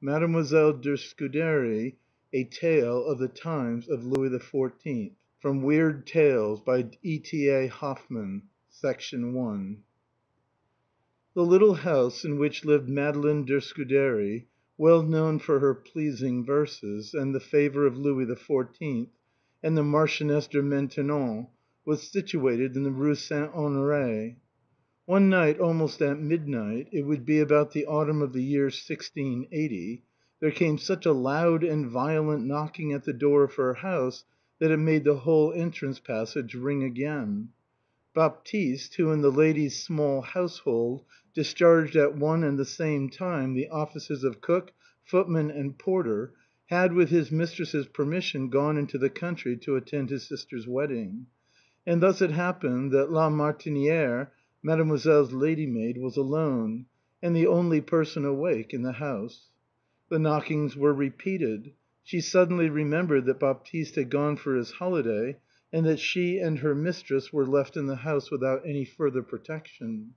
MADEMOISELLE DE SCUDERY A TALE OF THE TIMES OF LOUIS XIV From Weird Tales by E.T.A. Hoffmann section 1 The little house in which lived Madeleine de Scudéry, well known for her pleasing verses, and the favor of Louis XIV. and the Marchioness de Maintenon, was situated in the Rue St. Honoré. One night almost at midnight it would be about the autumn of the year 1680 there came such a loud and violent knocking at the door of her house that it made the whole entrance passage ring again. Baptiste, who in the lady's small household discharged at one and the same time the offices of cook, footman, and porter, had with his mistress's permission gone into the country to attend his sister's wedding. And thus it happened that La Martinière, Mademoiselle's lady maid, was alone, and the only person awake in the house. The knockings were repeated. She suddenly remembered that Baptiste had gone for his holiday, and that she and her mistress were left in the house without any further protection.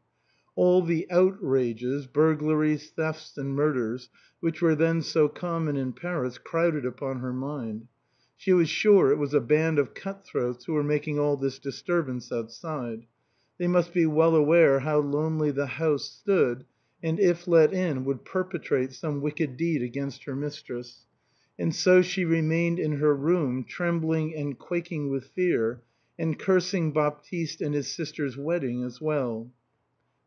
All the outrages, burglaries, thefts, and murders, which were then so common in Paris, crowded upon her mind. She was sure it was a band of cut throats who were making all this disturbance outside. They must be well aware how lonely the house stood, and if let in would perpetrate some wicked deed against her mistress. And so she remained in her room, trembling and quaking with fear, and cursing Baptiste and his sister's wedding as well.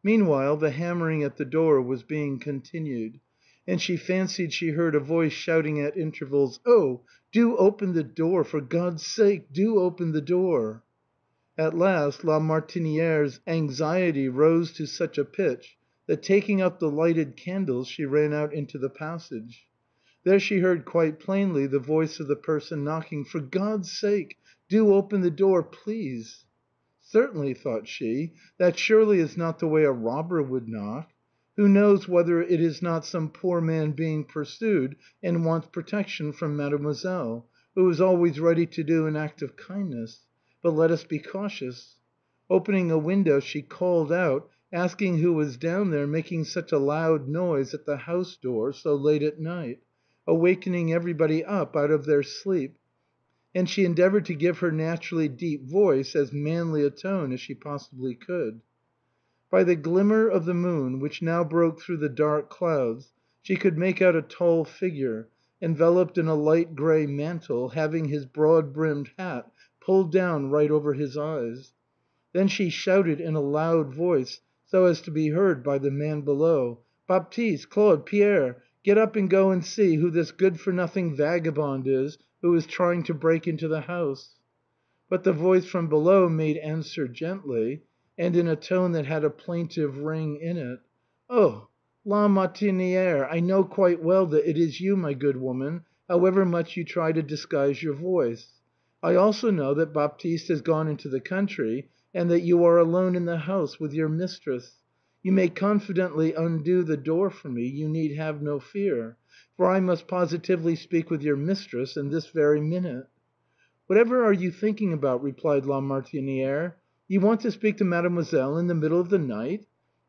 Meanwhile the hammering at the door was being continued, and she fancied she heard a voice shouting at intervals, "Oh! do open the door, for God's sake, do open the door!" At last La Martinière's anxiety rose to such a pitch that taking up the lighted candles she ran out into the passage. There she heard quite plainly the voice of the person knocking. "For God's sake, do open the door, please." "Certainly," thought she, "that surely is not the way a robber would knock. Who knows whether it is not some poor man being pursued and wants protection from Mademoiselle, who is always ready to do an act of kindness. But let us be cautious." Opening a window she called out, asking who was down there making such a loud noise at the house door so late at night, awakening everybody up out of their sleep, and she endeavored to give her naturally deep voice as manly a tone as she possibly could. By the glimmer of the moon, which now broke through the dark clouds, she could make out a tall figure, enveloped in a light gray mantle, having his broad brimmed hat pulled down right over his eyes. Then she shouted in a loud voice, so as to be heard by the man below, "Baptiste, Claude, Pierre, get up and go and see who this good for nothing vagabond is who is trying to break into the house." But the voice from below made answer gently, and in a tone that had a plaintive ring in it: "Oh! La Martinière, I know quite well that it is you, my good woman, however much you try to disguise your voice. I also know that Baptiste has gone into the country, and that you are alone in the house with your mistress. You may confidently undo the door for me, you need have no fear, for I must positively speak with your mistress, and this very minute." "Whatever are you thinking about?" replied La Martinière. "You want to speak to Mademoiselle in the middle of the night?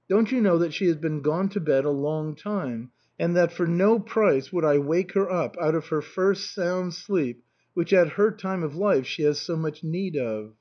Don't you know that she has been gone to bed a long time, and that for no price would I wake her up out of her first sound sleep which at her time of life she has so much need of?"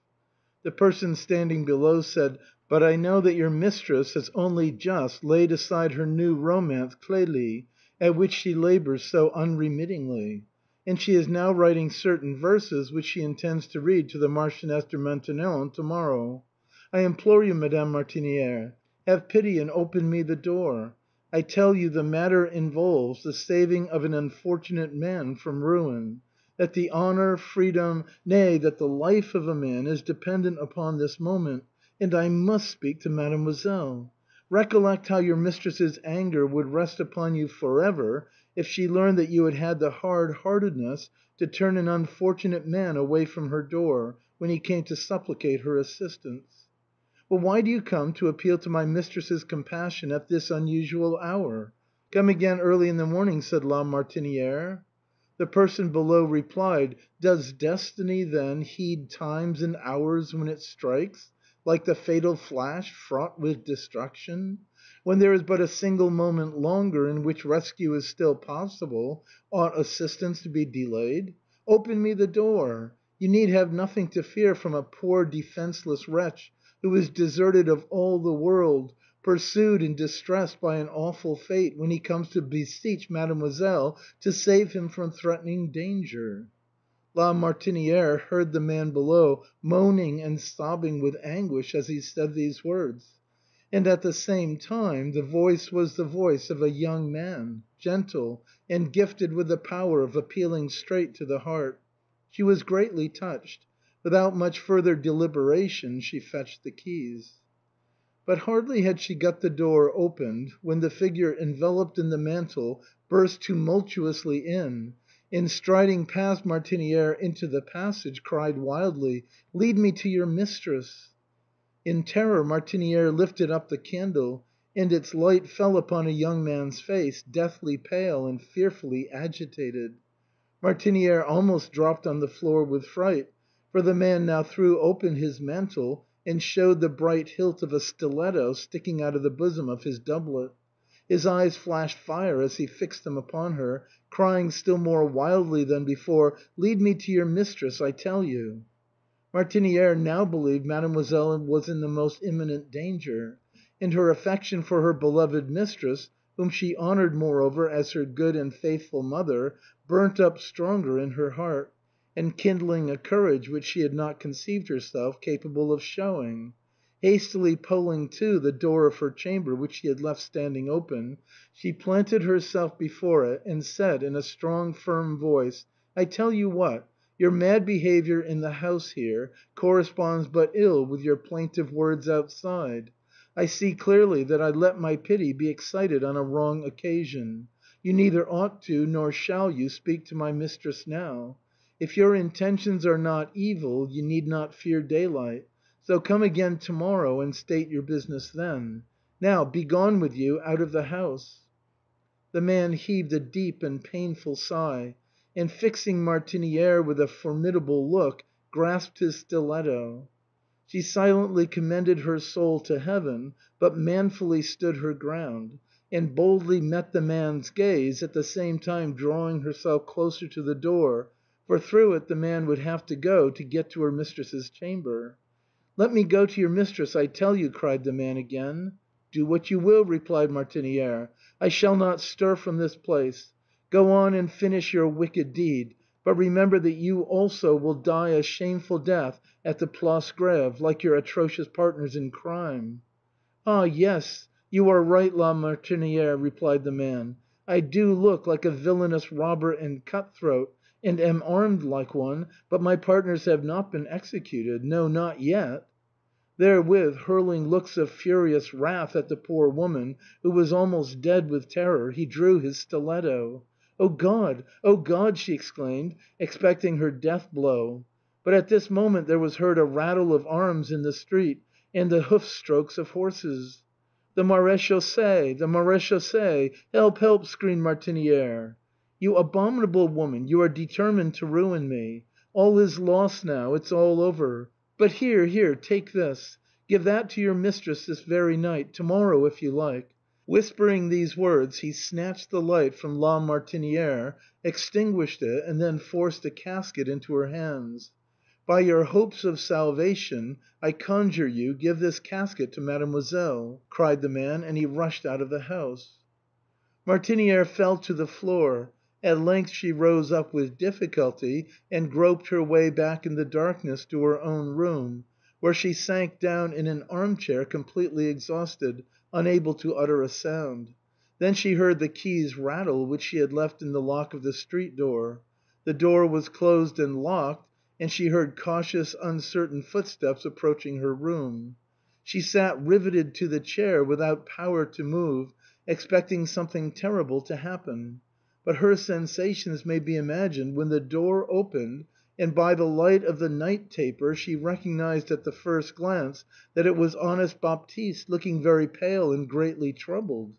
The person standing below said, "But I know that your mistress has only just laid aside her new romance, Clélie, at which she labors so unremittingly. And she is now writing certain verses which she intends to read to the Marchioness de Maintenon to morrow. I implore you, Madame Martinière, have pity and open me the door. I tell you the matter involves the saving of an unfortunate man from ruin that the honor, freedom, nay, that the life of a man is dependent upon this moment, and I must speak to Mademoiselle. Recollect how your mistress's anger would rest upon you forever if she learned that you had had the hard heartedness to turn an unfortunate man away from her door when he came to supplicate her assistance." "But why do you come to appeal to my mistress's compassion at this unusual hour? Come again early in the morning," said La Martinière. The person below replied: "Does destiny, then, heed times and hours when it strikes, like the fatal flash fraught with destruction? When there is but a single moment longer in which rescue is still possible, ought assistance to be delayed? Open me the door. You need have nothing to fear from a poor defenceless wretch who is deserted of all the world, pursued and distressed by an awful fate, when he comes to beseech Mademoiselle to save him from threatening danger." La Martinière heard the man below moaning and sobbing with anguish as he said these words. And at the same time the voice was the voice of a young man, gentle, and gifted with the power of appealing straight to the heart. She was greatly touched. Without much further deliberation she fetched the keys. But hardly had she got the door opened when the figure enveloped in the mantle burst tumultuously in, and striding past Martinière into the passage, cried wildly, "Lead me to your mistress." In terror Martinière lifted up the candle, and its light fell upon a young man's face, deathly pale and fearfully agitated. Martinière almost dropped on the floor with fright, for the man now threw open his mantle and showed the bright hilt of a stiletto sticking out of the bosom of his doublet. His eyes flashed fire as he fixed them upon her, crying still more wildly than before, "Lead me to your mistress, I tell you." Martinière now believed Mademoiselle was in the most imminent danger; and her affection for her beloved mistress, whom she honored moreover as her good and faithful mother, burnt up stronger in her heart, enkindling a courage which she had not conceived herself capable of showing. Hastily pulling to the door of her chamber, which she had left standing open, she planted herself before it, and said in a strong firm voice, "I tell you what, your mad behavior in the house here corresponds but ill with your plaintive words outside. I see clearly that I let my pity be excited on a wrong occasion. You neither ought to, nor shall you, speak to my mistress now. If your intentions are not evil, you need not fear daylight. So come again to morrow and state your business then. Now begone with you out of the house." The man heaved a deep and painful sigh, and fixing Martinière with a formidable look, grasped his stiletto. She silently commended her soul to Heaven, but manfully stood her ground, and boldly met the man's gaze, at the same time drawing herself closer to the door, for through it the man would have to go to get to her mistress's chamber. "Let me go to your mistress, I tell you," cried the man again. "Do what you will," replied Martinière. "I shall not stir from this place. Go on and finish your wicked deed, but remember that you also will die a shameful death at the Place Grève, like your atrocious partners in crime." "Ah, yes, you are right, La Martinière," replied the man. "I do look like a villainous robber and cut throat, and am armed like one, but my partners have not been executed no, not yet." Therewith, hurling looks of furious wrath at the poor woman, who was almost dead with terror, he drew his stiletto. "O God! O God!" she exclaimed, expecting her death blow. But at this moment there was heard a rattle of arms in the street and the hoof strokes of horses. "The Maréchaussée! The Maréchaussée! Help! Help!" screamed Martinière. "You abominable woman, you are determined to ruin me. All is lost now, it's all over. But here, here, take this. Give that to your mistress this very night, to morrow if you like." Whispering these words, he snatched the light from La Martinière, extinguished it, and then forced a casket into her hands. "By your hopes of salvation, I conjure you, give this casket to Mademoiselle," cried the man, and he rushed out of the house. Martinière fell to the floor. At length she rose up with difficulty and groped her way back in the darkness to her own room, where she sank down in an armchair completely exhausted, unable to utter a sound. Then she heard the keys rattle which she had left in the lock of the street door. The door was closed and locked, and she heard cautious, uncertain footsteps approaching her room. She sat riveted to the chair without power to move, expecting something terrible to happen. But her sensations may be imagined when the door opened, and by the light of the night taper she recognized at the first glance that it was honest Baptiste, looking very pale and greatly troubled.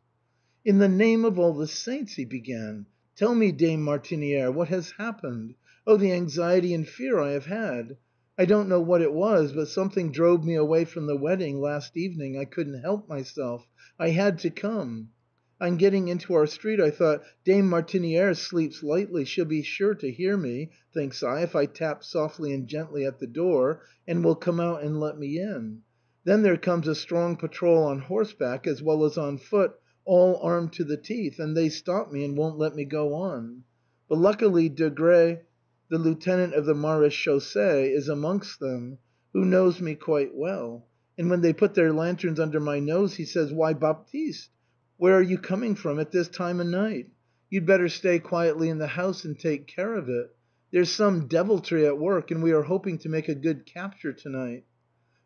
"In the name of all the saints," he began, "tell me, Dame Martinière, what has happened? Oh, the anxiety and fear I have had! I don't know what it was, but something drove me away from the wedding last evening. I couldn't help myself. I had to come. On getting into our street I thought, * Dame Martiniere sleeps lightly, she'll be sure to hear me,' thinks I, if I tap softly and gently at the door, and will come out and let me in. Then there comes a strong patrol on horseback as well as on foot, all armed to the teeth, and they stop me and won't let me go on. But luckily Desgrais, the lieutenant of the marechaussee, is amongst them, who knows me quite well; and when they put their lanterns under my nose, he says, ' Why, Baptiste, where are you coming from at this time o' night? You'd better stay quietly in the house and take care of it. There's some deviltry at work, and we are hoping to make a good capture to night.'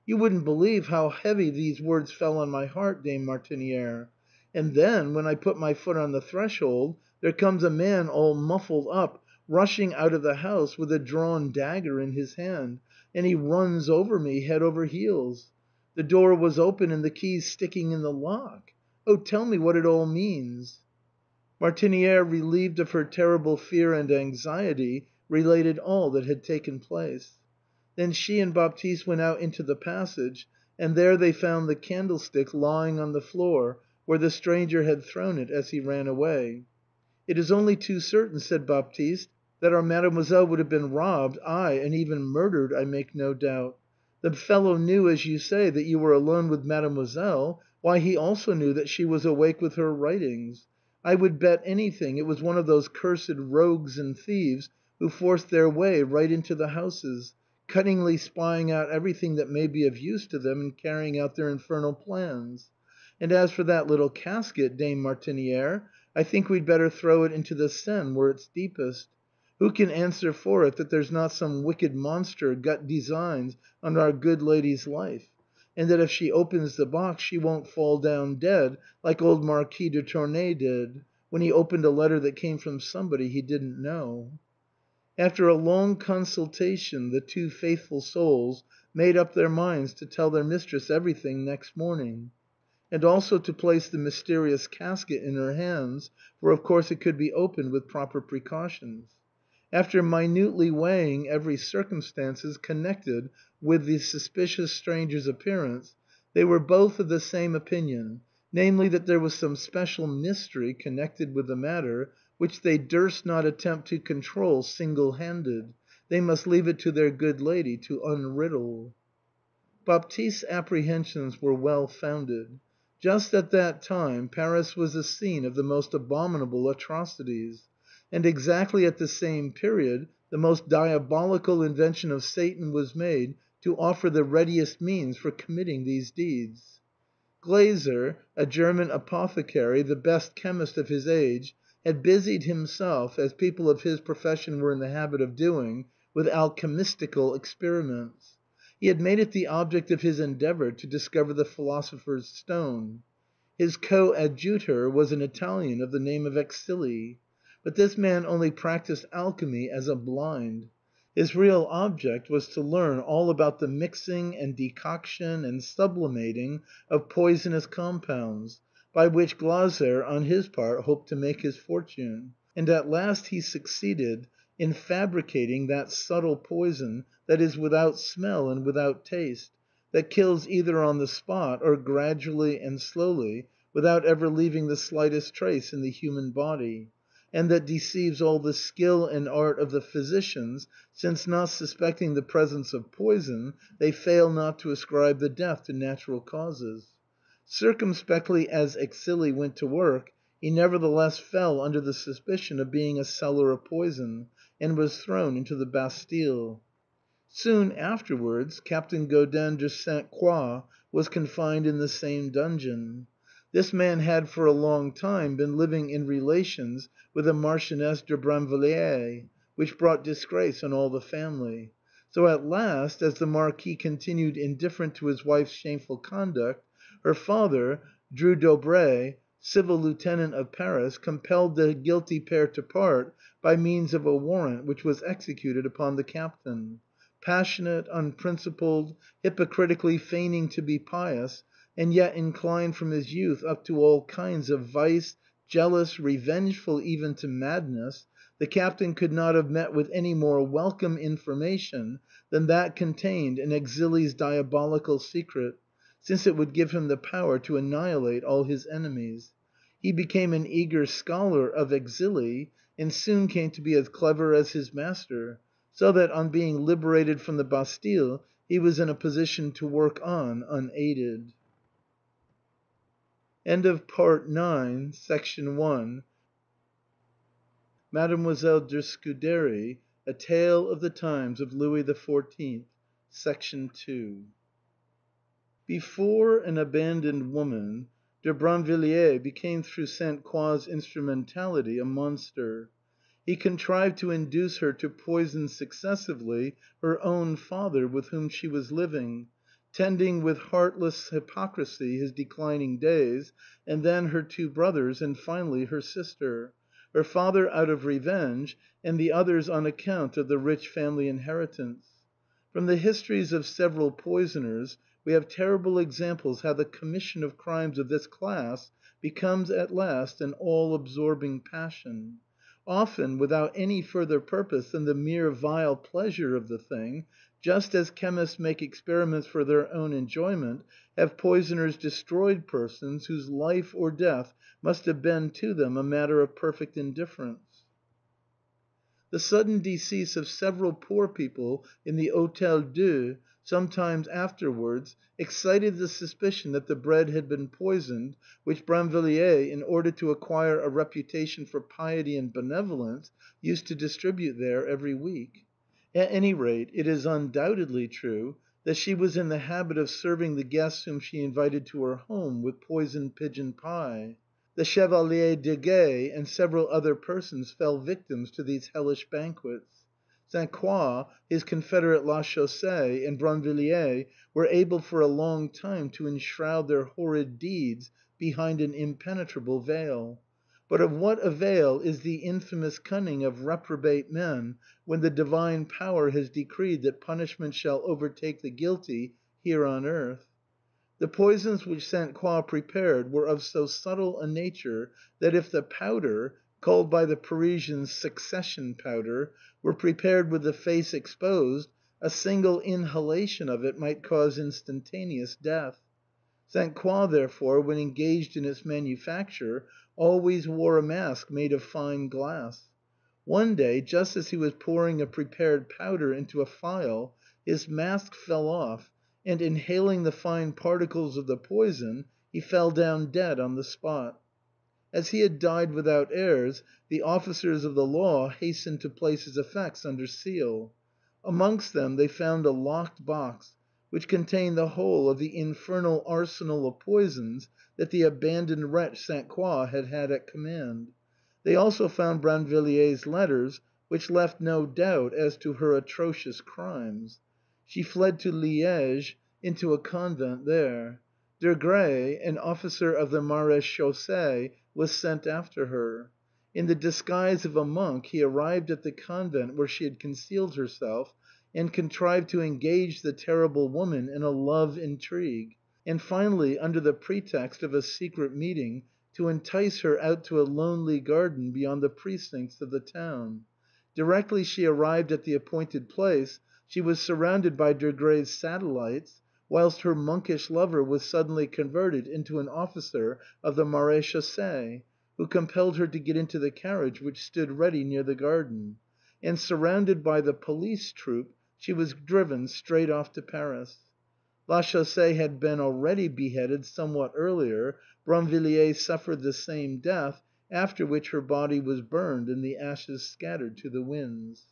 You wouldn't believe how heavy these words fell on my heart, Dame Martiniere. And then, when I put my foot on the threshold, there comes a man all muffled up, rushing out of the house with a drawn dagger in his hand, and he runs over me head over heels. The door was open and the keys sticking in the lock. Oh! tell me what it all means." Martiniere, relieved of her terrible fear and anxiety, related all that had taken place. Then she and Baptiste went out into the passage, and there they found the candlestick lying on the floor where the stranger had thrown it as he ran away. " It is only too certain," said Baptiste, " that our Mademoiselle would have been robbed, ay, and even murdered, I make no doubt. The fellow knew, as you say, that you were alone with Mademoiselle; why, he also knew that she was awake with her writings. I would bet anything it was one of those cursed rogues and thieves who forced their way right into the houses, cuttingly spying out everything that may be of use to them and carrying out their infernal plans. And as for that little casket, Dame Martiniere, I think we'd better throw it into the Seine where it's deepest. Who can answer for it that there's not some wicked monster got designs on our good lady's life, and that if she opens the box she won't fall down dead like old Marquis de Tournay did, when he opened a letter that came from somebody he didn't know." After a long consultation the two faithful souls made up their minds to tell their mistress everything next morning, and also to place the mysterious casket in her hands, for of course it could be opened with proper precautions. After minutely weighing every circumstance connected with the suspicious stranger's appearance, they were both of the same opinion, namely, that there was some special mystery connected with the matter, which they durst not attempt to control single handed; they must leave it to their good lady to unriddle. Baptiste's apprehensions were well founded. Just at that time Paris was the scene of the most abominable atrocities; and exactly at the same period the most diabolical invention of Satan was made to offer the readiest means for committing these deeds. Glaser, a German apothecary, the best chemist of his age, had busied himself, as people of his profession were in the habit of doing, with alchemistical experiments. He had made it the object of his endeavor to discover the philosopher's stone. His coadjutor was an Italian of the name of Exili. But this man only practised alchemy as a blind. His real object was to learn all about the mixing and decoction and sublimating of poisonous compounds, by which Glaser on his part hoped to make his fortune; and at last he succeeded in fabricating that subtle poison that is without smell and without taste, that kills either on the spot or gradually and slowly, without ever leaving the slightest trace in the human body, and that deceives all the skill and art of the physicians, since, not suspecting the presence of poison, they fail not to ascribe the death to natural causes. Circumspectly as Exili went to work, he nevertheless fell under the suspicion of being a seller of poison, and was thrown into the Bastille. Soon afterwards Captain Gaudin de St. Croix was confined in the same dungeon. This man had for a long time been living in relations with the Marchioness de Brinvilliers, which brought disgrace on all the family. So at last, as the Marquis continued indifferent to his wife's shameful conduct, her father, Dreux d'Aubray, civil lieutenant of Paris, compelled the guilty pair to part by means of a warrant which was executed upon the captain. Passionate, unprincipled, hypocritically feigning to be pious, and yet inclined from his youth up to all kinds of vice, jealous, revengeful even to madness, the captain could not have met with any more welcome information than that contained in Exili's diabolical secret, since it would give him the power to annihilate all his enemies. He became an eager scholar of exili, and soon came to be as clever as his master, so that, on being liberated from the Bastille, he was in a position to work on unaided. MADEMOISELLE DE SCUDERY A TALE OF THE TIMES OF LOUIS XIV Before an abandoned woman, de Brinvilliers became through St. Croix's instrumentality a monster. He contrived to induce her to poison successively her own father with whom she was living, tending with heartless hypocrisy his declining days, and then her two brothers, and finally her sister; her father out of revenge, and the others on account of the rich family inheritance. From the histories of several poisoners we have terrible examples how the commission of crimes of this class becomes at last an all absorbing passion. Often, without any further purpose than the mere vile pleasure of the thing, just as chemists make experiments for their own enjoyment, have poisoners destroyed persons whose life or death must have been to them a matter of perfect indifference. The sudden decease of several poor people in the Hôtel Dieu some time afterwards excited the suspicion that the bread had been poisoned which Brinvilliers, in order to acquire a reputation for piety and benevolence, used to distribute there every week. At any rate, it is undoubtedly true that she was in the habit of serving the guests whom she invited to her home with poisoned pigeon pie. The Chevalier de G and several other persons fell victims to these hellish banquets. St. Croix, his confederate Lachaussee, and Brinvilliers were able for a long time to enshroud their horrid deeds behind an impenetrable veil. But of what avail is the infamous cunning of reprobate men when the divine power has decreed that punishment shall overtake the guilty here on earth? The poisons which St. Croix prepared were of so subtle a nature that if the powder called by the Parisians Succession Powder were prepared with the face exposed, a single inhalation of it might cause instantaneous death. St. Croix, therefore, when engaged in its manufacture, always wore a mask made of fine glass. One day, just as he was pouring a prepared powder into a phial, his mask fell off, and inhaling the fine particles of the poison, he fell down dead on the spot. As he had died without heirs, the officers of the law hastened to place his effects under seal. Amongst them they found a locked box, which contained the whole of the infernal arsenal of poisons that the abandoned wretch St. Croix had had at command. They also found Brinvilliers's letters, which left no doubt as to her atrocious crimes. She fled to Liège, into a convent there. Desgrais, an officer of the Maréchaussée, was sent after her. In the disguise of a monk he arrived at the convent where she had concealed herself, and contrived to engage the terrible woman in a love intrigue, and finally, under the pretext of a secret meeting, to entice her out to a lonely garden beyond the precincts of the town. Directly she arrived at the appointed place, she was surrounded by Desgrais's satellites, whilst her monkish lover was suddenly converted into an officer of the Maréchaussée, who compelled her to get into the carriage which stood ready near the garden; and surrounded by the police troop, she was driven straight off to Paris. Lachaussee had been already beheaded somewhat earlier, Brinvilliers suffered the same death, after which her body was burned and the ashes scattered to the winds.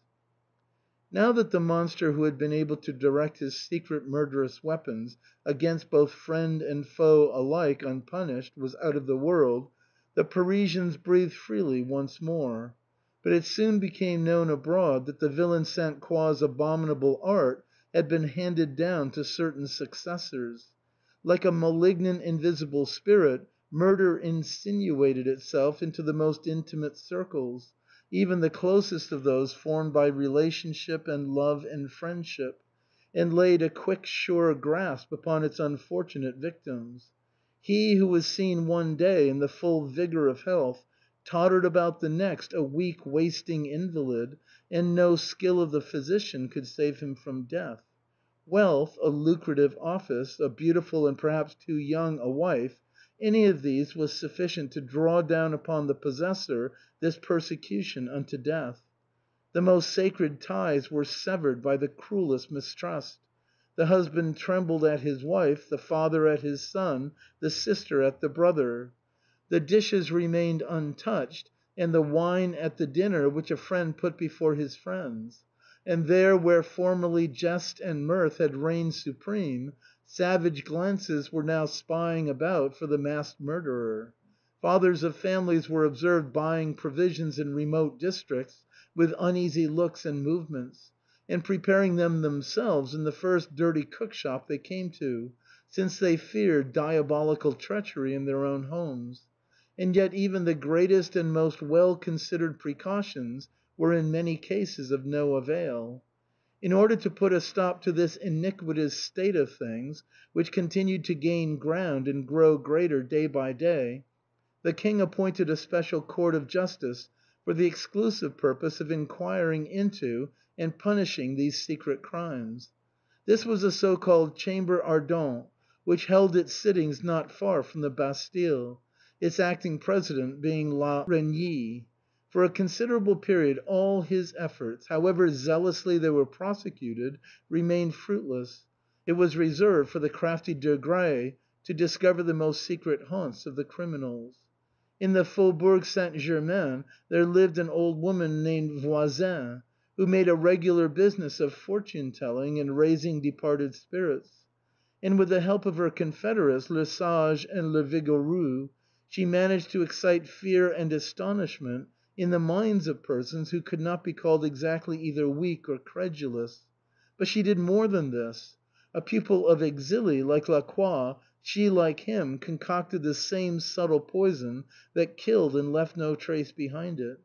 Now that the monster who had been able to direct his secret murderous weapons against both friend and foe alike unpunished was out of the world, the Parisians breathed freely once more. But it soon became known abroad that the villain St. Croix's abominable art had been handed down to certain successors. Like a malignant invisible spirit, murder insinuated itself into the most intimate circles even the closest of those formed by relationship and love and friendship, and laid a quick sure grasp upon its unfortunate victims. He who was seen one day in the full vigor of health, tottered about the next a weak wasting invalid, and no skill of the physician could save him from death. wealth, a lucrative office, a beautiful and perhaps too young a wife, any of these was sufficient to draw down upon the possessor this persecution unto death. The most sacred ties were severed by the cruellest mistrust. The husband trembled at his wife, the father at his son, the sister at the brother. The dishes remained untouched, and the wine at the dinner which a friend put before his friends; and there where formerly jest and mirth had reigned supreme, savage glances were now spying about for the masked murderer. Fathers of families were observed buying provisions in remote districts with uneasy looks and movements, and preparing them themselves in the first dirty cookshop they came to, since they feared diabolical treachery in their own homes. And yet even the greatest and most well considered precautions were in many cases of no avail. In order to put a stop to this iniquitous state of things, which continued to gain ground and grow greater day by day, the King appointed a special court of justice for the exclusive purpose of inquiring into and punishing these secret crimes. This was the so called Chamber Ardente, which held its sittings not far from the Bastille, its acting president being La Reynie. For a considerable period all his efforts, however zealously they were prosecuted, remained fruitless; it was reserved for the crafty Desgrais to discover the most secret haunts of the criminals. In the Faubourg St. Germain there lived an old woman named Voisin, who made a regular business of fortune telling and raising departed spirits; and with the help of her confederates Le Sage and Le Vigoureux, she managed to excite fear and astonishment in the minds of persons who could not be called exactly either weak or credulous. But she did more than this. A pupil of Exili, like Lacroix, she, like him, concocted the same subtle poison that killed and left no trace behind it;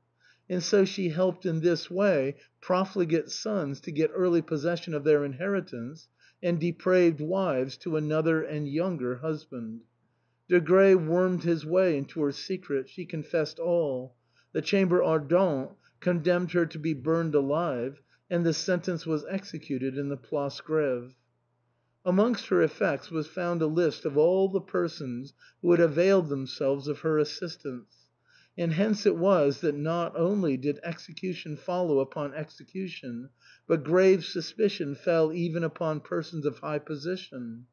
and so she helped in this way profligate sons to get early possession of their inheritance, and depraved wives to another and younger husband. Desgrais wormed his way into her secret; she confessed all. The Chamber Ardente condemned her to be burned alive, and the sentence was executed in the Place Grève. Amongst her effects was found a list of all the persons who had availed themselves of her assistance; and hence it was that not only did execution follow upon execution, but grave suspicion fell even upon persons of high position.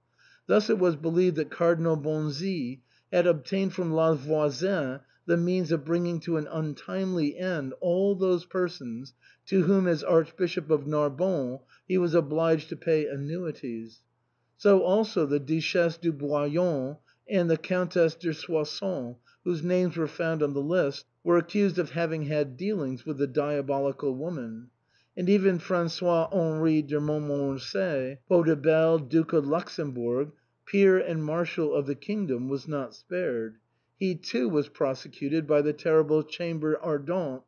Thus it was believed that Cardinal Bonzi had obtained from La Voisin the means of bringing to an untimely end all those persons to whom as Archbishop of Narbonne he was obliged to pay annuities. So also the Duchesse de Bouillon and the Countess de Soissons, whose names were found on the list, were accused of having had dealings with the diabolical woman. And even François Henri de Montmorency, Boutteville, Duke of Luxemburg, peer and marshal of the kingdom, was not spared. He too was prosecuted by the terrible Chamber Ardente.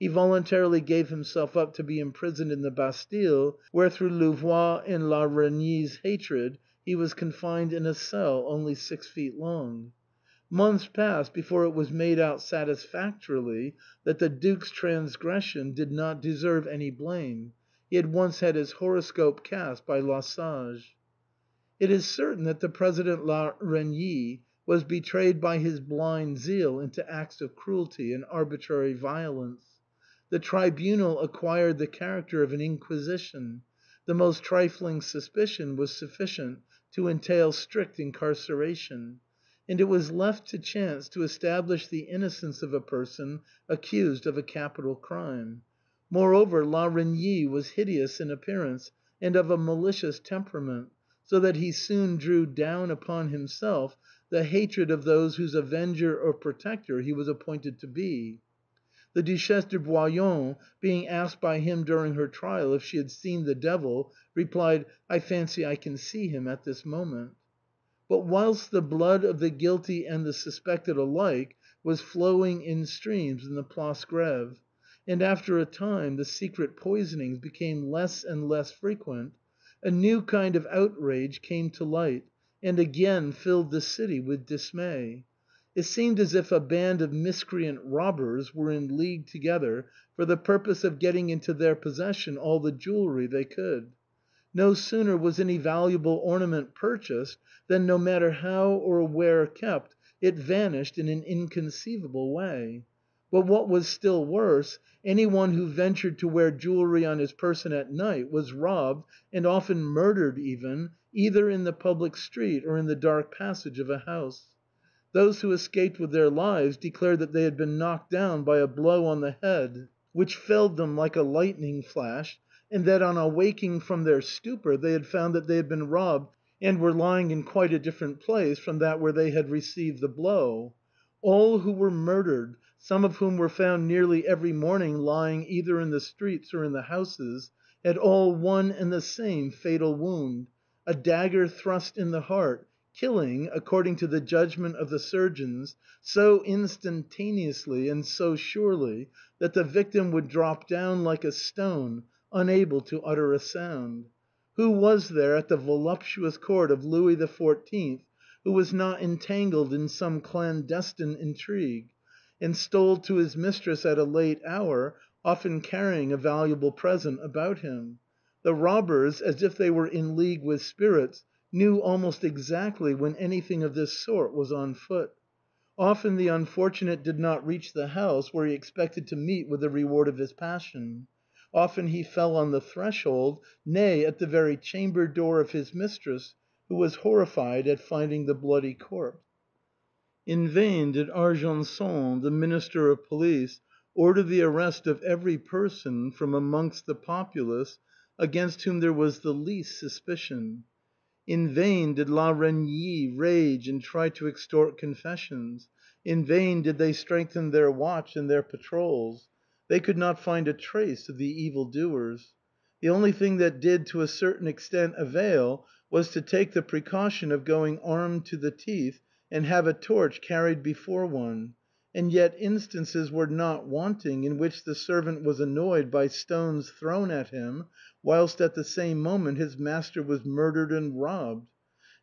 He voluntarily gave himself up to be imprisoned in the Bastille, where through Louvois' and La Reynie's hatred he was confined in a cell only six feet long. Months passed before it was made out satisfactorily that the Duke's transgression did not deserve any blame; he had once had his horoscope cast by La Sage. It is certain that the President La Reynie was betrayed by his blind zeal into acts of cruelty and arbitrary violence. The tribunal acquired the character of an inquisition; the most trifling suspicion was sufficient to entail strict incarceration; and it was left to chance to establish the innocence of a person accused of a capital crime. Moreover, La Reynie was hideous in appearance and of a malicious temperament, so that he soon drew down upon himself the hatred of those whose avenger or protector he was appointed to be. The Duchesse de Bouillon, being asked by him during her trial if she had seen the devil, replied, " I fancy I can see him at this moment." But whilst the blood of the guilty and the suspected alike was flowing in streams in the Place Grève, and after a time the secret poisonings became less and less frequent, a new kind of outrage came to light and again filled the city with dismay. It seemed as if a band of miscreant robbers were in league together for the purpose of getting into their possession all the jewellery they could. No sooner was any valuable ornament purchased than, no matter how or where kept, it vanished in an inconceivable way. But what was still worse, any one who ventured to wear jewelry on his person at night was robbed, and often murdered even, either in the public street or in the dark passage of a house. Those who escaped with their lives declared that they had been knocked down by a blow on the head which felled them like a lightning flash, and that on awaking from their stupor they had found that they had been robbed and were lying in quite a different place from that where they had received the blow. All who were murdered, some of whom were found nearly every morning lying either in the streets or in the houses, had all one and the same fatal wound, a dagger thrust in the heart, killing, according to the judgment of the surgeons, so instantaneously and so surely that the victim would drop down like a stone, unable to utter a sound. Who was there at the voluptuous court of Louis XIV who was not entangled in some clandestine intrigue, and stole to his mistress at a late hour, often carrying a valuable present about him? The robbers, as if they were in league with spirits, knew almost exactly when anything of this sort was on foot. Often the unfortunate did not reach the house where he expected to meet with the reward of his passion. Often he fell on the threshold, nay, at the very chamber door of his mistress, who was horrified at finding the bloody corpse. In vain did Argenson, the Minister of Police, order the arrest of every person from amongst the populace against whom there was the least suspicion. In vain did La Reynie rage and try to extort confessions. In vain did they strengthen their watch and their patrols. They could not find a trace of the evil doers. The only thing that did to a certain extent avail was to take the precaution of going armed to the teeth and have a torch carried before one, and yet instances were not wanting in which the servant was annoyed by stones thrown at him, whilst at the same moment his master was murdered and robbed.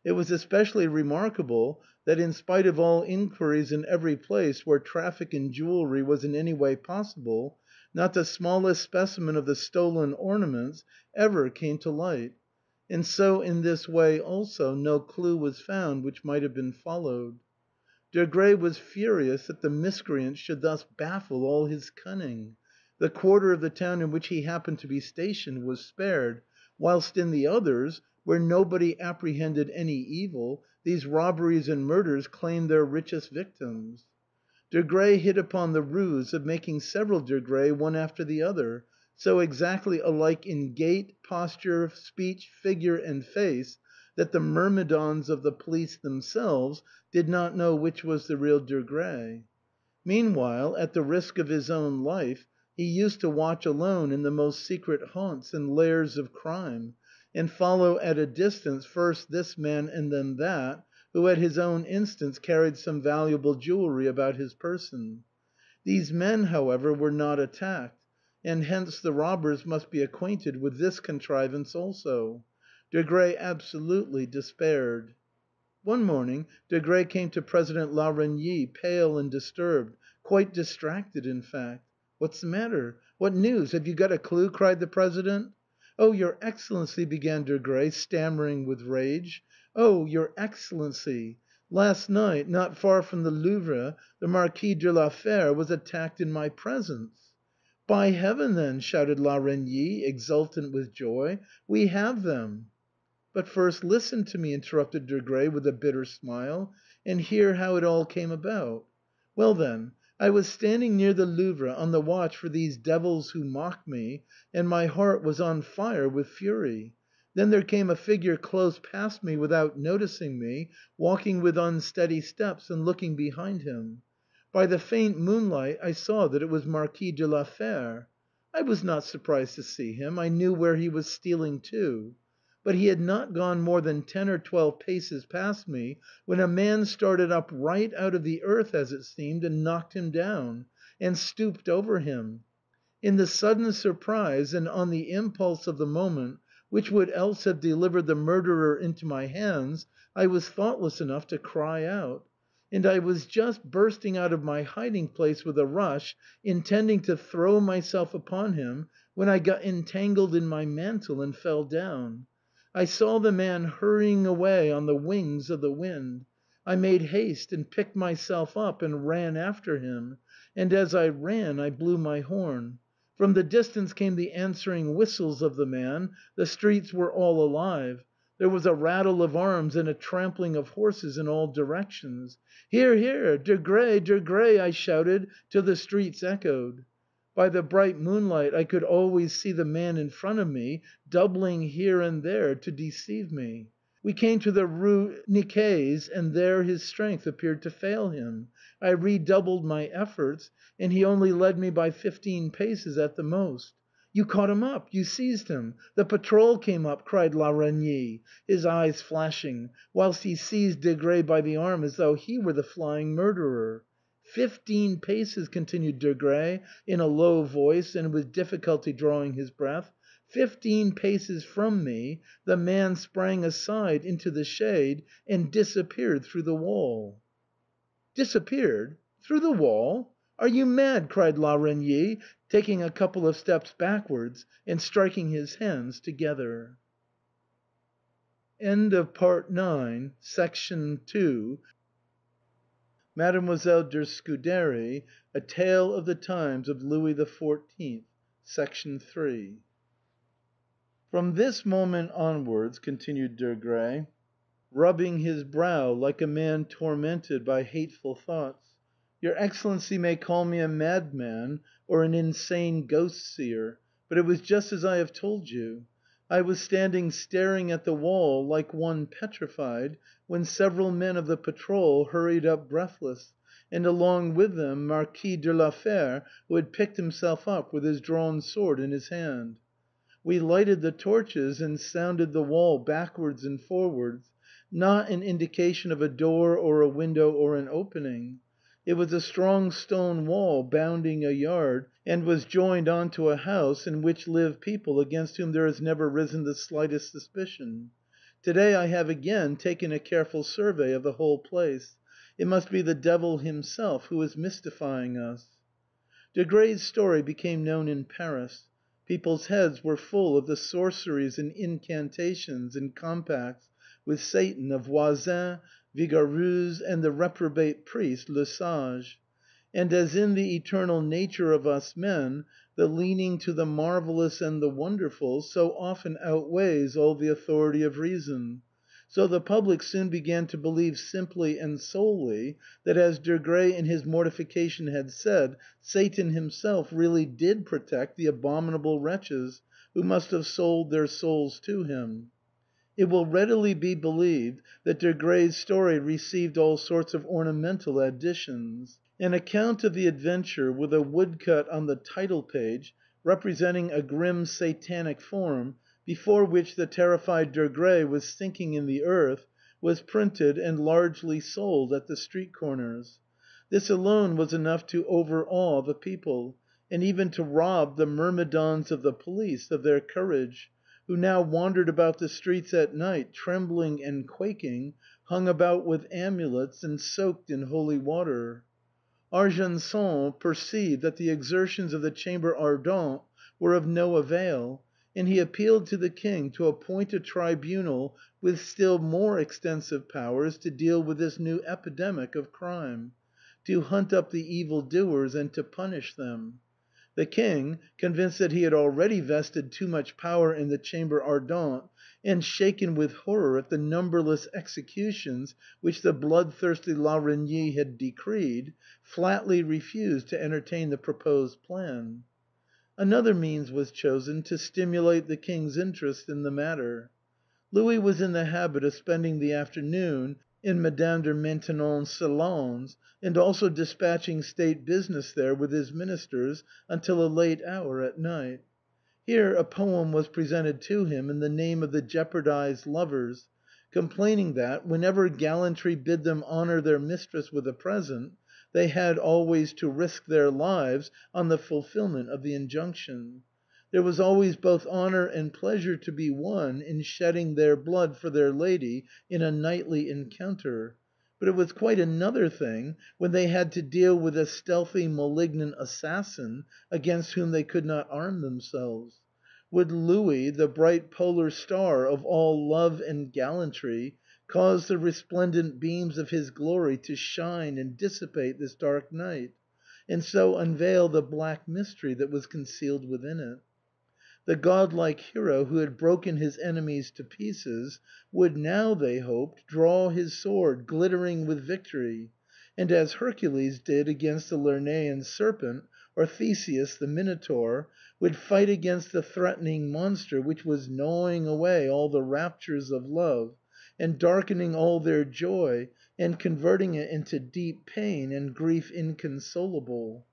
It was especially remarkable that in spite of all inquiries in every place where traffic in jewelry was in any way possible, not the smallest specimen of the stolen ornaments ever came to light; and so in this way also no clue was found which might have been followed. Desgrais was furious that the miscreants should thus baffle all his cunning. The quarter of the town in which he happened to be stationed was spared, whilst in the others, where nobody apprehended any evil, these robberies and murders claimed their richest victims. Desgrais hit upon the ruse of making several Desgrais one after the other, so exactly alike in gait, posture, speech, figure, and face, that the myrmidons of the police themselves did not know which was the real Desgrais. Meanwhile, at the risk of his own life, he used to watch alone in the most secret haunts and lairs of crime, and follow at a distance first this man and then that, who at his own instance carried some valuable jewelry about his person. These men, however, were not attacked, and hence the robbers must be acquainted with this contrivance also. Desgrais absolutely despaired. One morning Desgrais came to President la Reynie pale and disturbed, quite distracted in fact. " What's the matter? What news? Have you got a clue ?" cried the President. " Oh! your Excellency," began Desgrais, stammering with rage. " Oh! your Excellency! Last night, not far from the Louvre, the Marquis de la Fère was attacked in my presence." " By Heaven, then," shouted La Reynie, exultant with joy, " we have them." " But first listen to me," interrupted Desgrais with a bitter smile, " and hear how it all came about. Well, then, I was standing near the Louvre on the watch for these devils who mock me, and my heart was on fire with fury. Then there came a figure close past me without noticing me, walking with unsteady steps and looking behind him. By the faint moonlight I saw that it was Marquis de la Fère. I was not surprised to see him, I knew where he was stealing to. But he had not gone more than ten or twelve paces past me when a man started up right out of the earth, as it seemed, and knocked him down, and stooped over him. In the sudden surprise and on the impulse of the moment, which would else have delivered the murderer into my hands, I was thoughtless enough to cry out; and I was just bursting out of my hiding place with a rush, intending to throw myself upon him, when I got entangled in my mantle and fell down. I saw the man hurrying away on the wings of the wind. I made haste and picked myself up and ran after him, and as I ran I blew my horn. From the distance came the answering whistles of the man, the streets were all alive; there was a rattle of arms and a trampling of horses in all directions. " Here! here! De Grey! Desgrais !" I shouted till the streets echoed. By the bright moonlight I could always see the man in front of me doubling here and there to deceive me. We came to the Rue Nicaise, and there his strength appeared to fail him. I redoubled my efforts, and he only led me by fifteen paces at the most. " You caught him up! You seized him! The patrol came up !" cried La Reynie, his eyes flashing, whilst he seized Desgrais by the arm as though he were the flying murderer. " Fifteen paces," continued Desgrais in a low voice and with difficulty drawing his breath, " fifteen paces from me the man sprang aside into the shade and disappeared through the wall." " Disappeared! Through the wall! Are you mad ?" cried La Reynie, taking a couple of steps backwards and striking his hands together. MADEMOISELLE DE SCUDERY A TALE OF THE TIMES OF LOUIS XIV "From this moment onwards," continued Desgrais, rubbing his brow like a man tormented by hateful thoughts, " your Excellency may call me a madman or an insane ghost seer, but it was just as I have told you. I was standing staring at the wall like one petrified, when several men of the patrol hurried up breathless, and along with them Marquis de la Fère, who had picked himself up with his drawn sword in his hand. We lighted the torches and sounded the wall backwards and forwards, not an indication of a door or a window or an opening. It was a strong stone wall bounding a yard, and was joined on to a house in which live people against whom there has never risen the slightest suspicion. To day I have again taken a careful survey of the whole place. It must be the devil himself who is mystifying us." Desgrais's story became known in Paris. People's heads were full of the sorceries and incantations and compacts with Satan of Voisin, Vigouroux, and the reprobate priest Le Sage. And as in the eternal nature of us men, the leaning to the marvellous and the wonderful so often outweighs all the authority of reason, so the public soon began to believe simply and solely that, as Desgrais in his mortification had said, Satan himself really did protect the abominable wretches who must have sold their souls to him. It will readily be believed that Desgrais's story received all sorts of ornamental additions. An account of the adventure, with a woodcut on the title page, representing a grim Satanic form, before which the terrified Desgrais was sinking in the earth, was printed and largely sold at the street corners. This alone was enough to overawe the people, and even to rob the myrmidons of the police of their courage, who now wandered about the streets at night trembling and quaking, hung about with amulets, and soaked in holy water. Argenson perceived that the exertions of the Chamber Ardente were of no avail, and he appealed to the King to appoint a tribunal with still more extensive powers to deal with this new epidemic of crime, to hunt up the evil doers and to punish them. The King, convinced that he had already vested too much power in the Chamber Ardente, and shaken with horror at the numberless executions which the bloodthirsty La Reynie had decreed, flatly refused to entertain the proposed plan. Another means was chosen to stimulate the King's interest in the matter. Louis was in the habit of spending the afternoon in Madame de Maintenon's salons, and also despatching state business there with his ministers until a late hour at night. Here a poem was presented to him in the name of the jeopardized lovers, complaining that, whenever gallantry bid them honor their mistress with a present, they had always to risk their lives on the fulfilment of the injunction. There was always both honor and pleasure to be won in shedding their blood for their lady in a knightly encounter; but it was quite another thing when they had to deal with a stealthy malignant assassin against whom they could not arm themselves. would Louis, the bright polar star of all love and gallantry, cause the resplendent beams of his glory to shine and dissipate this dark night, and so unveil the black mystery that was concealed within it. The godlike hero who had broken his enemies to pieces would now, they hoped, draw his sword, glittering with victory, and as Hercules did against the Lernaean serpent, or Theseus the Minotaur, would fight against the threatening monster which was gnawing away all the raptures of love, and darkening all their joy, and converting it into deep pain and grief inconsolable.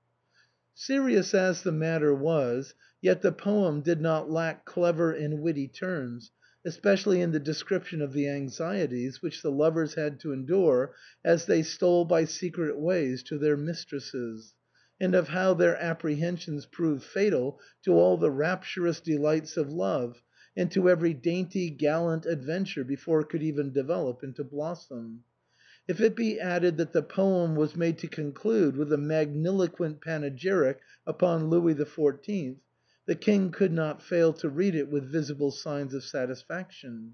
Serious as the matter was, yet the poem did not lack clever and witty turns, especially in the description of the anxieties which the lovers had to endure as they stole by secret ways to their mistresses, and of how their apprehensions proved fatal to all the rapturous delights of love, and to every dainty, gallant adventure before it could even develop into blossom. If it be added that the poem was made to conclude with a magniloquent panegyric upon Louis XIV., the King could not fail to read it with visible signs of satisfaction.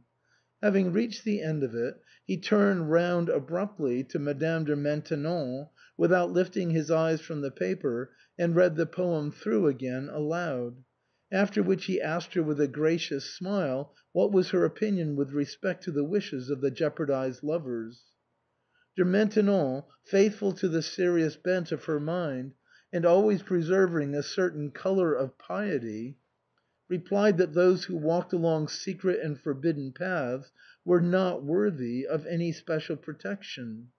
Having reached the end of it, he turned round abruptly to Madame de Maintenon, without lifting his eyes from the paper, and read the poem through again aloud; after which he asked her with a gracious smile what was her opinion with respect to the wishes of the jeopardized lovers. De Maintenon, faithful to the serious bent of her mind, and always preserving a certain color of piety, replied that those who walked along secret and forbidden paths were not worthy of any special protection,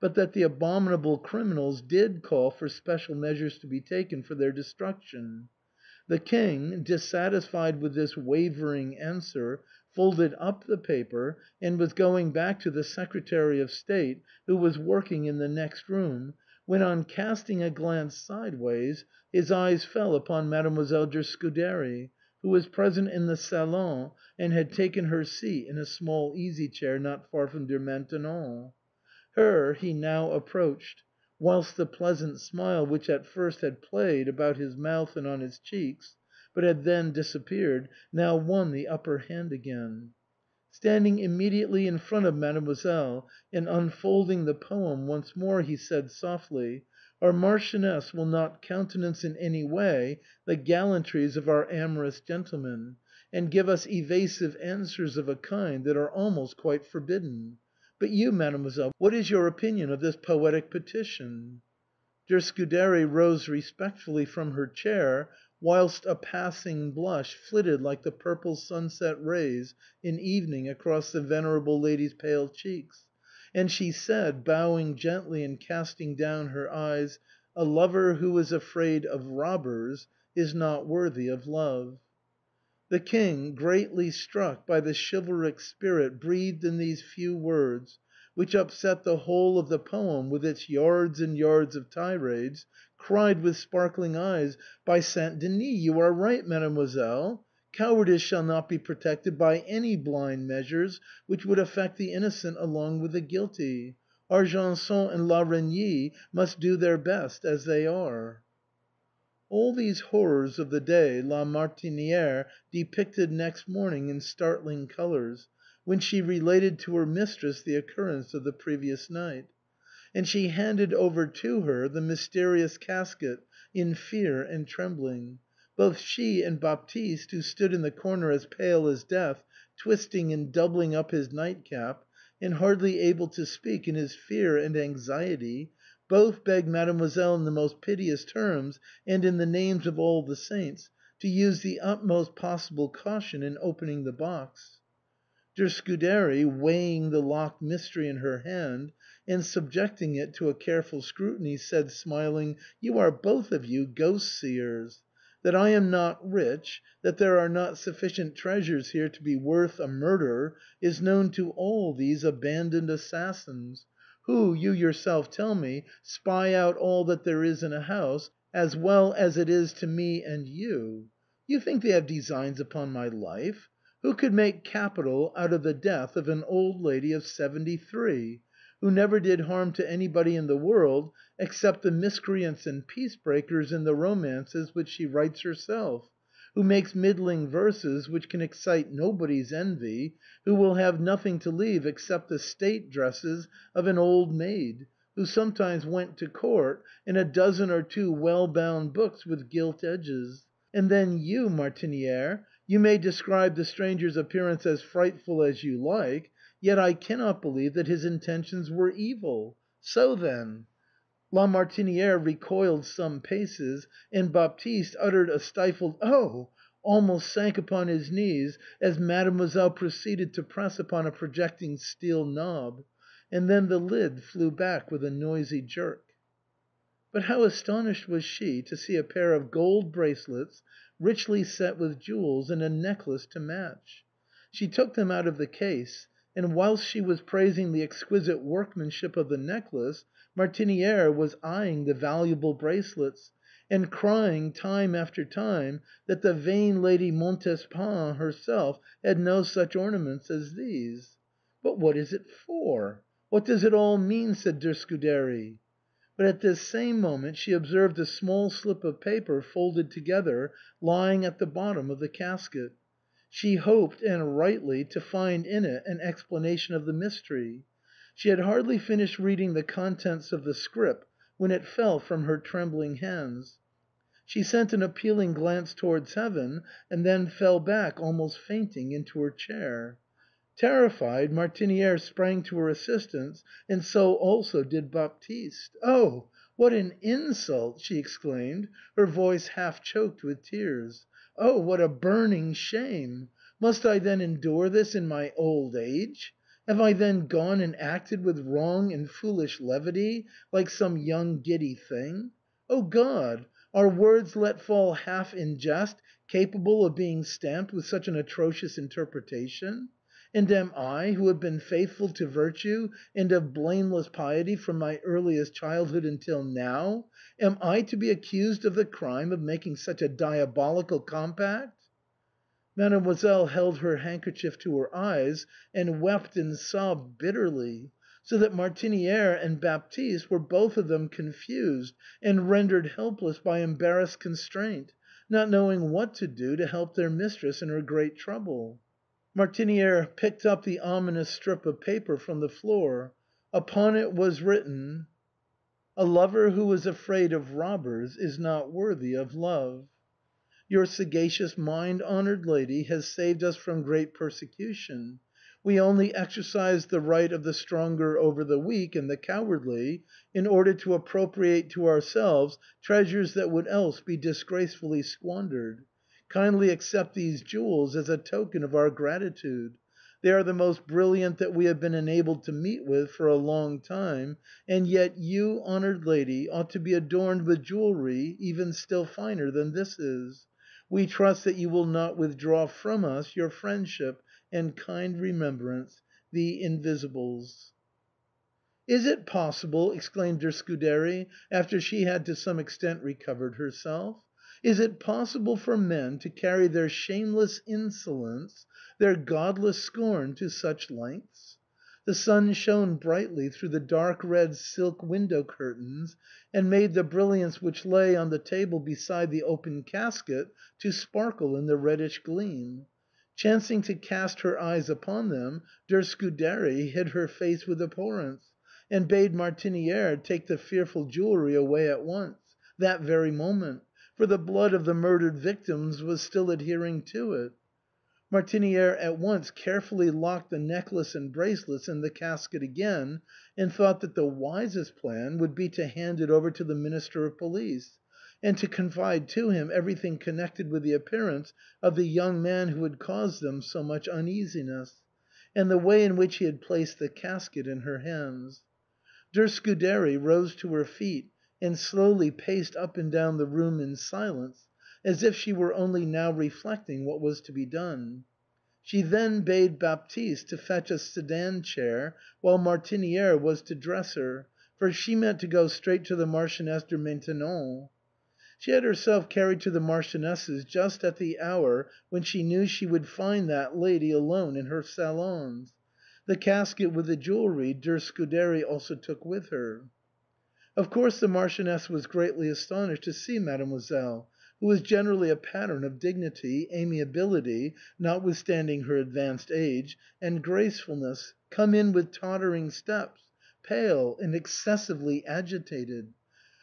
but that the abominable criminals did call for special measures to be taken for their destruction. The King, dissatisfied with this wavering answer, folded up the paper, and was going back to the Secretary of State, who was working in the next room, when on casting a glance sideways his eyes fell upon Mademoiselle de Scuderi, who was present in the salon and had taken her seat in a small easy chair not far from De Maintenon. Her he now approached, whilst the pleasant smile which at first had played about his mouth and on his cheeks, but had then disappeared, now won the upper hand again. Standing immediately in front of Mademoiselle, and unfolding the poem once more, he said softly, " Our Marchioness will not countenance in any way the gallantries of our amorous gentleman, and give us evasive answers of a kind that are almost quite forbidden. But you, mademoiselle, what is your opinion of this poetic petition ?" De Scuderi rose respectfully from her chair, whilst a passing blush flitted like the purple sunset rays in evening across the venerable lady's pale cheeks, and she said, bowing gently and casting down her eyes, " A lover who is afraid of robbers is not worthy of love." The King, greatly struck by the chivalric spirit breathed in these few words, which upset the whole of the poem with its yards and yards of tirades, cried with sparkling eyes, " By St. Denis, you are right, mademoiselle! Cowardice shall not be protected by any blind measures which would affect the innocent along with the guilty. Argenson and La Reynie must do their best as they are." All these horrors of the day La Martinière depicted next morning in startling colors, when she related to her mistress the occurrence of the previous night; and she handed over to her the mysterious casket in fear and trembling. Both she and Baptiste, who stood in the corner as pale as death, twisting and doubling up his nightcap, and hardly able to speak in his fear and anxiety, both begged Mademoiselle in the most piteous terms, and in the names of all the saints, to use the utmost possible caution in opening the box. De Scuderi, weighing the locked mystery in her hand, and subjecting it to a careful scrutiny, said smiling, " You are both of you ghost seers. That I am not rich, that there are not sufficient treasures here to be worth a murder, is known to all these abandoned assassins, who, you yourself tell me, spy out all that there is in a house, as well as it is to me and you. Do you think they have designs upon my life? Who could make capital out of the death of an old lady of seventy three, who never did harm to anybody in the world except the miscreants and peace breakers in the romances which she writes herself? who makes middling verses which can excite nobody's envy, who will have nothing to leave except the state dresses of an old maid, who sometimes went to court, and a dozen or two well bound books with gilt edges. And then you, Martiniere, you may describe the stranger's appearance as frightful as you like, yet I cannot believe that his intentions were evil. So then —" Lamartiniere recoiled some paces, and Baptiste, uttered a stifled " Oh !" almost sank upon his knees as Mademoiselle proceeded to press upon a projecting steel knob; and then the lid flew back with a noisy jerk. But how astonished was she to see a pair of gold bracelets, richly set with jewels, and a necklace to match. She took them out of the case, and whilst she was praising the exquisite workmanship of the necklace, Martiniere was eyeing the valuable bracelets, and crying time after time that the vain Lady Montespan herself had no such ornaments as these. " But what is it for? What does it all mean ?" said the Scuderi. But at this same moment she observed a small slip of paper folded together lying at the bottom of the casket. She hoped, and rightly, to find in it an explanation of the mystery. She had hardly finished reading the contents of the scrip when it fell from her trembling hands. She sent an appealing glance towards heaven, and then fell back almost fainting into her chair. Terrified, Martiniere sprang to her assistance, and so also did Baptiste. " Oh! what an insult !" she exclaimed, her voice half choked with tears. " Oh! what a burning shame! Must I then endure this in my old age? Have I then gone and acted with wrong and foolish levity, like some young giddy thing? O God! are words let fall half in jest capable of being stamped with such an atrocious interpretation? And am I, who have been faithful to virtue and of blameless piety from my earliest childhood until now, am I to be accused of the crime of making such a diabolical compact ?" Mademoiselle held her handkerchief to her eyes and wept and sobbed bitterly, so that Martiniere and Baptiste were both of them confused and rendered helpless by embarrassed constraint, not knowing what to do to help their mistress in her great trouble. Martiniere picked up the ominous strip of paper from the floor. Upon it was written :" A lover who is afraid of robbers is not worthy of love. " Your sagacious mind, honored lady, has saved us from great persecution. We only exercised the right of the stronger over the weak and the cowardly, in order to appropriate to ourselves treasures that would else be disgracefully squandered. Kindly accept these jewels as a token of our gratitude. They are the most brilliant that we have been enabled to meet with for a long time, and yet you, honored lady, ought to be adorned with jewelry even still finer than this is. We trust that you will not withdraw from us your friendship and kind remembrance. The Invisibles. " Is it possible ?" exclaimed the Scuderi, after she had to some extent recovered herself. " Is it possible for men to carry their shameless insolence, their godless scorn to such lengths ?" The sun shone brightly through the dark red silk window curtains, and made the brilliants which lay on the table beside the open casket to sparkle in the reddish gleam. Chancing to cast her eyes upon them, the Scuderi hid her face with abhorrence, and bade Martiniere take the fearful jewelry away at once, that very moment, for the blood of the murdered victims was still adhering to it. Martiniere at once carefully locked the necklace and bracelets in the casket again, and thought that the wisest plan would be to hand it over to the Minister of Police, and to confide to him everything connected with the appearance of the young man who had caused them so much uneasiness, and the way in which he had placed the casket in her hands. The Scuderi rose to her feet and slowly paced up and down the room in silence, as if she were only now reflecting what was to be done. She then bade Baptiste to fetch a sedan chair, while Martiniere was to dress her, for she meant to go straight to the Marchioness de Maintenon. She had herself carried to the Marchioness's just at the hour when she knew she would find that lady alone in her salons. The casket with the jewelry the Scuderi also took with her. Of course the Marchioness was greatly astonished to see Mademoiselle, who. was generally a pattern of dignity, amiability (notwithstanding her advanced age), and gracefulness, come in with tottering steps, pale and excessively agitated.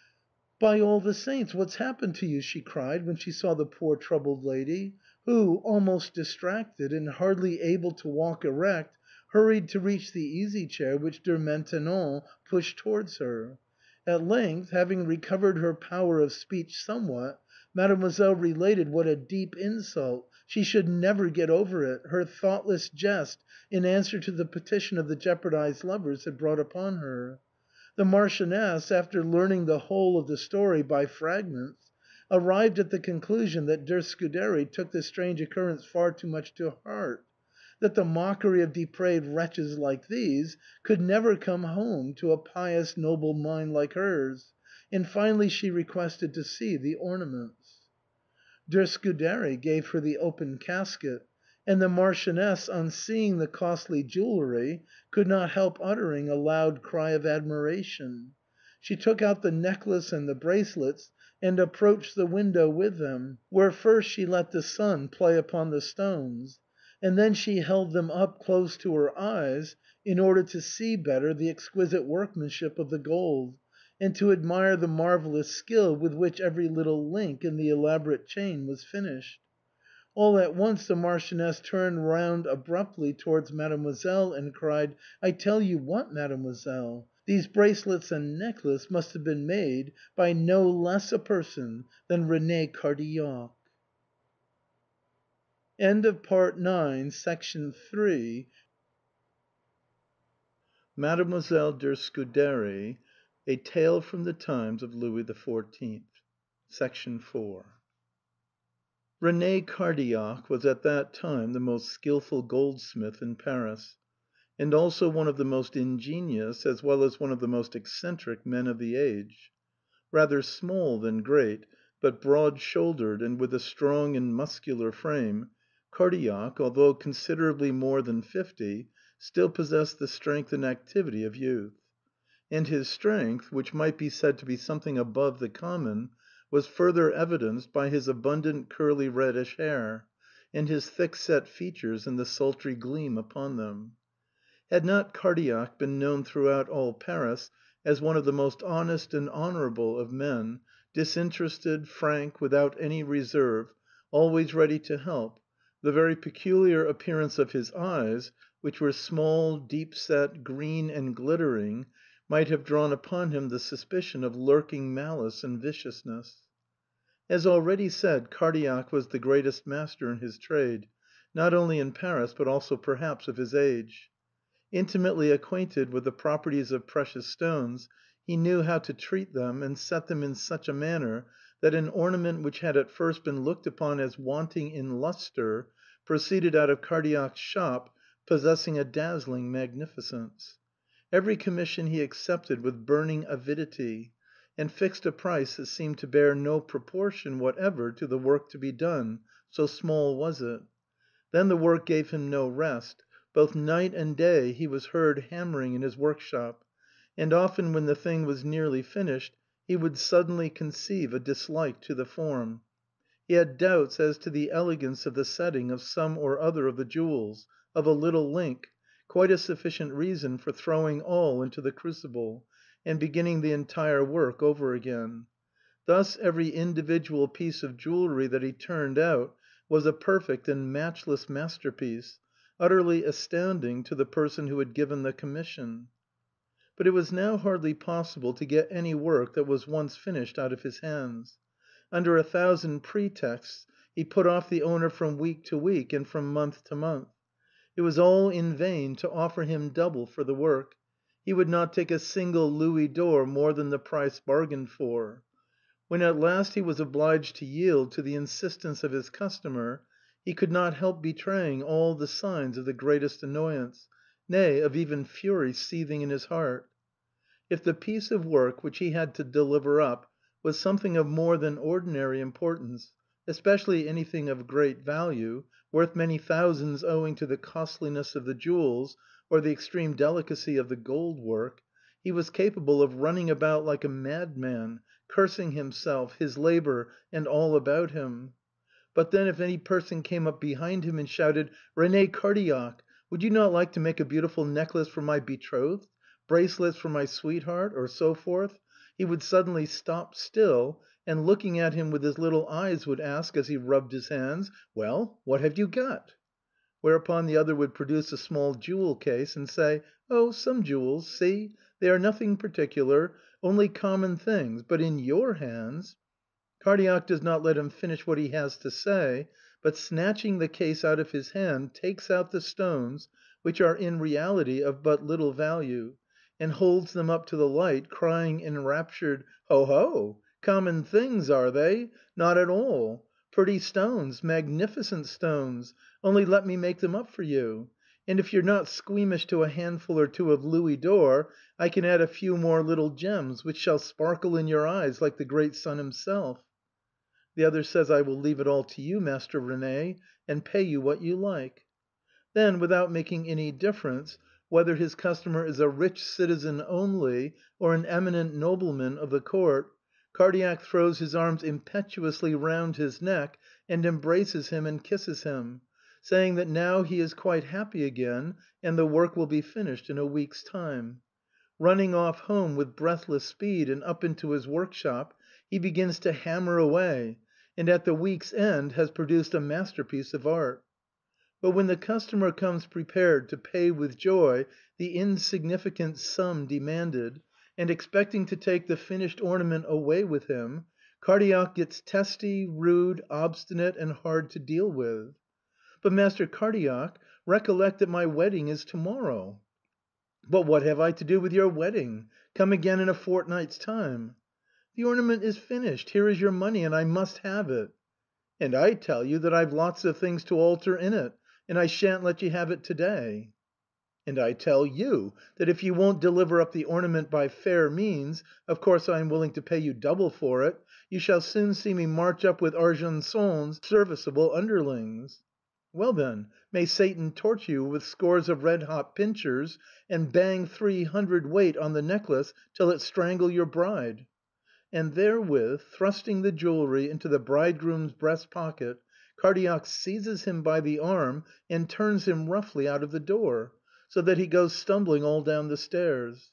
" By all the saints, what's happened to you ?" she cried when she saw the poor troubled lady, who, almost distracted, and hardly able to walk erect, hurried to reach the easy chair which De Maintenon pushed towards her. At length, having recovered her power of speech somewhat. Mademoiselle related what a deep insult — she should never get over it — her thoughtless jest in answer to the petition of the jeopardized lovers had brought upon her. The Marchioness, after learning the whole of the story by fragments, arrived at the conclusion that De Scuderi took the strange occurrence far too much to heart; that the mockery of depraved wretches like these could never come home to a pious noble mind like hers, and finally she requested to see the ornaments. De Scuderi gave her the open casket, and the Marchioness, on seeing the costly jewellery, could not help uttering a loud cry of admiration. She took out the necklace and the bracelets and approached the window with them, where first she let the sun play upon the stones, and then she held them up close to her eyes in order to see better the exquisite workmanship of the gold, and to admire the marvellous skill with which every little link in the elaborate chain was finished. All at once the Marchioness turned round abruptly towards Mademoiselle and cried, " I tell you what, Mademoiselle, these bracelets and necklace must have been made by no less a person than Rene Cardillac." MADEMOISELLE DE SCUDERY A TALE FROM THE TIMES OF LOUIS XIV. RENE CARDIllaC was at that time the most skilful goldsmith in Paris, and also one of the most ingenious as well as one of the most eccentric men of the age. Rather small than great, but broad shouldered and with a strong and muscular frame, Cardillac, although considerably more than fifty, still possessed the strength and activity of youth. And his strength, which might be said to be something above the common, was further evidenced by his abundant curly reddish hair, and his thick set features and the sultry gleam upon them. Had not Cardillac been known throughout all Paris as one of the most honest and honorable of men, disinterested, frank, without any reserve, always ready to help, the very peculiar appearance of his eyes, which were small, deep set, green and glittering, might have drawn upon him the suspicion of lurking malice and viciousness. As already said, Cardillac was the greatest master in his trade, not only in Paris but also perhaps of his age. Intimately acquainted with the properties of precious stones, he knew how to treat them and set them in such a manner that an ornament which had at first been looked upon as wanting in lustre proceeded out of Cardillac's shop possessing a dazzling magnificence. Every commission he accepted with burning avidity, and fixed a price that seemed to bear no proportion whatever to the work to be done, so small was it. Then the work gave him no rest; both night and day he was heard hammering in his workshop, and often when the thing was nearly finished he would suddenly conceive a dislike to the form. He had doubts as to the elegance of the setting of some or other of the jewels, of a little link, quite a sufficient reason for throwing all into the crucible, and beginning the entire work over again. Thus every individual piece of jewelry that he turned out was a perfect and matchless masterpiece, utterly astounding to the person who had given the commission. But it was now hardly possible to get any work that was once finished out of his hands. Under a thousand pretexts he put off the owner from week to week and from month to month. It was all in vain to offer him double for the work; he would not take a single louis d'or more than the price bargained for. When at last he was obliged to yield to the insistence of his customer, he could not help betraying all the signs of the greatest annoyance, nay, of even fury seething in his heart. If the piece of work which he had to deliver up was something of more than ordinary importance, especially anything of great value, worth many thousands owing to the costliness of the jewels or the extreme delicacy of the gold work, he was capable of running about like a madman, cursing himself, his labor, and all about him. But then if any person came up behind him and shouted, " Rene Cardillac, would you not like to make a beautiful necklace for my betrothed, bracelets for my sweetheart," or so forth, he would suddenly stop still, and looking at him with his little eyes would ask, as he rubbed his hands, " Well, what have you got ?" Whereupon the other would produce a small jewel case, and say, " Oh! some jewels, see, they are nothing particular, only common things, but in your hands —" Cardillac does not let him finish what he has to say, but snatching the case out of his hand, takes out the stones, which are in reality of but little value, and holds them up to the light, crying enraptured, " Ho! ho! common things, are they? Not at all! Pretty stones, magnificent stones, only let me make them up for you; and if you're not squeamish to a handful or two of louis d'or, I can add a few more little gems which shall sparkle in your eyes like the great sun himself." The other says, " I will leave it all to you, Master Rene, and pay you what you like." Then, without making any difference whether his customer is a rich citizen only, or an eminent nobleman of the court, Cardillac throws his arms impetuously round his neck and embraces him and kisses him, saying that now he is quite happy again, and the work will be finished in a week's time. Running off home with breathless speed and up into his workshop, he begins to hammer away, and at the week's end has produced a masterpiece of art. But when the customer comes prepared to pay with joy the insignificant sum demanded, and expecting to take the finished ornament away with him, Cardillac gets testy, rude, obstinate, and hard to deal with. " But, Master Cardillac, recollect that my wedding is to morrow." " But what have I to do with your wedding? Come again in a fortnight's time." " The ornament is finished, here is your money, and I must have it." " And I tell you that I've lots of things to alter in it, and I shan't let you have it to day." " And I tell you that if you won't deliver up the ornament by fair means (of course I am willing to pay you double for it), you shall soon see me march up with Argenson's serviceable underlings." " Well, then, may Satan torture you with scores of red hot pincers, and bang three hundredweight on the necklace till it strangle your bride." And therewith, thrusting the jewelry into the bridegroom's breast pocket, Cardillac seizes him by the arm and turns him roughly out of the door, so that he goes stumbling all down the stairs.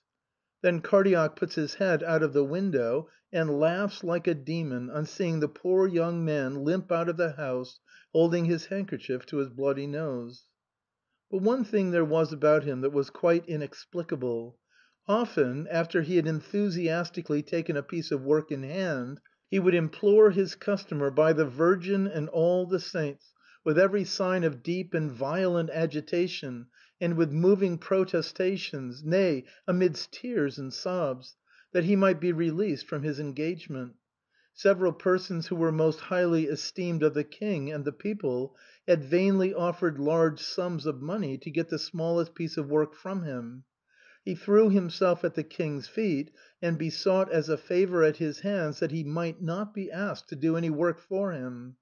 Then Cardillac puts his head out of the window and laughs like a demon on seeing the poor young man limp out of the house, holding his handkerchief to his bloody nose. But one thing there was about him that was quite inexplicable. Often, after he had enthusiastically taken a piece of work in hand, he would implore his customer by the Virgin and all the saints, with every sign of deep and violent agitation, and with moving protestations, nay, amidst tears and sobs, that he might be released from his engagement. Several persons who were most highly esteemed of the king and the people had vainly offered large sums of money to get the smallest piece of work from him. He threw himself at the king's feet and besought as a favor at his hands that he might not be asked to do any work for him.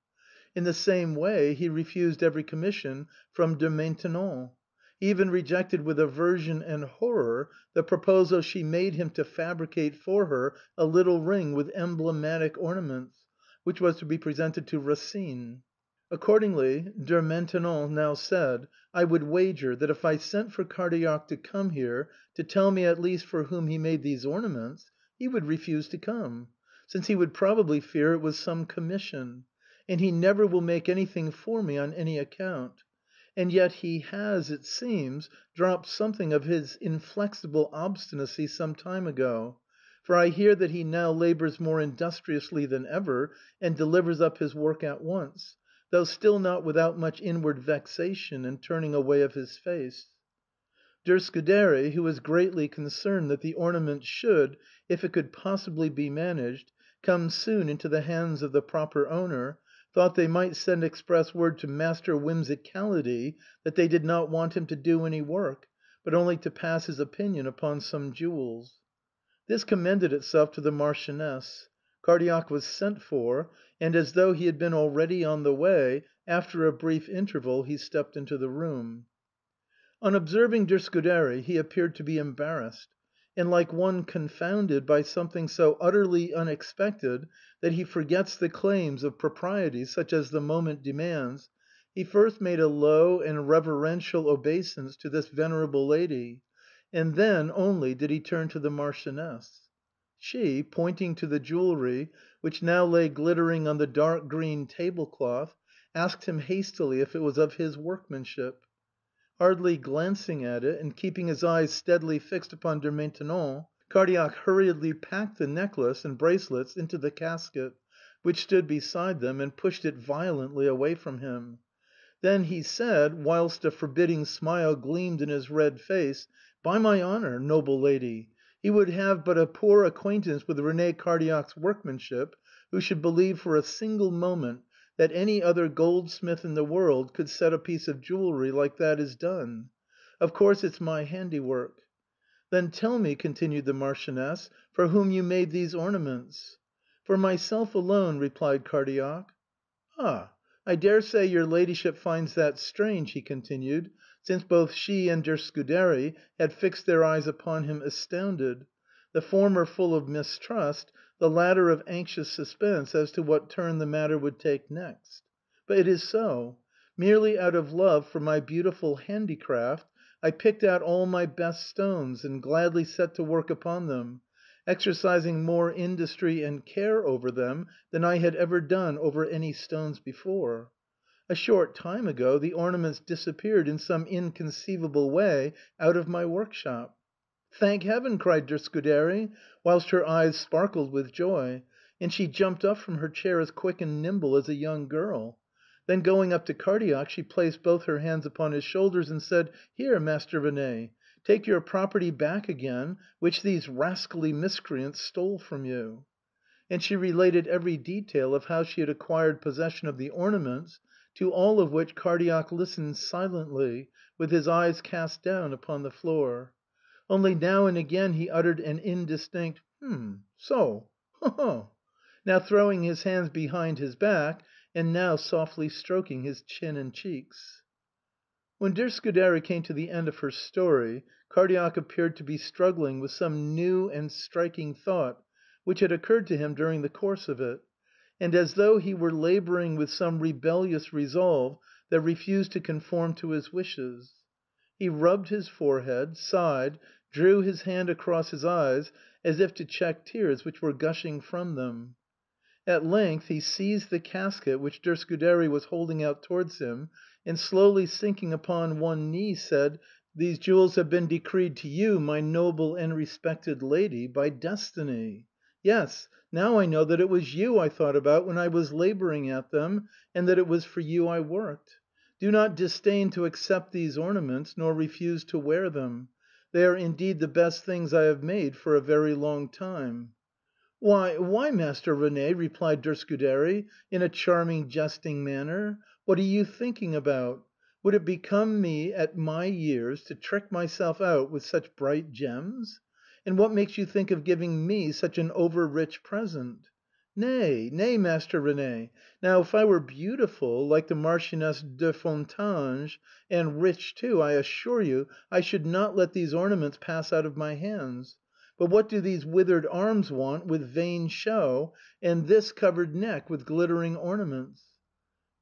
In the same way he refused every commission from De Maintenon. He even rejected with aversion and horror the proposal she made him to fabricate for her a little ring with emblematic ornaments, which was to be presented to Racine. Accordingly, De Maintenon now said, " I would wager that if I sent for Cardillac to come here to tell me at least for whom he made these ornaments, he would refuse to come, since he would probably fear it was some commission; and he never will make anything for me on any account. And yet he has, it seems, dropped something of his inflexible obstinacy some time ago, for I hear that he now labors more industriously than ever, and delivers up his work at once, though still not without much inward vexation and turning away of his face." Der Scuderi, who was greatly concerned that the ornament should, if it could possibly be managed, come soon into the hands of the proper owner, thought they might send express word to Master Whimsicality that they did not want him to do any work, but only to pass his opinion upon some jewels. This commended itself to the Marchioness. Cardillac was sent for, and as though he had been already on the way, after a brief interval he stepped into the room. On observing Der Scuderi he appeared to be embarrassed. and like one confounded by something so utterly unexpected that he forgets the claims of propriety such as the moment demands, he first made a low and reverential obeisance to this venerable lady, and then only did he turn to the Marchioness. She, pointing to the jewellery, which now lay glittering on the dark green table cloth, asked him hastily if it was of his workmanship. Hardly glancing at it, and keeping his eyes steadily fixed upon De Maintenon, Cardillac hurriedly packed the necklace and bracelets into the casket, which stood beside them, and pushed it violently away from him. Then he said, whilst a forbidding smile gleamed in his red face, " By my honor, noble lady, he would have but a poor acquaintance with Rene Cardillac's workmanship who should believe for a single moment that any other goldsmith in the world could set a piece of jewellery like that is done. Of course it's my handiwork." " Then tell me," continued the Marchioness, " for whom you made these ornaments." " For myself alone," replied Cardillac. " Ah! I dare say your ladyship finds that strange," he continued, since both she and der Scuderi had fixed their eyes upon him astounded, the former full of mistrust, the latter of anxious suspense as to what turn the matter would take next. " But it is so. Merely out of love for my beautiful handicraft I picked out all my best stones and gladly set to work upon them, exercising more industry and care over them than I had ever done over any stones before. A short time ago the ornaments disappeared in some inconceivable way out of my workshop." " Thank Heaven !" cried der Scuderi, whilst her eyes sparkled with joy, and she jumped up from her chair as quick and nimble as a young girl. Then going up to Cardillac she placed both her hands upon his shoulders and said, " Here, Master Rene, take your property back again which these rascally miscreants stole from you." And she related every detail of how she had acquired possession of the ornaments, to all of which Cardillac listened silently, with his eyes cast down upon the floor. Only now and again he uttered an indistinct " Hm! so! Ho! ho !" now throwing his hands behind his back, and now softly stroking his chin and cheeks. When der Scuderi came to the end of her story, Cardillac appeared to be struggling with some new and striking thought which had occurred to him during the course of it, and as though he were laboring with some rebellious resolve that refused to conform to his wishes. He rubbed his forehead, sighed, drew his hand across his eyes as if to check tears which were gushing from them. At length he seized the casket which der Scuderi was holding out towards him, and slowly sinking upon one knee, said, " These jewels have been decreed to you, my noble and respected lady, by destiny. Yes, now I know that it was you I thought about when I was laboring at them, and that it was for you I worked. Do not disdain to accept these ornaments, nor refuse to wear them. They are indeed the best things I have made for a very long time." " Why, why. Master Rene," replied der Scuderi, in a charming jesting manner, " what are you thinking about? Would it become me at my years to trick myself out with such bright gems? And what makes you think of giving me such an over rich present?" " Nay, nay. Master Rene. Now if I were beautiful, like the Marchioness de Fontanges, and rich too, I assure you I should not let these ornaments pass out of my hands. But what do these withered arms want with vain show, and this covered neck with glittering ornaments ?"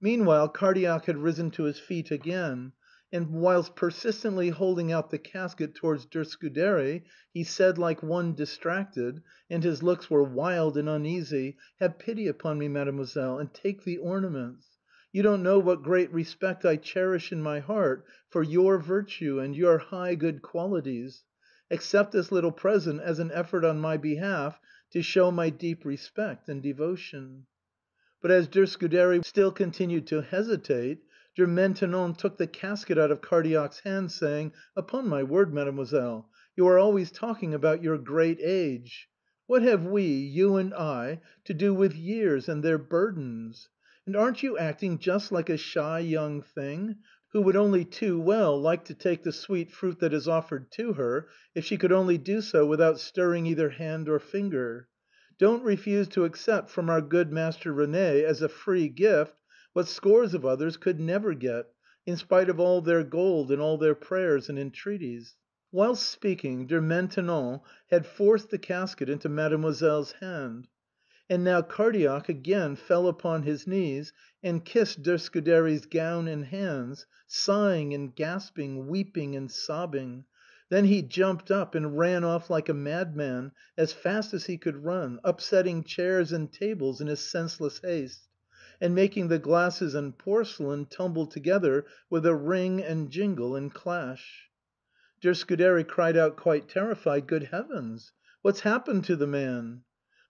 Meanwhile Cardillac had risen to his feet again, and whilst persistently holding out the casket towards der Scuderi, he said like one distracted, and his looks were wild and uneasy, " Have pity upon me, mademoiselle, and take the ornaments. You don't know what great respect I cherish in my heart for your virtue and your high good qualities. Accept this little present as an effort on my behalf to show my deep respect and devotion." But as der Scuderi still continued to hesitate, de Maintenon took the casket out of Cardillac's hand, saying, " Upon my word, mademoiselle, you are always talking about your great age. What have we, you and I, to do with years and their burdens? And aren't you acting just like a shy young thing, who would only too well like to take the sweet fruit that is offered to her, if she could only do so without stirring either hand or finger? Don't refuse to accept from our good Master Rene as a free gift what scores of others could never get, in spite of all their gold and all their prayers and entreaties." Whilst speaking, De Maintenon had forced the casket into Mademoiselle's hand. And now Cardillac again fell upon his knees and kissed Scuderi's gown and hands, sighing and gasping, weeping and sobbing; then he jumped up and ran off like a madman, as fast as he could run, upsetting chairs and tables in his senseless haste, and making the glasses and porcelain tumble together with a ring and jingle and clash. De Scuderi cried out quite terrified, " Good heavens! what's happened to the man ?"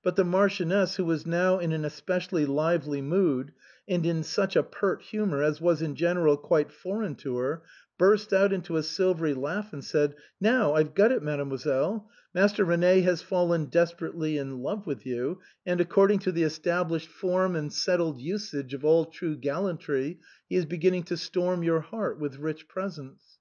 But the Marchioness, who was now in an especially lively mood, and in such a pert humor as was in general quite foreign to her, burst out into a silvery laugh and said, " Now I've got it, mademoiselle. Master Rene has fallen desperately in love with you, and according to the established form and settled usage of all true gallantry, he is beginning to storm your heart with rich presents."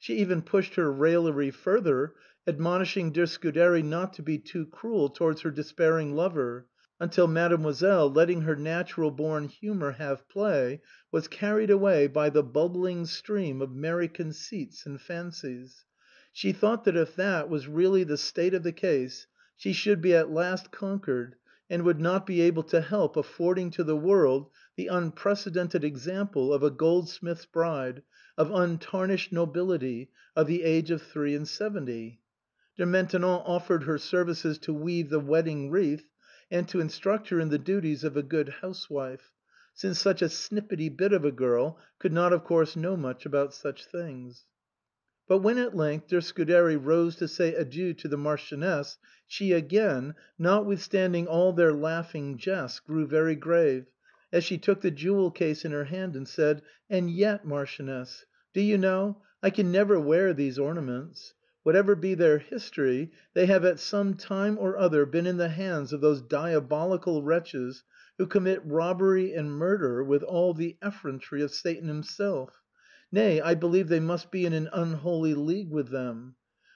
She even pushed her raillery further, admonishing De Scuderi not to be too cruel towards her despairing lover, until Mademoiselle, letting her natural born humor have play, was carried away by the bubbling stream of merry conceits and fancies. She thought that if that was really the state of the case, she should be at last conquered, and would not be able to help affording to the world the unprecedented example of a goldsmith's bride, of untarnished nobility, of the age of three and seventy. De Maintenon offered her services to weave the wedding wreath, and to instruct her in the duties of a good housewife, since such a snippety bit of a girl could not of course know much about such things. But when at length De Scuderi rose to say adieu to the Marchioness, she again, notwithstanding all their laughing jests, grew very grave, as she took the jewel case in her hand and said, " And yet, Marchioness, do you know, I can never wear these ornaments. Whatever be their history, they have at some time or other been in the hands of those diabolical wretches who commit robbery and murder with all the effrontery of Satan himself; nay, I believe they must be in an unholy league with them.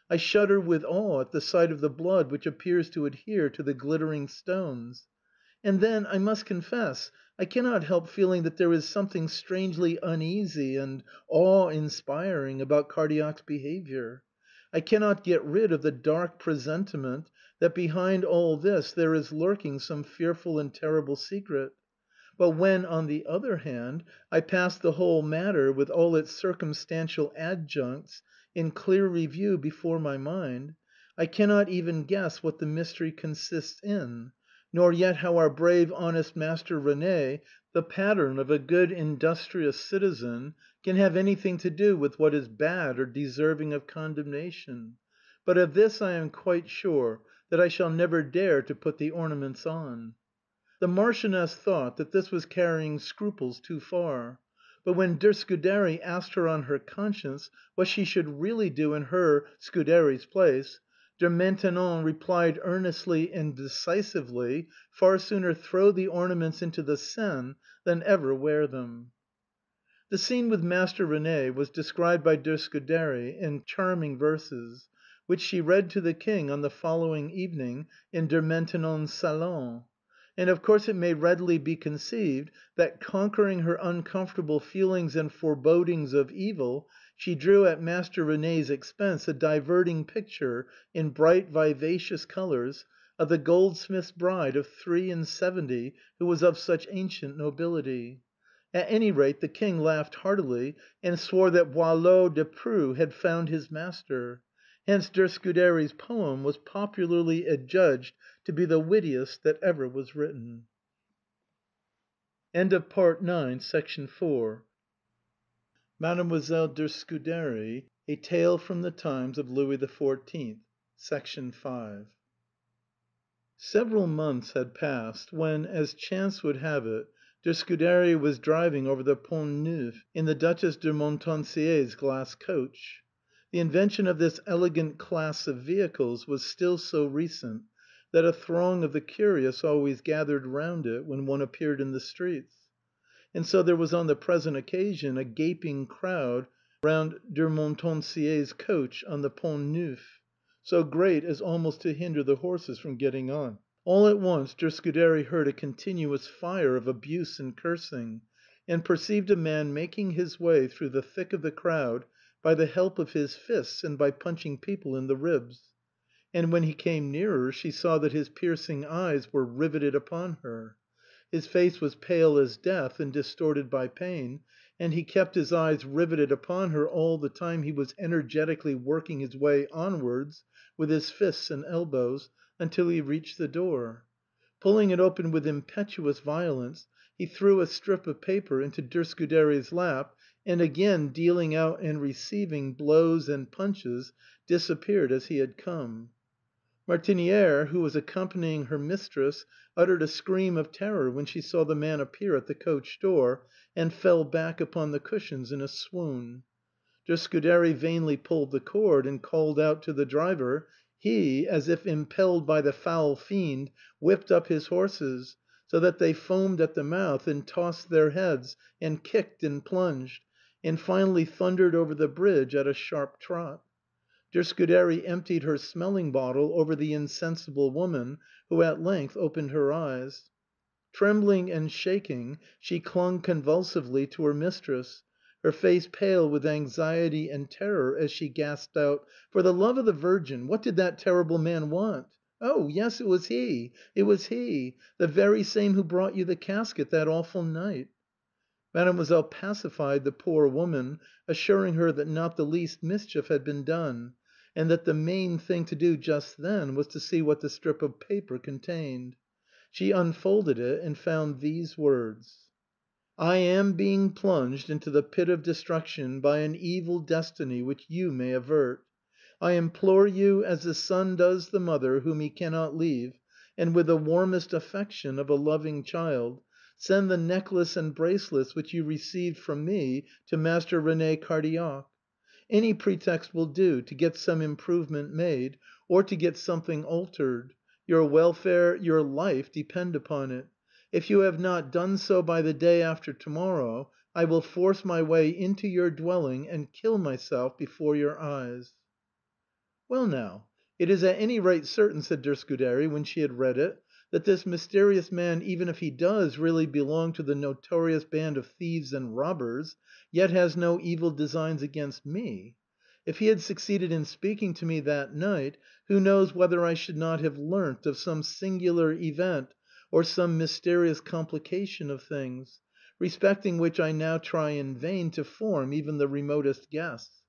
I shudder with awe at the sight of the blood which appears to adhere to the glittering stones. And then, I must confess, I cannot help feeling that there is something strangely uneasy and awe inspiring about Cardillac's behavior. I cannot get rid of the dark presentiment that behind all this there is lurking some fearful and terrible secret. But when, on the other hand, I pass the whole matter with all its circumstantial adjuncts in clear review before my mind, I cannot even guess what the mystery consists in, nor yet how our brave honest Master Rene, the pattern of a good industrious citizen, can have anything to do with what is bad or deserving of condemnation. But of this I am quite sure, that I shall never dare to put the ornaments on. The Marchioness thought that this was carrying scruples too far. But when De Scuderi asked her on her conscience what she should really do in her (Scuderi's) place, De Maintenon replied earnestly and decisively, far sooner throw the ornaments into the Seine than ever wear them. The scene with Master Rene was described by De Scuderi in charming verses, which she read to the King on the following evening in De Maintenon's salon; and of course it may readily be conceived that, conquering her uncomfortable feelings and forebodings of evil, she drew at Master Rene's expense a diverting picture in bright vivacious colors of the goldsmith's bride of three and seventy who was of such ancient nobility. At any rate the King laughed heartily, and swore that Boileau Despréaux had found his master. Hence De Scuderi's poem was popularly adjudged to be the wittiest that ever was written. MADEMOISELLE DE SCUDERY A TALE FROM THE TIMES OF LOUIS XIV SEVERAL months had passed when, as chance would have it, De Scuderi was driving over the Pont Neuf in the Duchess de Montpensier's glass coach. The invention of this elegant class of vehicles was still so recent that a throng of the curious always gathered round it when one appeared in the streets. And so there was on the present occasion a gaping crowd round De Montpensier's coach on the Pont Neuf, so great as almost to hinder the horses from getting on. All at once De Scuderi heard a continuous fire of abuse and cursing, and perceived a man making his way through the thick of the crowd by the help of his fists and by punching people in the ribs. And when he came nearer she saw that his piercing eyes were riveted upon her. His face was pale as death and distorted by pain, and he kept his eyes riveted upon her all the time he was energetically working his way onwards with his fists and elbows, until he reached the door. Pulling it open with impetuous violence, he threw a strip of paper into De Scuderi's lap, and again dealing out and receiving blows and punches, disappeared as he had come. Martiniere, who was accompanying her mistress, uttered a scream of terror when she saw the man appear at the coach door, and fell back upon the cushions in a swoon. Scuderi vainly pulled the cord and called out to the driver; he, as if impelled by the foul fiend, whipped up his horses, so that they foamed at the mouth and tossed their heads and kicked and plunged, and finally thundered over the bridge at a sharp trot. De Scuderi emptied her smelling bottle over the insensible woman, who at length opened her eyes. Trembling and shaking, she clung convulsively to her mistress, her face pale with anxiety and terror, as she gasped out, " For the love of the Virgin, what did that terrible man want? Oh! yes, it was he, it was he, the very same who brought you the casket that awful night." Mademoiselle pacified the poor woman, assuring her that not the least mischief had been done, and that the main thing to do just then was to see what the strip of paper contained. She unfolded it and found these words :" I am being plunged into the pit of destruction by an evil destiny which you may avert. I implore you, as the son does the mother whom he cannot leave, and with the warmest affection of a loving child, send the necklace and bracelets which you received from me to Master Rene Cardillac. Any pretext will do to get some improvement made, or to get something altered. Your welfare, your life, depend upon it. If you have not done so by the day after to morrow, I will force my way into your dwelling and kill myself before your eyes." " Well, now, it is at any rate certain," said De Scuderi, when she had read it, " that this mysterious man, even if he does really belong to the notorious band of thieves and robbers, yet has no evil designs against me. If he had succeeded in speaking to me that night, who knows whether I should not have learnt of some singular event or some mysterious complication of things, respecting which I now try in vain to form even the remotest guess.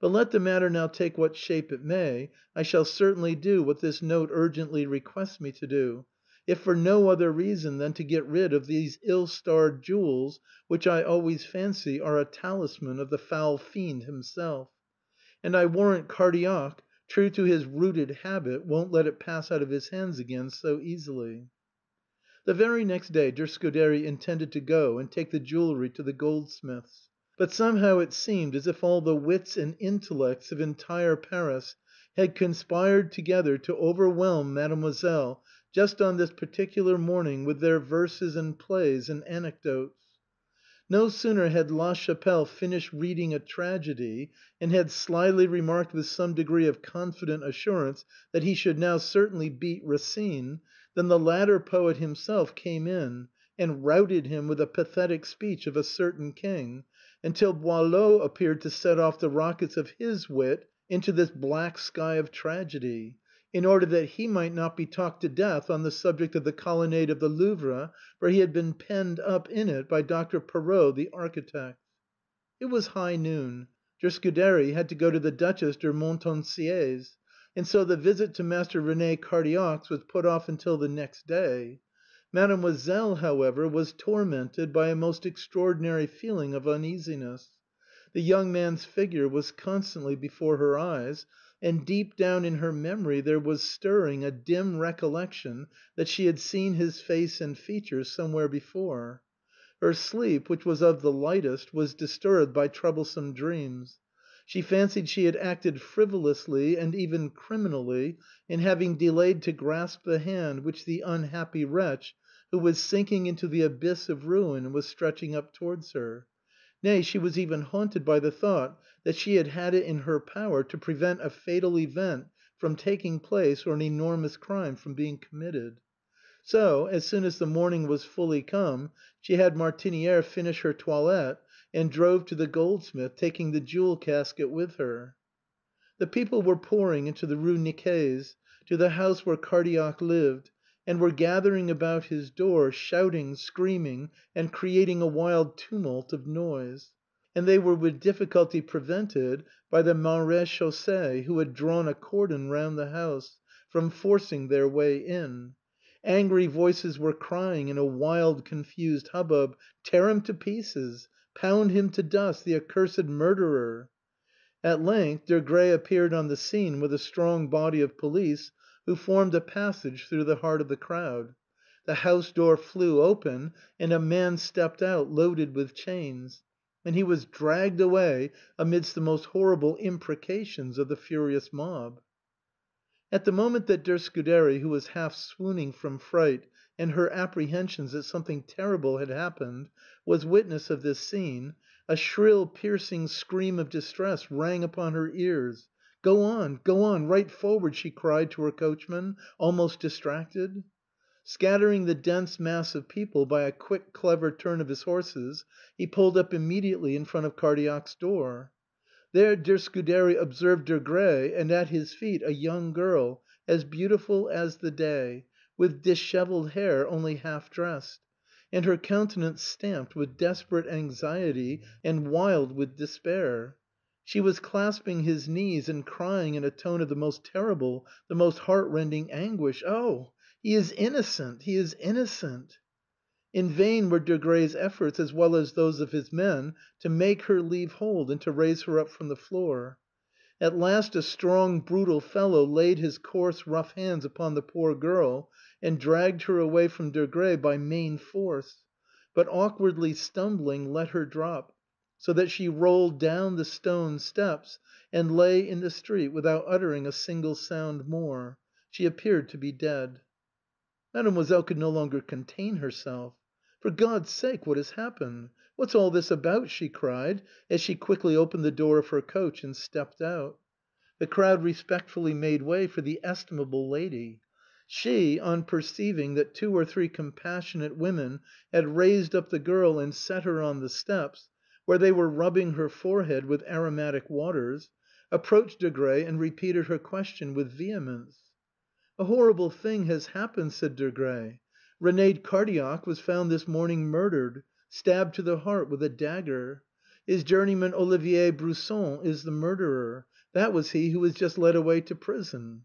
But let the matter now take what shape it may, I shall certainly do what this note urgently requests me to do, if for no other reason than to get rid of these ill starred jewels, which I always fancy are a talisman of the foul fiend himself. And I warrant Cardillac, true to his rooted habit, won't let it pass out of his hands again so easily." The very next day De Scuderi intended to go and take the jewellery to the goldsmith's. But somehow it seemed as if all the wits and intellects of entire Paris had conspired together to overwhelm Mademoiselle just on this particular morning with their verses and plays and anecdotes. No sooner had La Chapelle finished reading a tragedy, and had slyly remarked with some degree of confident assurance that he should now certainly beat Racine, the latter poet himself came in, and routed him with a pathetic speech of a certain king, until Boileau appeared to set off the rockets of his wit into this black sky of tragedy, in order that he might not be talked to death on the subject of the colonnade of the Louvre, for he had been penned up in it by Dr. Perrault, the architect. It was high noon. Der had to go to the Duchess de Montpensier's, and so the visit to Master Rene Cardillac's was put off until the next day. Mademoiselle, however, was tormented by a most extraordinary feeling of uneasiness. The young man's figure was constantly before her eyes, and deep down in her memory there was stirring a dim recollection that she had seen his face and features somewhere before. Her sleep, which was of the lightest, was disturbed by troublesome dreams. She fancied she had acted frivolously and even criminally in having delayed to grasp the hand which the unhappy wretch who was sinking into the abyss of ruin was stretching up towards her. Nay, she was even haunted by the thought that she had had it in her power to prevent a fatal event from taking place or an enormous crime from being committed. So, as soon as the morning was fully come, she had Martiniere finish her toilette, and drove to the goldsmith, taking the jewel casket with her. The people were pouring into the Rue Nicaise, to the house where Cardillac lived, and were gathering about his door, shouting, screaming, and creating a wild tumult of noise. And they were with difficulty prevented by the Maréchaussé, who had drawn a cordon round the house, from forcing their way in. Angry voices were crying in a wild confused hubbub, "Tear him to pieces! Pound him to dust, the accursed murderer!" At length Desgrais appeared on the scene with a strong body of police, who formed a passage through the heart of the crowd. The house door flew open, and a man stepped out loaded with chains, and he was dragged away amidst the most horrible imprecations of the furious mob. At the moment that De Scuderi, who was half swooning from fright and her apprehensions that something terrible had happened, was witness of this scene, a shrill piercing scream of distress rang upon her ears. "Go on, go on, right forward!" she cried to her coachman, almost distracted. Scattering the dense mass of people by a quick clever turn of his horses, he pulled up immediately in front of Cardillac's door. There De Scuderi observed Desgrais, and at his feet a young girl, as beautiful as the day, with dishevelled hair, only half dressed, and her countenance stamped with desperate anxiety and wild with despair. She was clasping his knees and crying in a tone of the most terrible, the most heartrending anguish, "Oh! he is innocent, he is innocent!" In vain were Desgrais's efforts, as well as those of his men, to make her leave hold and to raise her up from the floor. At last a strong, brutal fellow laid his coarse, rough hands upon the poor girl and dragged her away from Desgrais by main force, but awkwardly stumbling, let her drop, so that she rolled down the stone steps and lay in the street without uttering a single sound more. She appeared to be dead. Mademoiselle could no longer contain herself. "For God's sake, what has happened? What's all this about?" she cried, as she quickly opened the door of her coach and stepped out. The crowd respectfully made way for the estimable lady. She, on perceiving that two or three compassionate women had raised up the girl and set her on the steps, where they were rubbing her forehead with aromatic waters, approached Desgrais and repeated her question with vehemence. "A horrible thing has happened," said Desgrais. René Cardillac was found this morning murdered, stabbed to the heart with a dagger. His journeyman Olivier Brisson is the murderer. That was he who was just led away to prison."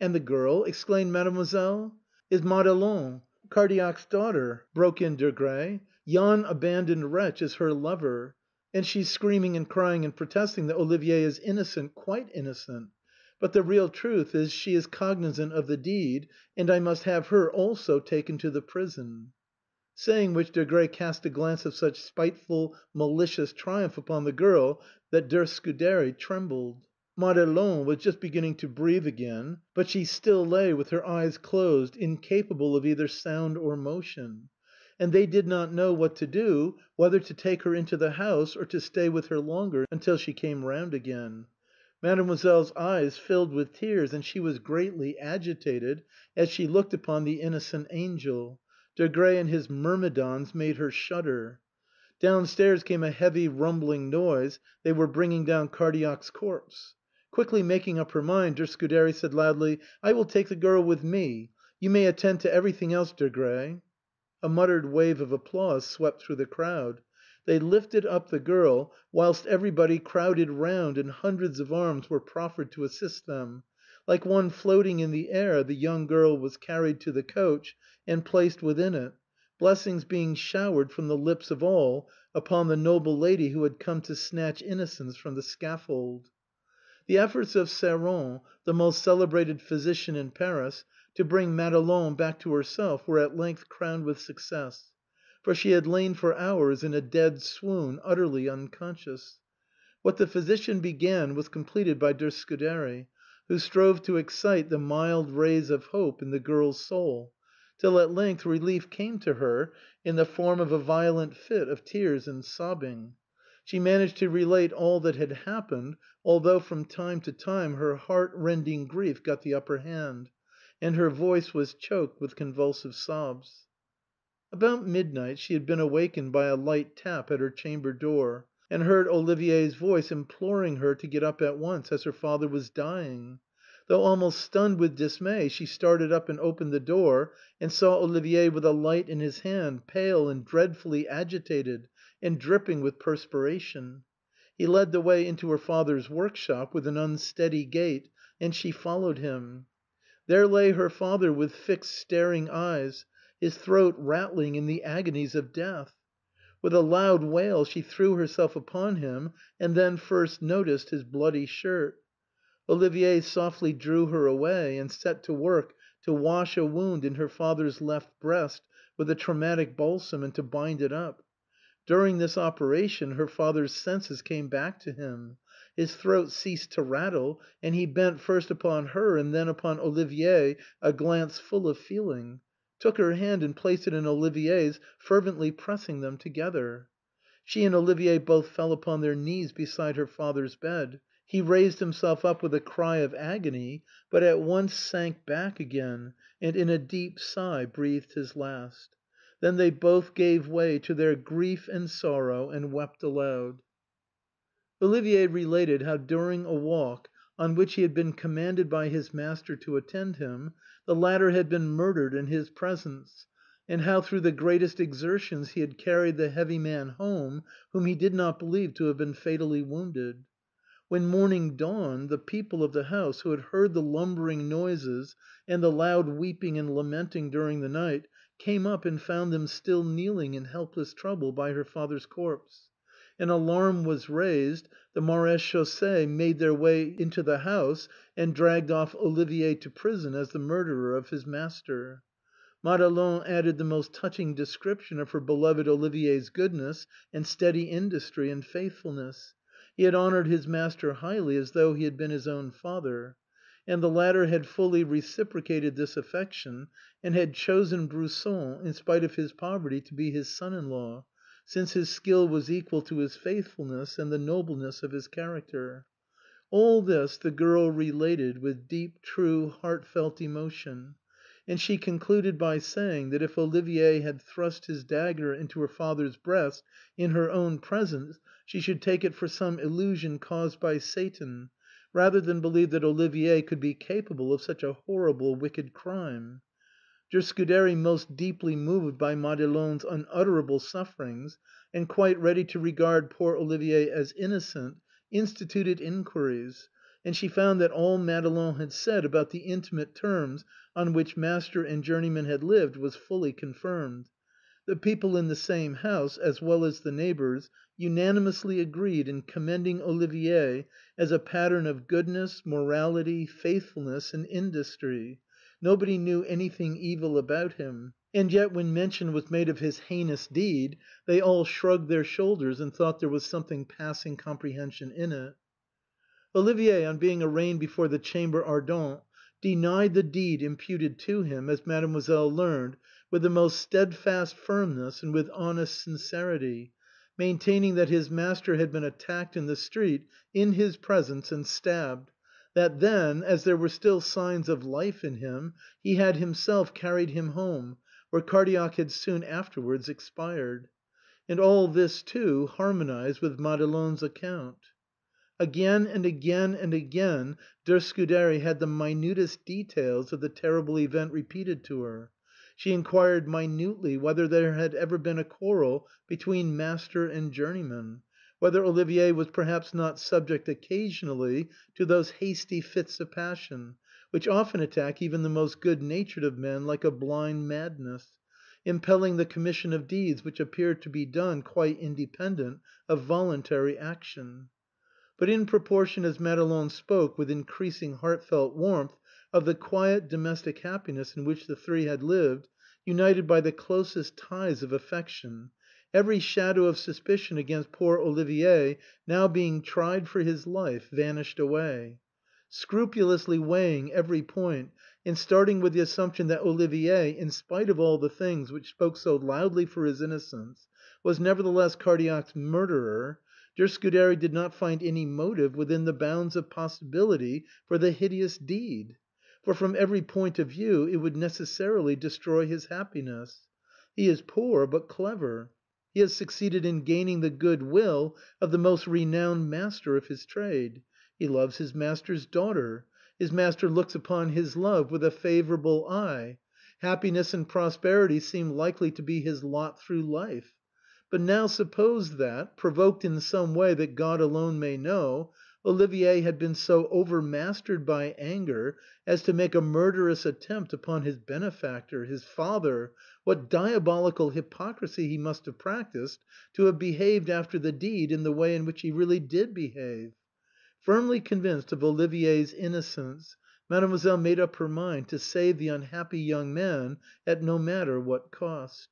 "And the girl?" exclaimed Mademoiselle. "Is Madelon, Cardillac's daughter," broke in Desgrais. "Yon abandoned wretch is her lover. And she's screaming and crying and protesting that Olivier is innocent, quite innocent. But the real truth is she is cognizant of the deed, and I must have her also taken to the prison." Saying which Desgrais cast a glance of such spiteful, malicious triumph upon the girl that De Scuderi trembled. Madelon was just beginning to breathe again, but she still lay with her eyes closed, incapable of either sound or motion. And they did not know what to do, whether to take her into the house or to stay with her longer until she came round again. Mademoiselle's eyes filled with tears, and she was greatly agitated as she looked upon the innocent angel. Desgrais and his myrmidons made her shudder. Downstairs came a heavy rumbling noise, they were bringing down Cardillac's corpse. Quickly making up her mind, De Scuderi said loudly, " I will take the girl with me. You may attend to everything else, Desgrais." A muttered wave of applause swept through the crowd. They lifted up the girl, whilst everybody crowded round and hundreds of arms were proffered to assist them. Like one floating in the air the young girl was carried to the coach and placed within it, blessings being showered from the lips of all upon the noble lady who had come to snatch innocence from the scaffold. The efforts of Seron, the most celebrated physician in Paris, to bring Madelon back to herself were at length crowned with success for she had lain for hours in a dead swoon, utterly unconscious. What the physician began was completed by De Scuderi, who strove to excite the mild rays of hope in the girl's soul, till at length relief came to her in the form of a violent fit of tears and sobbing. She managed to relate all that had happened, although from time to time her heart rending grief got the upper hand, and her voice was choked with convulsive sobs. About midnight she had been awakened by a light tap at her chamber door, and heard Olivier's voice imploring her to get up at once, as her father was dying. Though almost stunned with dismay, she started up and opened the door, and saw Olivier with a light in his hand, pale and dreadfully agitated, and dripping with perspiration. He led the way into her father's workshop with an unsteady gait, and she followed him. There lay her father with fixed staring eyes, his throat rattling in the agonies of death. With a loud wail she threw herself upon him, and then first noticed his bloody shirt. Olivier softly drew her away, and set to work to wash a wound in her father's left breast with a traumatic balsam and to bind it up. During this operation her father's senses came back to him. His throat ceased to rattle, and he bent first upon her and then upon Olivier a glance full of feeling, took her hand and placed it in Olivier's, fervently pressing them together. She and Olivier both fell upon their knees beside her father's bed. He raised himself up with a cry of agony, but at once sank back again, and in a deep sigh breathed his last. Then they both gave way to their grief and sorrow and wept aloud. Olivier related how during a walk, on which he had been commanded by his master to attend him, the latter had been murdered in his presence, and how through the greatest exertions he had carried the heavy man home, whom he did not believe to have been fatally wounded. When morning dawned, the people of the house, who had heard the lumbering noises and the loud weeping and lamenting during the night, came up and found them still kneeling in helpless trouble by her father's corpse. An alarm was raised, the Maréchaussé made their way into the house and dragged off Olivier to prison as the murderer of his master. Madeleine added the most touching description of her beloved Olivier's goodness and steady industry and faithfulness. He had honored his master highly as though he had been his own father. And the latter had fully reciprocated this affection, and had chosen Brisson, in spite of his poverty, to be his son in law, since his skill was equal to his faithfulness and the nobleness of his character. All this the girl related with deep, true, heartfelt emotion, and she concluded by saying that if Olivier had thrust his dagger into her father's breast in her own presence she should take it for some illusion caused by Satan, rather than believe that Olivier could be capable of such a horrible, wicked crime. De Scuderi, most deeply moved by Madeleine's unutterable sufferings, and quite ready to regard poor Olivier as innocent, instituted inquiries, and she found that all Madeleine had said about the intimate terms on which master and journeyman had lived was fully confirmed. The people in the same house, as well as the neighbors, unanimously agreed in commending Olivier as a pattern of goodness, morality, faithfulness, and industry. Nobody knew anything evil about him, and yet when mention was made of his heinous deed, they all shrugged their shoulders and thought there was something passing comprehension in it. Olivier, on being arraigned before the Chamber Ardente, denied the deed imputed to him, as Mademoiselle learned, with the most steadfast firmness and with honest sincerity, maintaining that his master had been attacked in the street in his presence and stabbed, that then, as there were still signs of life in him, he had himself carried him home, where Cardillac had soon afterwards expired. And all this, too, harmonized with Madeleine's account. Again and again and again de Scuderi had the minutest details of the terrible event repeated to her. She inquired minutely whether there had ever been a quarrel between master and journeyman, whether Olivier was perhaps not subject occasionally to those hasty fits of passion which often attack even the most good natured of men like a blind madness, impelling the commission of deeds which appear to be done quite independent of voluntary action. But in proportion as Madeleine spoke with increasing heartfelt warmth of the quiet domestic happiness in which the three had lived, united by the closest ties of affection, every shadow of suspicion against poor Olivier, now being tried for his life, vanished away. Scrupulously weighing every point, and starting with the assumption that Olivier, in spite of all the things which spoke so loudly for his innocence, was nevertheless Cardillac's murderer, de Scuderi did not find any motive within the bounds of possibility for the hideous deed, for from every point of view it would necessarily destroy his happiness. He is poor, but clever. He has succeeded in gaining the good will of the most renowned master of his trade. He loves his master's daughter. His master looks upon his love with a favorable eye. Happiness and prosperity seem likely to be his lot through life. But now suppose that, provoked in some way that God alone may know, Olivier had been so overmastered by anger as to make a murderous attempt upon his benefactor, his father, what diabolical hypocrisy he must have practised to have behaved after the deed in the way in which he really did behave. Firmly convinced of Olivier's innocence, Mademoiselle made up her mind to save the unhappy young man at no matter what cost.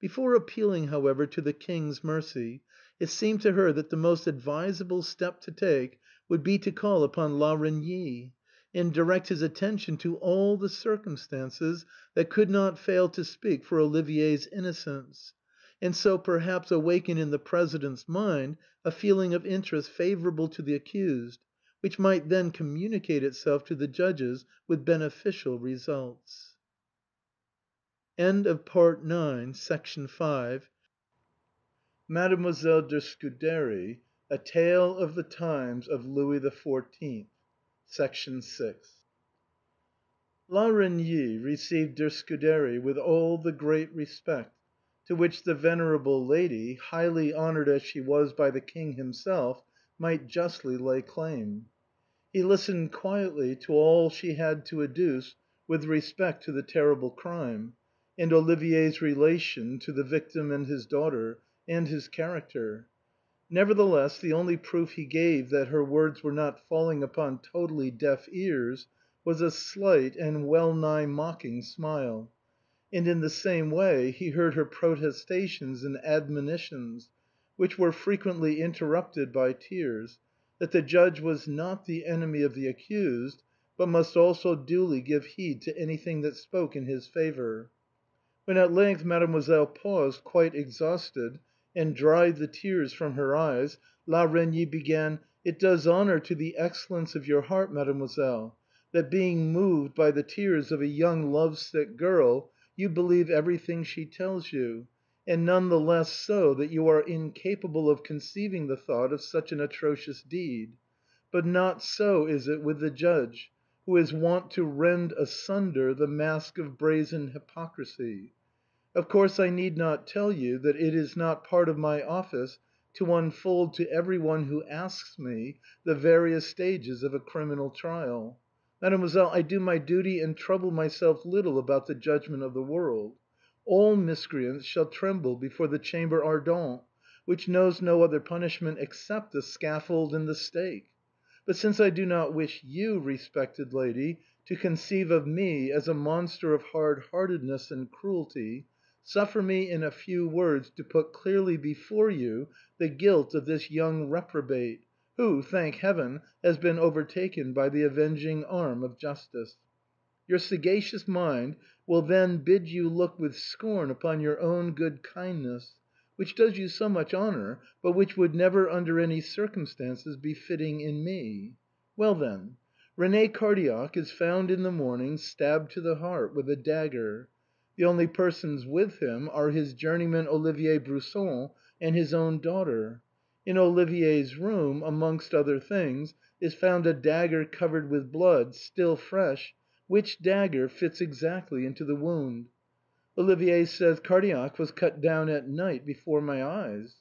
Before appealing, however, to the King's mercy, it seemed to her that the most advisable step to take would be to call upon La Reynie, and direct his attention to all the circumstances that could not fail to speak for Olivier's innocence, and so perhaps awaken in the President's mind a feeling of interest favorable to the accused, which might then communicate itself to the judges with beneficial results. Mademoiselle de Scudéry, A Tale of the Times of Louis XIV. La Reynie received de Scudéry with all the great respect to which the venerable lady, highly honored as she was by the King himself, might justly lay claim. He listened quietly to all she had to adduce with respect to the terrible crime, and Olivier's relation to the victim and his daughter, and his character. Nevertheless, the only proof he gave that her words were not falling upon totally deaf ears was a slight and well nigh mocking smile; and in the same way he heard her protestations and admonitions, which were frequently interrupted by tears, that the judge was not the enemy of the accused, but must also duly give heed to anything that spoke in his favor. When at length Mademoiselle paused, quite exhausted, and dried the tears from her eyes, La Reynie began: "It does honor to the excellence of your heart, Mademoiselle, that being moved by the tears of a young love sick girl, you believe everything she tells you, and none the less so that you are incapable of conceiving the thought of such an atrocious deed. But not so is it with the judge, who is wont to rend asunder the mask of brazen hypocrisy. Of course I need not tell you that it is not part of my office to unfold to every one who asks me the various stages of a criminal trial. Mademoiselle, I do my duty and trouble myself little about the judgment of the world. All miscreants shall tremble before the chamber ardente, which knows no other punishment except the scaffold and the stake. But since I do not wish you, respected lady, to conceive of me as a monster of hard heartedness and cruelty, suffer me in a few words to put clearly before you the guilt of this young reprobate, who, thank Heaven, has been overtaken by the avenging arm of justice. Your sagacious mind will then bid you look with scorn upon your own good kindness, which does you so much honor, but which would never under any circumstances be fitting in me. Well, then, René Cardillac is found in the morning stabbed to the heart with a dagger. The only persons with him are his journeyman Olivier Brisson and his own daughter. In Olivier's room, amongst other things, is found a dagger covered with blood, still fresh, which dagger fits exactly into the wound. Olivier says: "Cardillac was cut down at night before my eyes."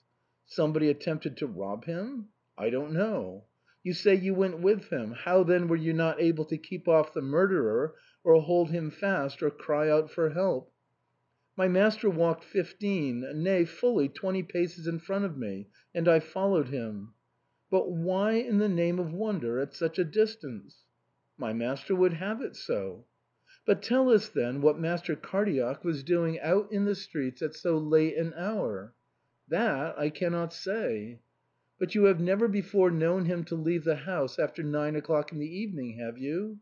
Somebody attempted to rob him? I don't know. You say you went with him; how then were you not able to keep off the murderer, or hold him fast, or cry out for help? My master walked fifteen, nay, fully twenty paces in front of me, and I followed him. But why in the name of wonder at such a distance? My master would have it so. But tell us, then, what Master Cardillac was doing out in the streets at so late an hour. That I cannot say. But you have never before known him to leave the house after nine o'clock in the evening, have you?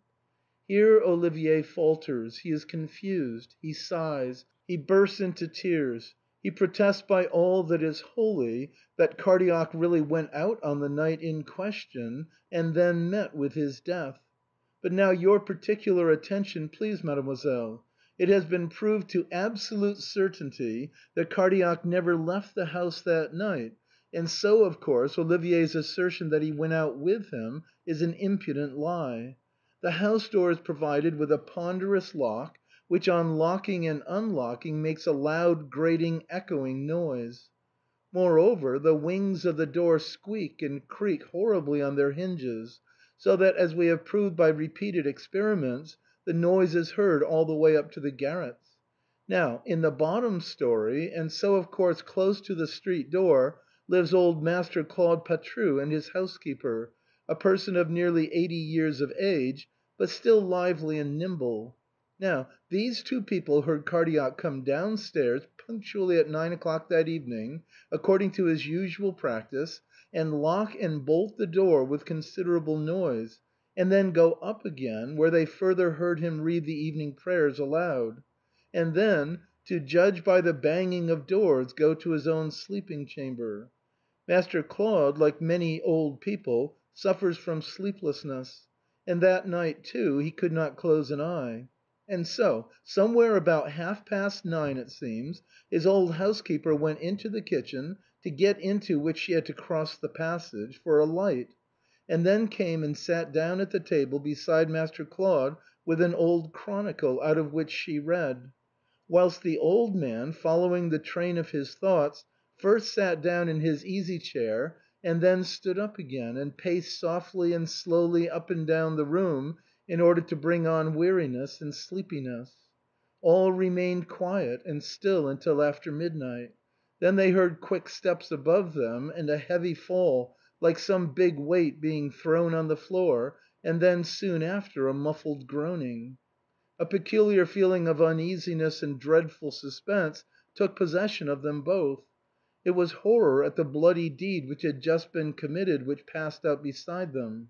Here Olivier falters, he is confused, he sighs, he bursts into tears, he protests by all that is holy that Cardillac really went out on the night in question, and then met with his death. But now your particular attention, please, mademoiselle. It has been proved to absolute certainty that Cardillac never left the house that night, and so, of course, Olivier's assertion that he went out with him is an impudent lie. The house door is provided with a ponderous lock, which on locking and unlocking makes a loud grating echoing noise. Moreover, the wings of the door squeak and creak horribly on their hinges, so that, as we have proved by repeated experiments, the noise is heard all the way up to the garrets. Now, in the bottom story, and so of course close to the street door, lives old Master Claude Patru and his housekeeper, a person of nearly eighty years of age, but still lively and nimble. Now, these two people heard Cardillac come downstairs punctually at nine o'clock that evening, according to his usual practice, and lock and bolt the door with considerable noise, and then go up again, where they further heard him read the evening prayers aloud; and then, to judge by the banging of doors, go to his own sleeping chamber. Master Claude, like many old people, suffers from sleeplessness, and that night, too, he could not close an eye. And so, somewhere about half past nine, it seems, his old housekeeper went into the kitchen, to get into which she had to cross the passage, for a light, and then came and sat down at the table beside Master Claude with an old chronicle, out of which she read; whilst the old man, following the train of his thoughts, first sat down in his easy chair, and then stood up again, and paced softly and slowly up and down the room in order to bring on weariness and sleepiness. All remained quiet and still until after midnight. Then they heard quick steps above them, and a heavy fall like some big weight being thrown on the floor, and then soon after a muffled groaning. A peculiar feeling of uneasiness and dreadful suspense took possession of them both. It was horror at the bloody deed which had just been committed which passed out beside them.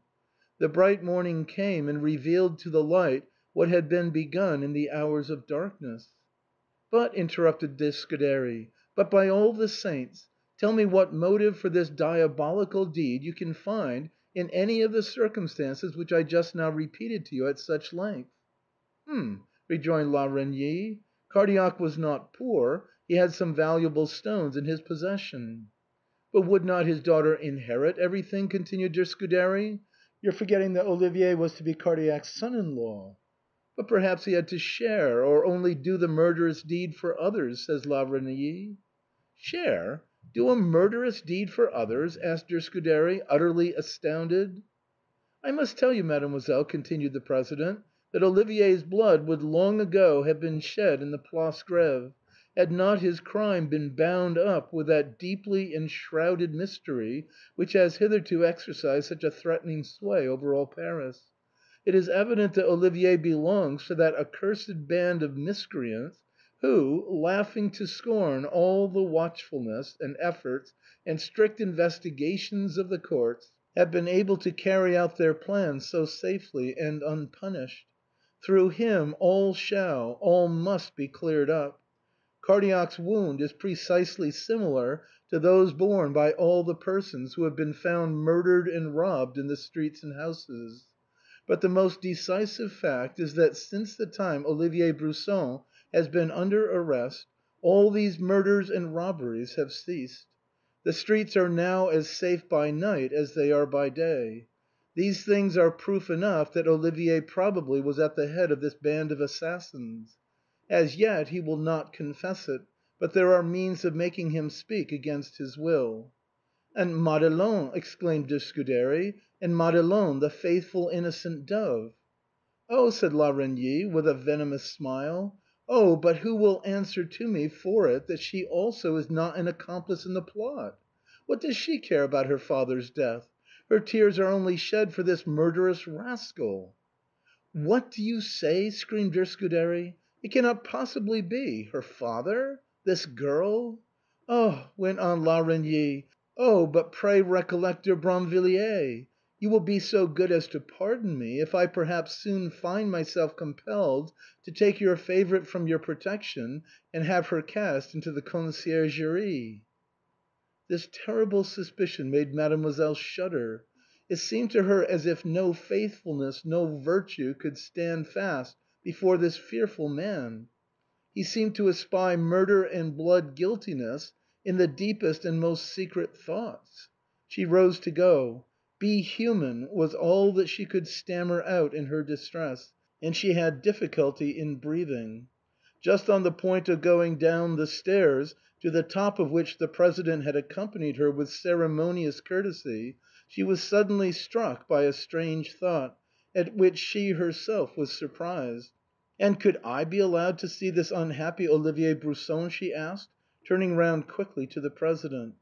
The bright morning came and revealed to the light what had been begun in the hours of darkness. " But," interrupted the Scuderi, " but by all the saints, tell me what motive for this diabolical deed you can find in any of the circumstances which I just now repeated to you at such length." " Hm !" rejoined La Reynie, " Cardillac was not poor; he had some valuable stones in his possession." " But would not his daughter inherit everything ?" continued the Scuderi. " You're forgetting that Olivier was to be Cardillac's son in law." " But perhaps he had to share, or only do the murderous deed for others," says La Reynie. " Share, do a murderous deed for others ?" asked the Scuderi, utterly astounded. " I must tell you, mademoiselle," continued the president, " that Olivier's blood would long ago have been shed in the Place Grève, had not his crime been bound up with that deeply enshrouded mystery which has hitherto exercised such a threatening sway over all Paris. It is evident that Olivier belongs to that accursed band of miscreants who, laughing to scorn all the watchfulness and efforts and strict investigations of the courts, have been able to carry out their plans so safely and unpunished. Through him all shall, all must be cleared up. Cardillac's wound is precisely similar to those borne by all the persons who have been found murdered and robbed in the streets and houses. But the most decisive fact is that since the time Olivier Brisson has been under arrest, all these murders and robberies have ceased. The streets are now as safe by night as they are by day. These things are proof enough that Olivier probably was at the head of this band of assassins. As yet he will not confess it, but there are means of making him speak against his will." " And Madelon !" exclaimed the Scuderi, " and Madelon, the faithful, innocent dove !"" Oh !" said La Reynie, with a venomous smile, " oh! but who will answer to me for it that she also is not an accomplice in the plot? What does she care about her father's death? Her tears are only shed for this murderous rascal." " What do you say ?" screamed the Scuderi. " It cannot possibly be. Her father? This girl ?"" "Oh," !" went on La Reynie, " oh! but pray recollect dear Brinvilliers. You will be so good as to pardon me if I perhaps soon find myself compelled to take your favorite from your protection and have her cast into the Conciergerie." This terrible suspicion made Mademoiselle shudder. It seemed to her as if no faithfulness, no virtue could stand fast before this fearful man. he seemed to espy murder and blood guiltiness in the deepest and most secret thoughts. She rose to go. " Be human," was all that she could stammer out in her distress, and she had difficulty in breathing. Just on the point of going down the stairs, to the top of which the President had accompanied her with ceremonious courtesy, she was suddenly struck by a strange thought, at which she herself was surprised. " And could I be allowed to see this unhappy Olivier Brisson ?" she asked, turning round quickly to the President.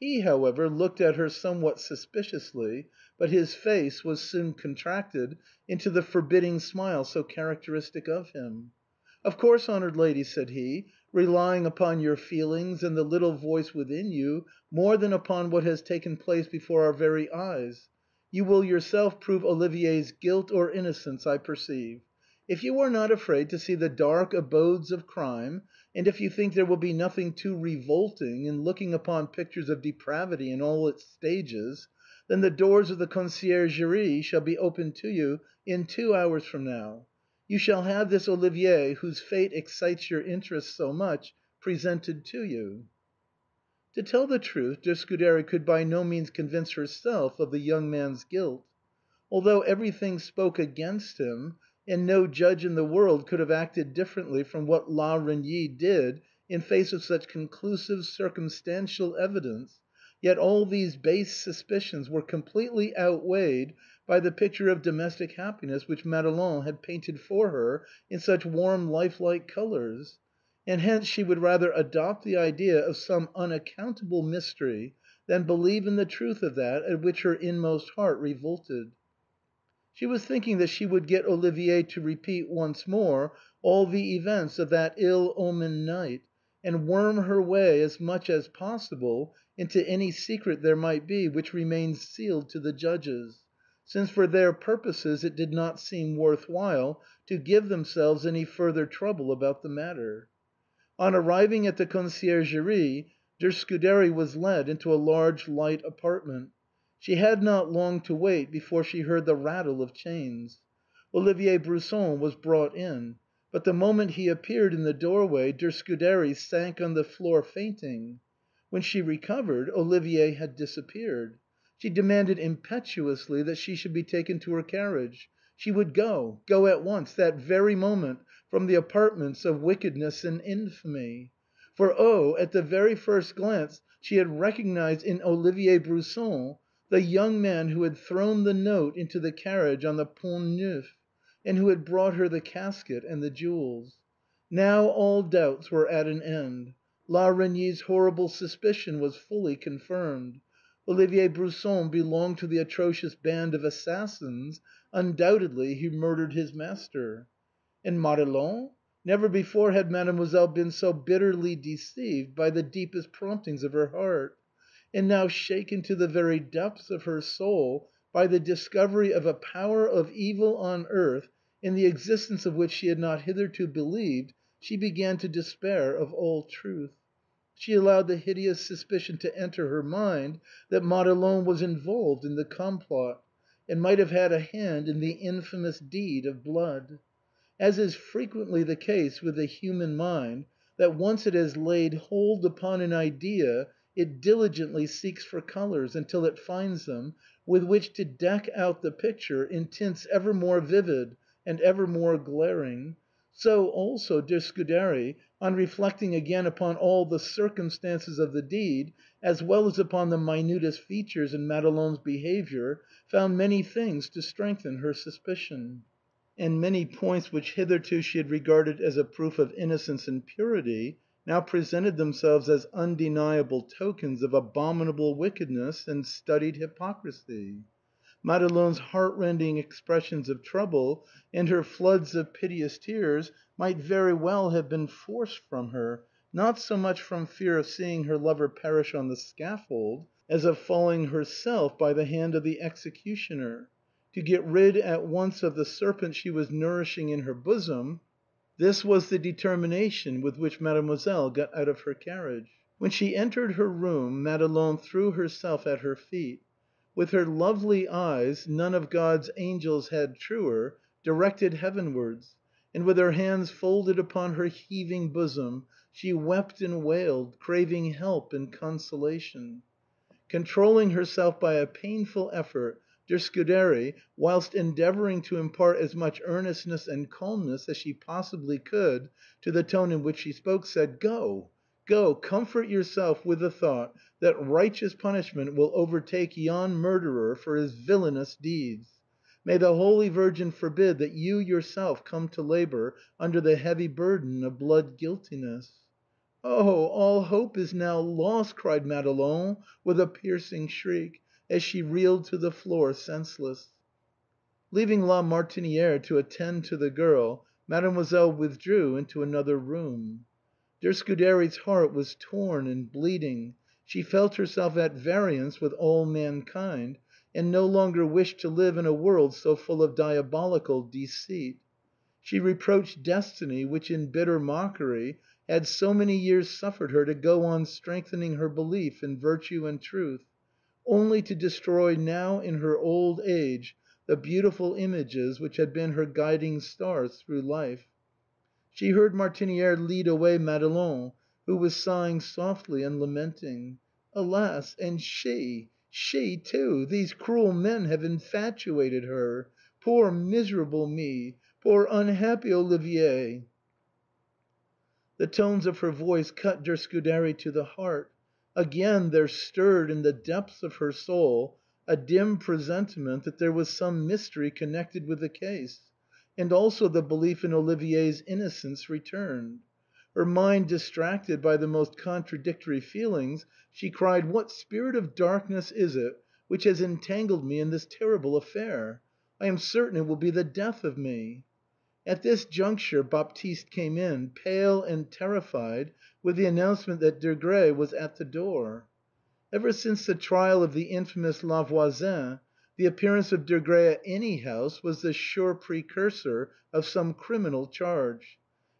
He, however, looked at her somewhat suspiciously, but his face was soon contracted into the forbidding smile so characteristic of him. " Of course, honored lady," said he, " relying upon your feelings and the little voice within you more than upon what has taken place before our very eyes. You will yourself prove Olivier's guilt or innocence, I perceive. If you are not afraid to see the dark abodes of crime, and if you think there will be nothing too revolting in looking upon pictures of depravity in all its stages, then the doors of the Conciergerie shall be opened to you in two hours from now. You shall have this Olivier, whose fate excites your interest so much, presented to you." To tell the truth, de Scuderi could by no means convince herself of the young man's guilt. Although everything spoke against him, and no judge in the world could have acted differently from what La Reynie did in face of such conclusive circumstantial evidence, yet all these base suspicions were completely outweighed by the picture of domestic happiness which Madelon had painted for her in such warm life like colors; and hence she would rather adopt the idea of some unaccountable mystery than believe in the truth of that at which her inmost heart revolted. She was thinking that she would get Olivier to repeat once more all the events of that ill omened night, and worm her way as much as possible into any secret there might be which remained sealed to the judges, since for their purposes it did not seem worth while to give themselves any further trouble about the matter. On arriving at the Conciergerie, de Scuderi was led into a large light apartment. She had not long to wait before she heard the rattle of chains. Olivier Brisson was brought in. But the moment he appeared in the doorway de Scuderi sank on the floor fainting. When she recovered, Olivier had disappeared. She demanded impetuously that she should be taken to her carriage. She would go, go at once, that very moment, from the apartments of wickedness and infamy. For oh! at the very first glance she had recognized in Olivier Brisson the young man who had thrown the note into the carriage on the Pont Neuf, and who had brought her the casket and the jewels. Now all doubts were at an end. La Reynie's horrible suspicion was fully confirmed. Olivier Brisson belonged to the atrocious band of assassins, undoubtedly he murdered his master. And Madelon? Never before had Mademoiselle been so bitterly deceived by the deepest promptings of her heart and now shaken to the very depths of her soul by the discovery of a power of evil on earth in the existence of which she had not hitherto believed, she began to despair of all truth. She allowed the hideous suspicion to enter her mind that Madelon was involved in the complot, and might have had a hand in the infamous deed of blood. As is frequently the case with the human mind, that once it has laid hold upon an idea it diligently seeks for colors until it finds them, with which to deck out the picture in tints ever more vivid and ever more glaring, so also de Scuderi, on reflecting again upon all the circumstances of the deed, as well as upon the minutest features in Madelon's behavior, found many things to strengthen her suspicion. And many points which hitherto she had regarded as a proof of innocence and purity, now presented themselves as undeniable tokens of abominable wickedness and studied hypocrisy. Madelon's heartrending expressions of trouble and her floods of piteous tears might very well have been forced from her, not so much from fear of seeing her lover perish on the scaffold, as of falling herself by the hand of the executioner. To get rid at once of the serpent she was nourishing in her bosom, this was the determination with which Mademoiselle got out of her carriage. When she entered her room, Madelon threw herself at her feet. With her lovely eyes, none of God's angels had truer, directed heavenwards, and with her hands folded upon her heaving bosom, she wept and wailed, craving help and consolation. Controlling herself by a painful effort, de Scuderi, whilst endeavoring to impart as much earnestness and calmness as she possibly could to the tone in which she spoke, said, " Go, go, comfort yourself with the thought that righteous punishment will overtake yon murderer for his villainous deeds. May the Holy Virgin forbid that you yourself come to labor under the heavy burden of blood guiltiness." " Oh! all hope is now lost !" cried Madelon with a piercing shriek, as she reeled to the floor senseless. Leaving La Martiniere to attend to the girl, Mademoiselle withdrew into another room. De Scuderi's heart was torn and bleeding; she felt herself at variance with all mankind, and no longer wished to live in a world so full of diabolical deceit. She reproached destiny which in bitter mockery had so many years suffered her to go on strengthening her belief in virtue and truth, only to destroy now in her old age the beautiful images which had been her guiding stars through life. She heard Martiniere lead away Madelon, who was sighing softly and lamenting. " Alas! and she — she too — these cruel men have infatuated her. Poor miserable me! Poor unhappy Olivier !" The tones of her voice cut de Scuderi to the heart. Again there stirred in the depths of her soul a dim presentiment that there was some mystery connected with the case, and also the belief in Olivier's innocence returned. Her mind distracted by the most contradictory feelings, she cried, " What spirit of darkness is it which has entangled me in this terrible affair? I am certain it will be the death of me." At this juncture Baptiste came in, pale and terrified, with the announcement that Desgrais was at the door. Ever since the trial of the infamous La Voisin, the appearance of Desgrais at any house was the sure precursor of some criminal charge.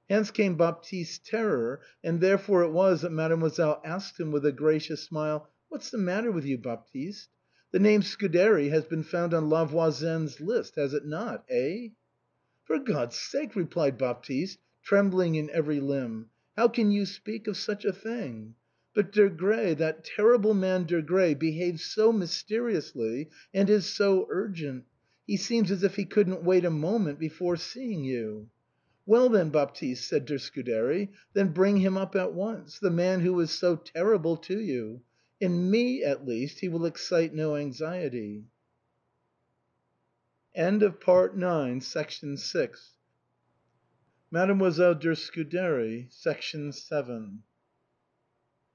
Hence came Baptiste's terror, and therefore it was that Mademoiselle asked him with a gracious smile, " What's the matter with you, Baptiste? The name Scuderi has been found on La Voisin's list, has it not, eh ?"" For God's sake," replied Baptiste, trembling in every limb, " how can you speak of such a thing? But Desgrais, that terrible man Desgrais, behaves so mysteriously and is so urgent. He seems as if he couldn't wait a moment before seeing you." " Well, then, Baptiste," said de Scuderi, " then bring him up at once, the man who is so terrible to you. In me, at least, he will excite no anxiety." MADEMOISELLE DE SCUDERI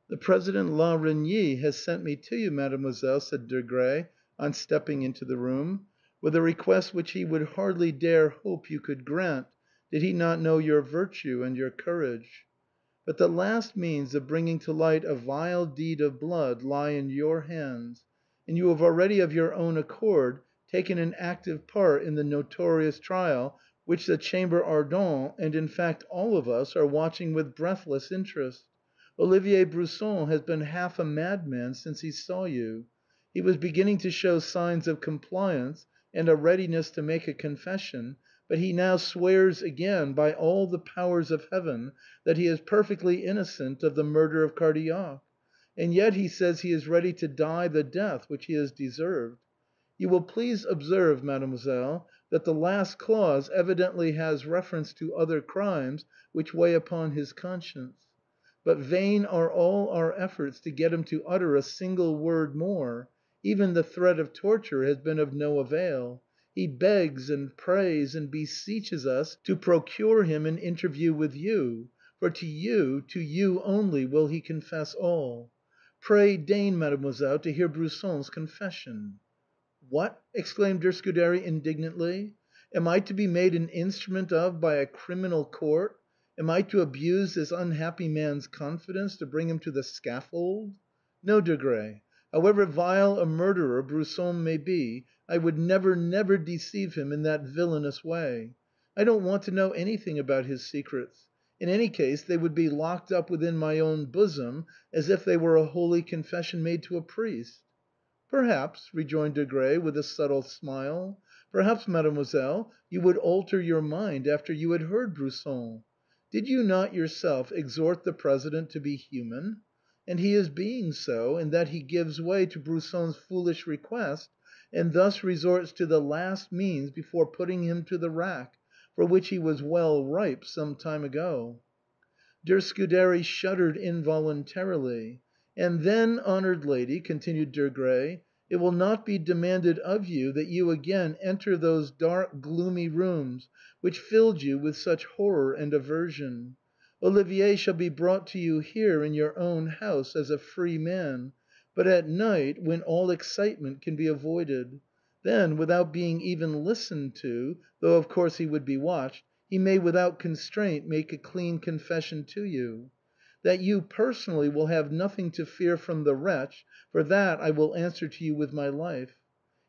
"The President La Reynie has sent me to you, Mademoiselle," said Desgrais on stepping into the room, " with a request which he would hardly dare hope you could grant did he not know your virtue and your courage. But the last means of bringing to light a vile deed of blood lie in your hands, and you have already of your own accord taken an active part in the notorious trial which the Chamber Ardente, and in fact all of us, are watching with breathless interest. Olivier Brisson has been half a madman since he saw you. He was beginning to show signs of compliance and a readiness to make a confession, but he now swears again by all the powers of heaven that he is perfectly innocent of the murder of Cardillac, and yet he says he is ready to die the death which he has deserved. You will please observe, mademoiselle, that the last clause evidently has reference to other crimes which weigh upon his conscience. But vain are all our efforts to get him to utter a single word more; even the threat of torture has been of no avail. He begs and prays and beseeches us to procure him an interview with you, for to you, to you only, will he confess all. Pray deign, mademoiselle, to hear Brisson's confession." " What !" exclaimed de Scuderi indignantly, " am I to be made an instrument of by a criminal court? Am I to abuse this unhappy man's confidence to bring him to the scaffold? No, De Gray; however vile a murderer Brisson may be, I would never, never deceive him in that villainous way. I don't want to know anything about his secrets; in any case they would be locked up within my own bosom, as if they were a holy confession made to a priest." " Perhaps," rejoined Desgrais with a subtle smile. Perhaps, mademoiselle, you would alter your mind after you had heard Brisson. Did you not yourself exhort the president to be human? And he is being so, in that he gives way to Brisson's foolish request, and thus resorts to the last means before putting him to the rack, for which he was well ripe some time ago." De Scuderi shuddered involuntarily. " And then, honored lady," continued Desgrais, " it will not be demanded of you that you again enter those dark, gloomy rooms which filled you with such horror and aversion. Olivier shall be brought to you here in your own house as a free man, but at night, when all excitement can be avoided; then, without being even listened to (though of course he would be watched), he may without constraint make a clean confession to you. That you personally will have nothing to fear from the wretch, for that I will answer to you with my life.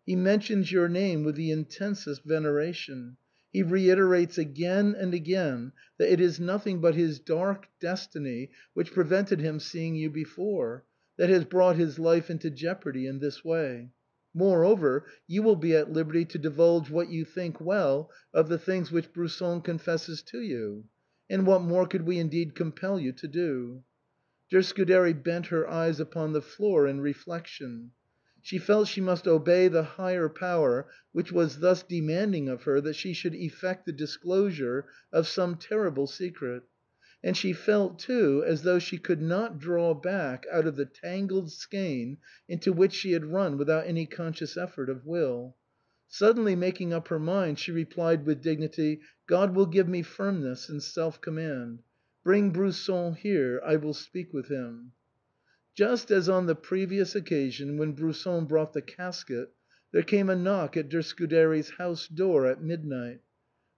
He mentions your name with the intensest veneration; he reiterates again and again that it is nothing but his dark destiny which prevented him seeing you before, that has brought his life into jeopardy in this way. Moreover, you will be at liberty to divulge what you think well of the things which Brisson confesses to you. And what more could we indeed compel you to do ?" De Scuderi bent her eyes upon the floor in reflection. She felt she must obey the higher power which was thus demanding of her that she should effect the disclosure of some terrible secret; and she felt too as though she could not draw back out of the tangled skein into which she had run without any conscious effort of will. Suddenly making up her mind, she replied with dignity, " God will give me firmness and self command. Bring Brisson here; I will speak with him." Just as on the previous occasion when Brisson brought the casket, there came a knock at De Scuderi's house door at midnight.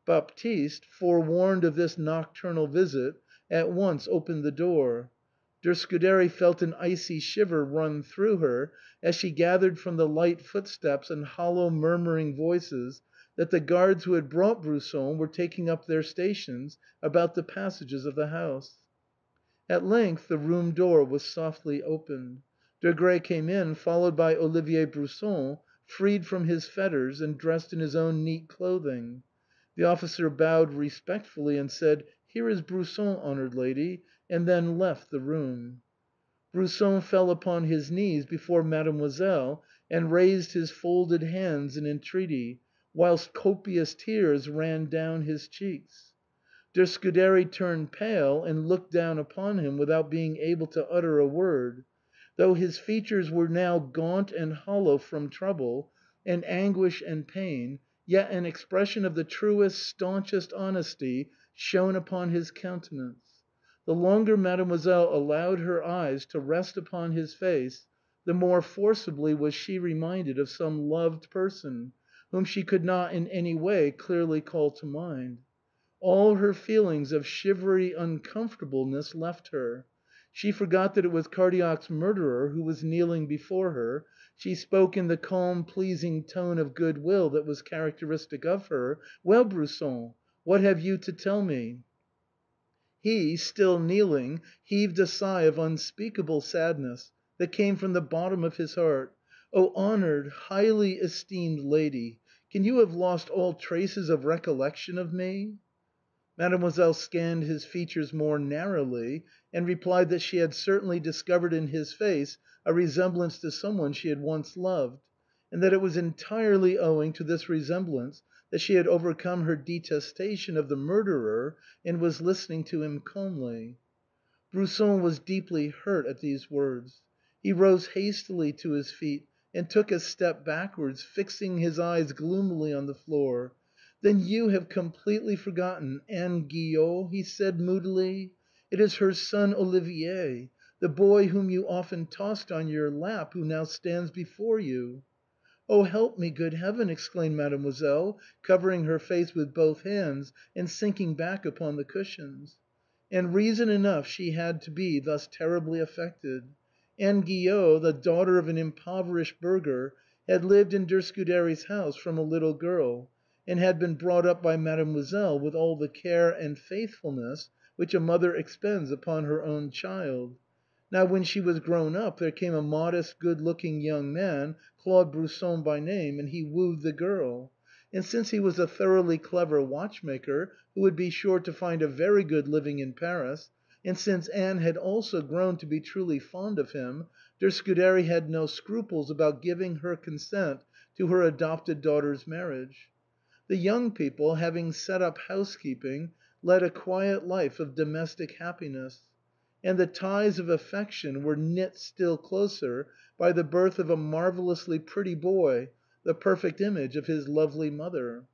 Baptiste, forewarned of this nocturnal visit, at once opened the door. De Scuderi felt an icy shiver run through her as she gathered from the light footsteps and hollow murmuring voices that the guards who had brought Brisson were taking up their stations about the passages of the house. At length the room door was softly opened. Desgrais came in, followed by Olivier Brisson, freed from his fetters and dressed in his own neat clothing. The officer bowed respectfully and said, " Here is Brisson, honored lady," and then left the room. Brisson fell upon his knees before Mademoiselle and raised his folded hands in entreaty, whilst copious tears ran down his cheeks. De Scuderi turned pale and looked down upon him without being able to utter a word. Though his features were now gaunt and hollow from trouble, and anguish and pain, yet an expression of the truest, staunchest honesty shone upon his countenance. The longer Mademoiselle allowed her eyes to rest upon his face, the more forcibly was she reminded of some loved person, whom she could not in any way clearly call to mind. All her feelings of shivery uncomfortableness left her; she forgot that it was Cardillac's murderer who was kneeling before her, she spoke in the calm pleasing tone of good will that was characteristic of her, " Well, Brisson, what have you to tell me ?" He, still kneeling, heaved a sigh of unspeakable sadness that came from the bottom of his heart. " Oh, honored, highly esteemed lady, can you have lost all traces of recollection of me ?" Mademoiselle scanned his features more narrowly, and replied that she had certainly discovered in his face a resemblance to some one she had once loved, and that it was entirely owing to this resemblance that she had overcome her detestation of the murderer and was listening to him calmly. Brisson was deeply hurt at these words. He rose hastily to his feet and took a step backwards, fixing his eyes gloomily on the floor. " Then you have completely forgotten Anne Guillot ?" he said moodily. " It is her son Olivier, the boy whom you often tossed on your lap, who now stands before you." " Oh! help me, good Heaven !" exclaimed Mademoiselle, covering her face with both hands and sinking back upon the cushions. And reason enough she had to be thus terribly affected. Anne Guillot, the daughter of an impoverished burgher, had lived in De Scuderi's house from a little girl, and had been brought up by Mademoiselle with all the care and faithfulness which a mother expends upon her own child. Now when she was grown up there came a modest, good looking young man, Claude Brisson by name, and he wooed the girl. and since he was a thoroughly clever watchmaker who would be sure to find a very good living in Paris, and since Anne had also grown to be truly fond of him, de Scuderi had no scruples about giving her consent to her adopted daughter's marriage. The young people, having set up housekeeping, led a quiet life of domestic happiness; and the ties of affection were knit still closer by the birth of a marvellously pretty boy, the perfect image of his lovely mother.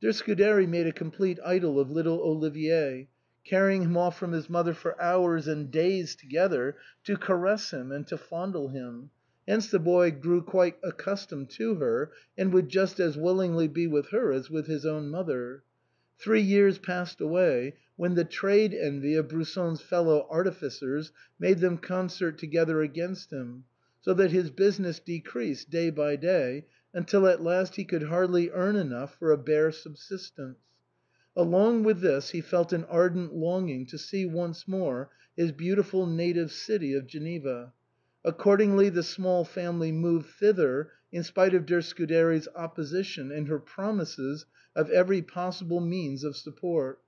De Scuderi made a complete idol of little Olivier, carrying him off from his mother for hours and days together to caress him and to fondle him; hence the boy grew quite accustomed to her, and would just as willingly be with her as with his own mother. Three years passed away, when the trade envy of Brisson's fellow artificers made them concert together against him, so that his business decreased day by day, until at last he could hardly earn enough for a bare subsistence. Along with this he felt an ardent longing to see once more his beautiful native city of Geneva. Accordingly the small family moved thither in spite of de Scuderi's opposition and her promises of every possible means of support.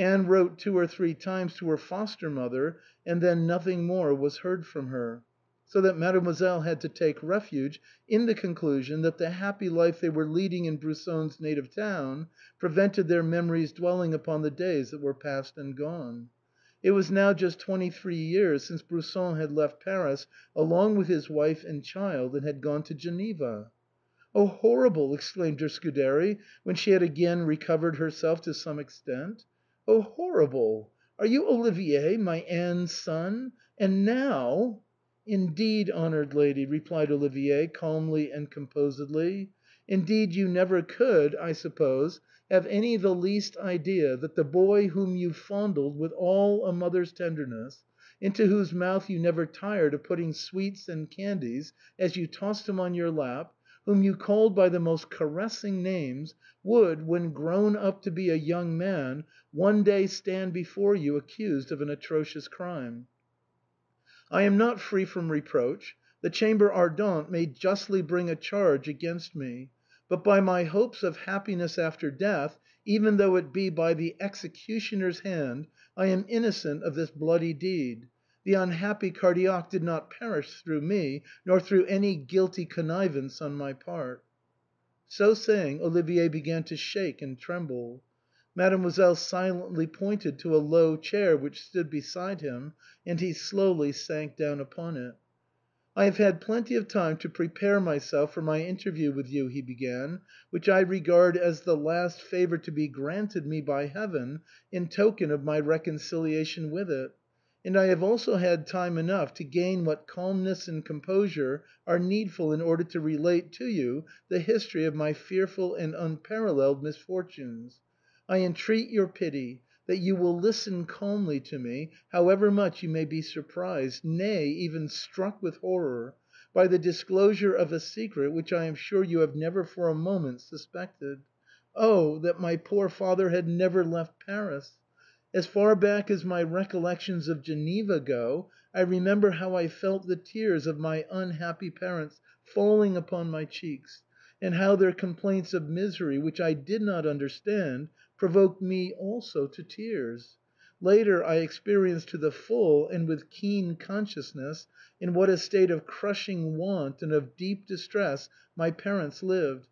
Anne wrote two or three times to her foster mother, and then nothing more was heard from her; so that Mademoiselle had to take refuge in the conclusion that the happy life they were leading in Brisson's native town prevented their memories dwelling upon the days that were past and gone. It was now just twenty three years since Brisson had left Paris along with his wife and child, and had gone to Geneva. " Oh, horrible !" exclaimed de Scuderi, when she had again recovered herself to some extent. " Oh, horrible! Are you Olivier, my Anne's son? And now "" Indeed, honored lady," replied Olivier, calmly and composedly, " indeed you never could, I suppose, have any the least idea that the boy whom you fondled with all a mother's tenderness, into whose mouth you never tired of putting sweets and candies as you tossed him on your lap, whom you called by the most caressing names, would, when grown up to be a young man, one day stand before you accused of an atrocious crime. I am not free from reproach; the Chamber Ardente may justly bring a charge against me; but by my hopes of happiness after death, even though it be by the executioner's hand, I am innocent of this bloody deed. The unhappy Cardillac did not perish through me, nor through any guilty connivance on my part." So saying, Olivier began to shake and tremble. Mademoiselle silently pointed to a low chair which stood beside him, and he slowly sank down upon it. " I have had plenty of time to prepare myself for my interview with you," he began, " which I regard as the last favor to be granted me by Heaven in token of my reconciliation with it; and I have also had time enough to gain what calmness and composure are needful in order to relate to you the history of my fearful and unparalleled misfortunes. I entreat your pity, that you will listen calmly to me, however much you may be surprised, nay, even struck with horror, by the disclosure of a secret which I am sure you have never for a moment suspected. Oh! that my poor father had never left Paris. As far back as my recollections of Geneva go, I remember how I felt the tears of my unhappy parents falling upon my cheeks, and how their complaints of misery, which I did not understand, provoked me also to tears. Later I experienced to the full, and with keen consciousness, in what a state of crushing want and of deep distress my parents lived.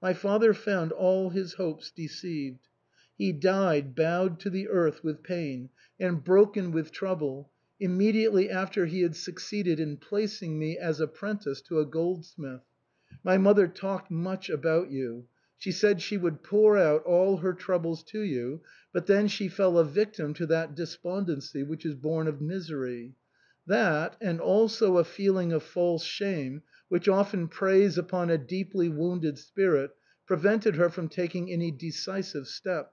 My father found all his hopes deceived. He died bowed to the earth with pain, and broken with trouble, immediately after he had succeeded in placing me as apprentice to a goldsmith. My mother talked much about you. She said she would pour out all her troubles to you, but then she fell a victim to that despondency which is born of misery. That, and also a feeling of false shame, which often preys upon a deeply wounded spirit, prevented her from taking any decisive step.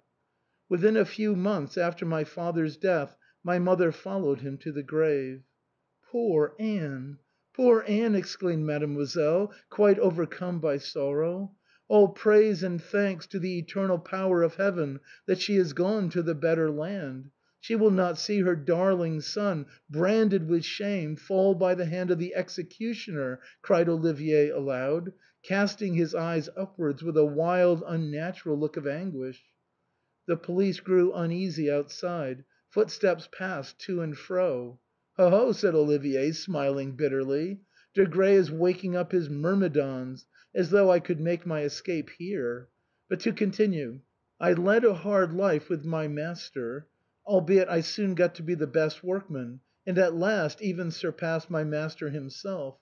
Within a few months after my father's death my mother followed him to the grave." " Poor Anne! poor Anne !" exclaimed Mademoiselle, quite overcome by sorrow. " All praise and thanks to the eternal power of Heaven that she is gone to the better land. She will not see her darling son, branded with shame, fall by the hand of the executioner," cried Olivier aloud, casting his eyes upwards with a wild unnatural look of anguish. The police grew uneasy outside; footsteps passed to and fro. " Ho! ho !" said Olivier, smiling bitterly, " Desgrais is waking up his myrmidons. As though I could make my escape here. But to continue. I led a hard life with my master, albeit I soon got to be the best workman, and at last even surpassed my master himself.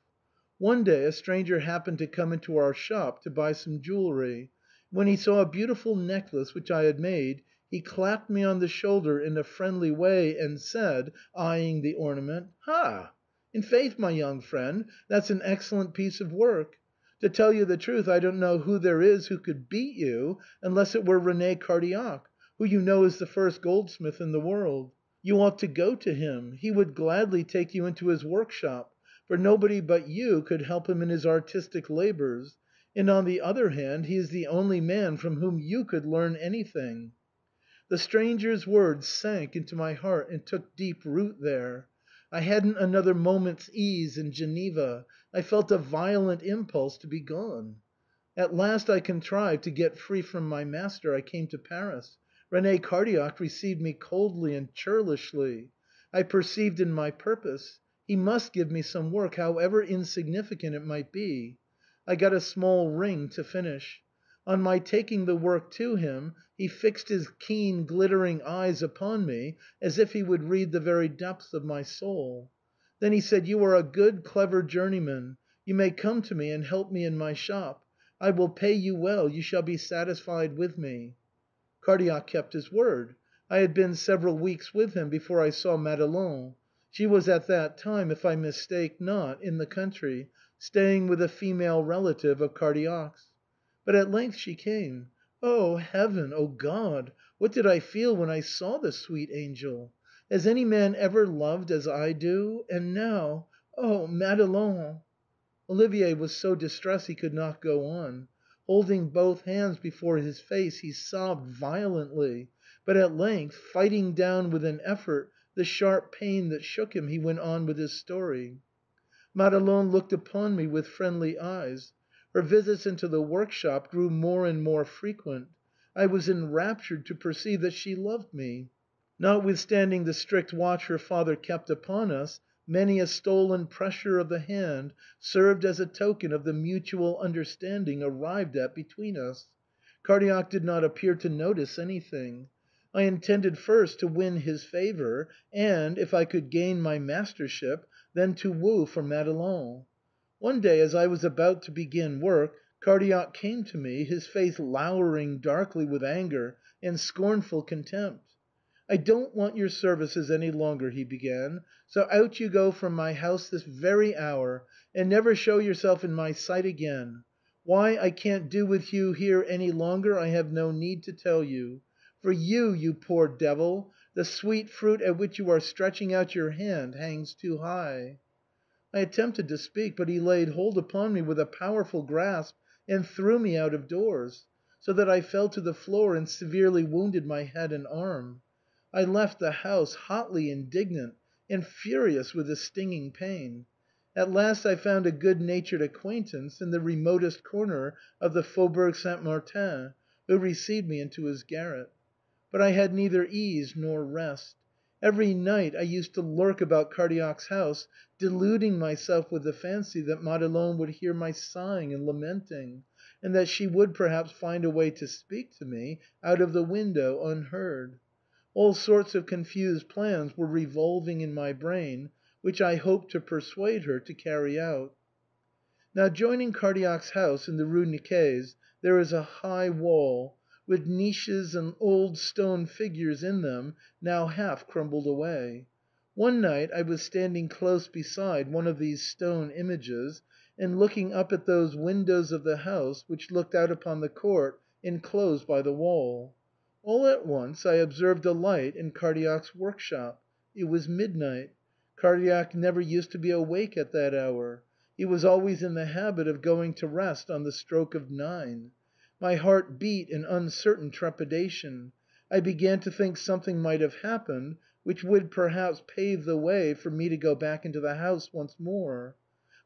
One day a stranger happened to come into our shop to buy some jewelry. When he saw a beautiful necklace which I had made, he clapped me on the shoulder in a friendly way, and said, eyeing the ornament, " Ha! in faith, my young friend, that's an excellent piece of work. To tell you the truth, I don't know who there is who could beat you, unless it were Rene Cardillac, who you know is the first goldsmith in the world. You ought to go to him; he would gladly take you into his workshop, for nobody but you could help him in his artistic labors; and on the other hand, he is the only man from whom you could learn anything." The stranger's words sank into my heart and took deep root there. I hadn't another moment's ease in Geneva; I felt a violent impulse to be gone. At last I contrived to get free from my master. I came to Paris. Rene Cardillac received me coldly and churlishly. I perceived in my purpose; he must give me some work, however insignificant it might be. I got a small ring to finish. On my taking the work to him, he fixed his keen glittering eyes upon me as if he would read the very depths of my soul. Then he said, " You are a good, clever journeyman; you may come to me and help me in my shop. I will pay you well; you shall be satisfied with me." Cardillac kept his word. I had been several weeks with him before I saw Madelon. She was at that time, if I mistake not, in the country, staying with a female relative of Cardillac's. But at length she came. Oh heaven! oh God! what did I feel when I saw the sweet angel? Has any man ever loved as I do? And now — oh! Madelon !" Olivier was so distressed he could not go on. Holding both hands before his face, he sobbed violently, but at length, fighting down with an effort the sharp pain that shook him, he went on with his story. Madelon looked upon me with friendly eyes. Her visits into the workshop grew more and more frequent. I was enraptured to perceive that she loved me. Notwithstanding the strict watch her father kept upon us, many a stolen pressure of the hand served as a token of the mutual understanding arrived at between us. Cardillac did not appear to notice anything. I intended first to win his favor, and, if I could gain my mastership, then to woo for Madelon. One day as I was about to begin work, Cardillac came to me, his face lowering darkly with anger and scornful contempt. " I don't want your services any longer," he began, " so out you go from my house this very hour, and never show yourself in my sight again. Why I can't do with you here any longer I have no need to tell you. For you, you poor devil, the sweet fruit at which you are stretching out your hand hangs too high." I attempted to speak, but he laid hold upon me with a powerful grasp and threw me out of doors, so that I fell to the floor and severely wounded my head and arm. I left the house hotly indignant, and furious with the stinging pain. At last I found a good natured acquaintance in the remotest corner of the Faubourg St. Martin, who received me into his garret. But I had neither ease nor rest. Every night I used to lurk about Cardillac's house, deluding myself with the fancy that Madelon would hear my sighing and lamenting, and that she would perhaps find a way to speak to me out of the window unheard. All sorts of confused plans were revolving in my brain, which I hoped to persuade her to carry out. Now joining Cardillac*s house in the Rue Nicaise there is a high wall, with niches and old stone figures in them, now half crumbled away. One night I was standing close beside one of these stone images, and looking up at those windows of the house which looked out upon the court enclosed by the wall. All at once I observed a light in Cardillac*s workshop. It was midnight. Cardillac never used to be awake at that hour; he was always in the habit of going to rest on the stroke of nine. My heart beat in uncertain trepidation; I began to think something might have happened, which would perhaps pave the way for me to go back into the house once more.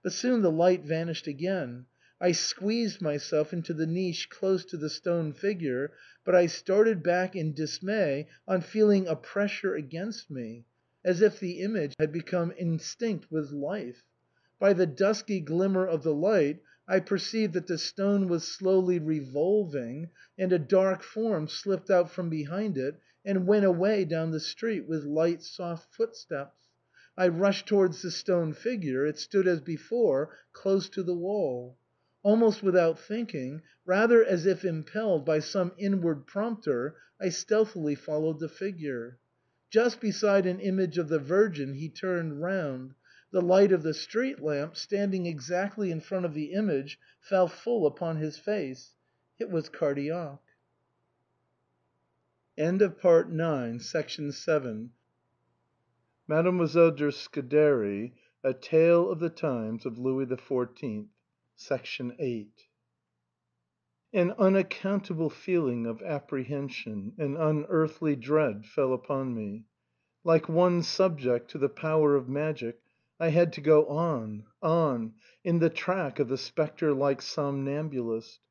But soon the light vanished again. I squeezed myself into the niche close to the stone figure, but I started back in dismay on feeling a pressure against me, as if the image had become instinct with life. By the dusky glimmer of the light I perceived that the stone was slowly revolving, and a dark form slipped out from behind it and went away down the street with light soft footsteps. I rushed towards the stone figure; it stood as before, close to the wall. Almost without thinking, rather as if impelled by some inward prompter, I stealthily followed the figure. Just beside an image of the Virgin he turned round; the light of the street lamp, standing exactly in front of the image, fell full upon his face. It was Cardillac. MADEMOISELLE DE SCUDERY A TALE OF THE TIMES OF LOUIS XIV An unaccountable feeling of apprehension, an unearthly dread fell upon me. Like one subject to the power of magic, I had to go on, on, in the track of the spectre like somnambulist;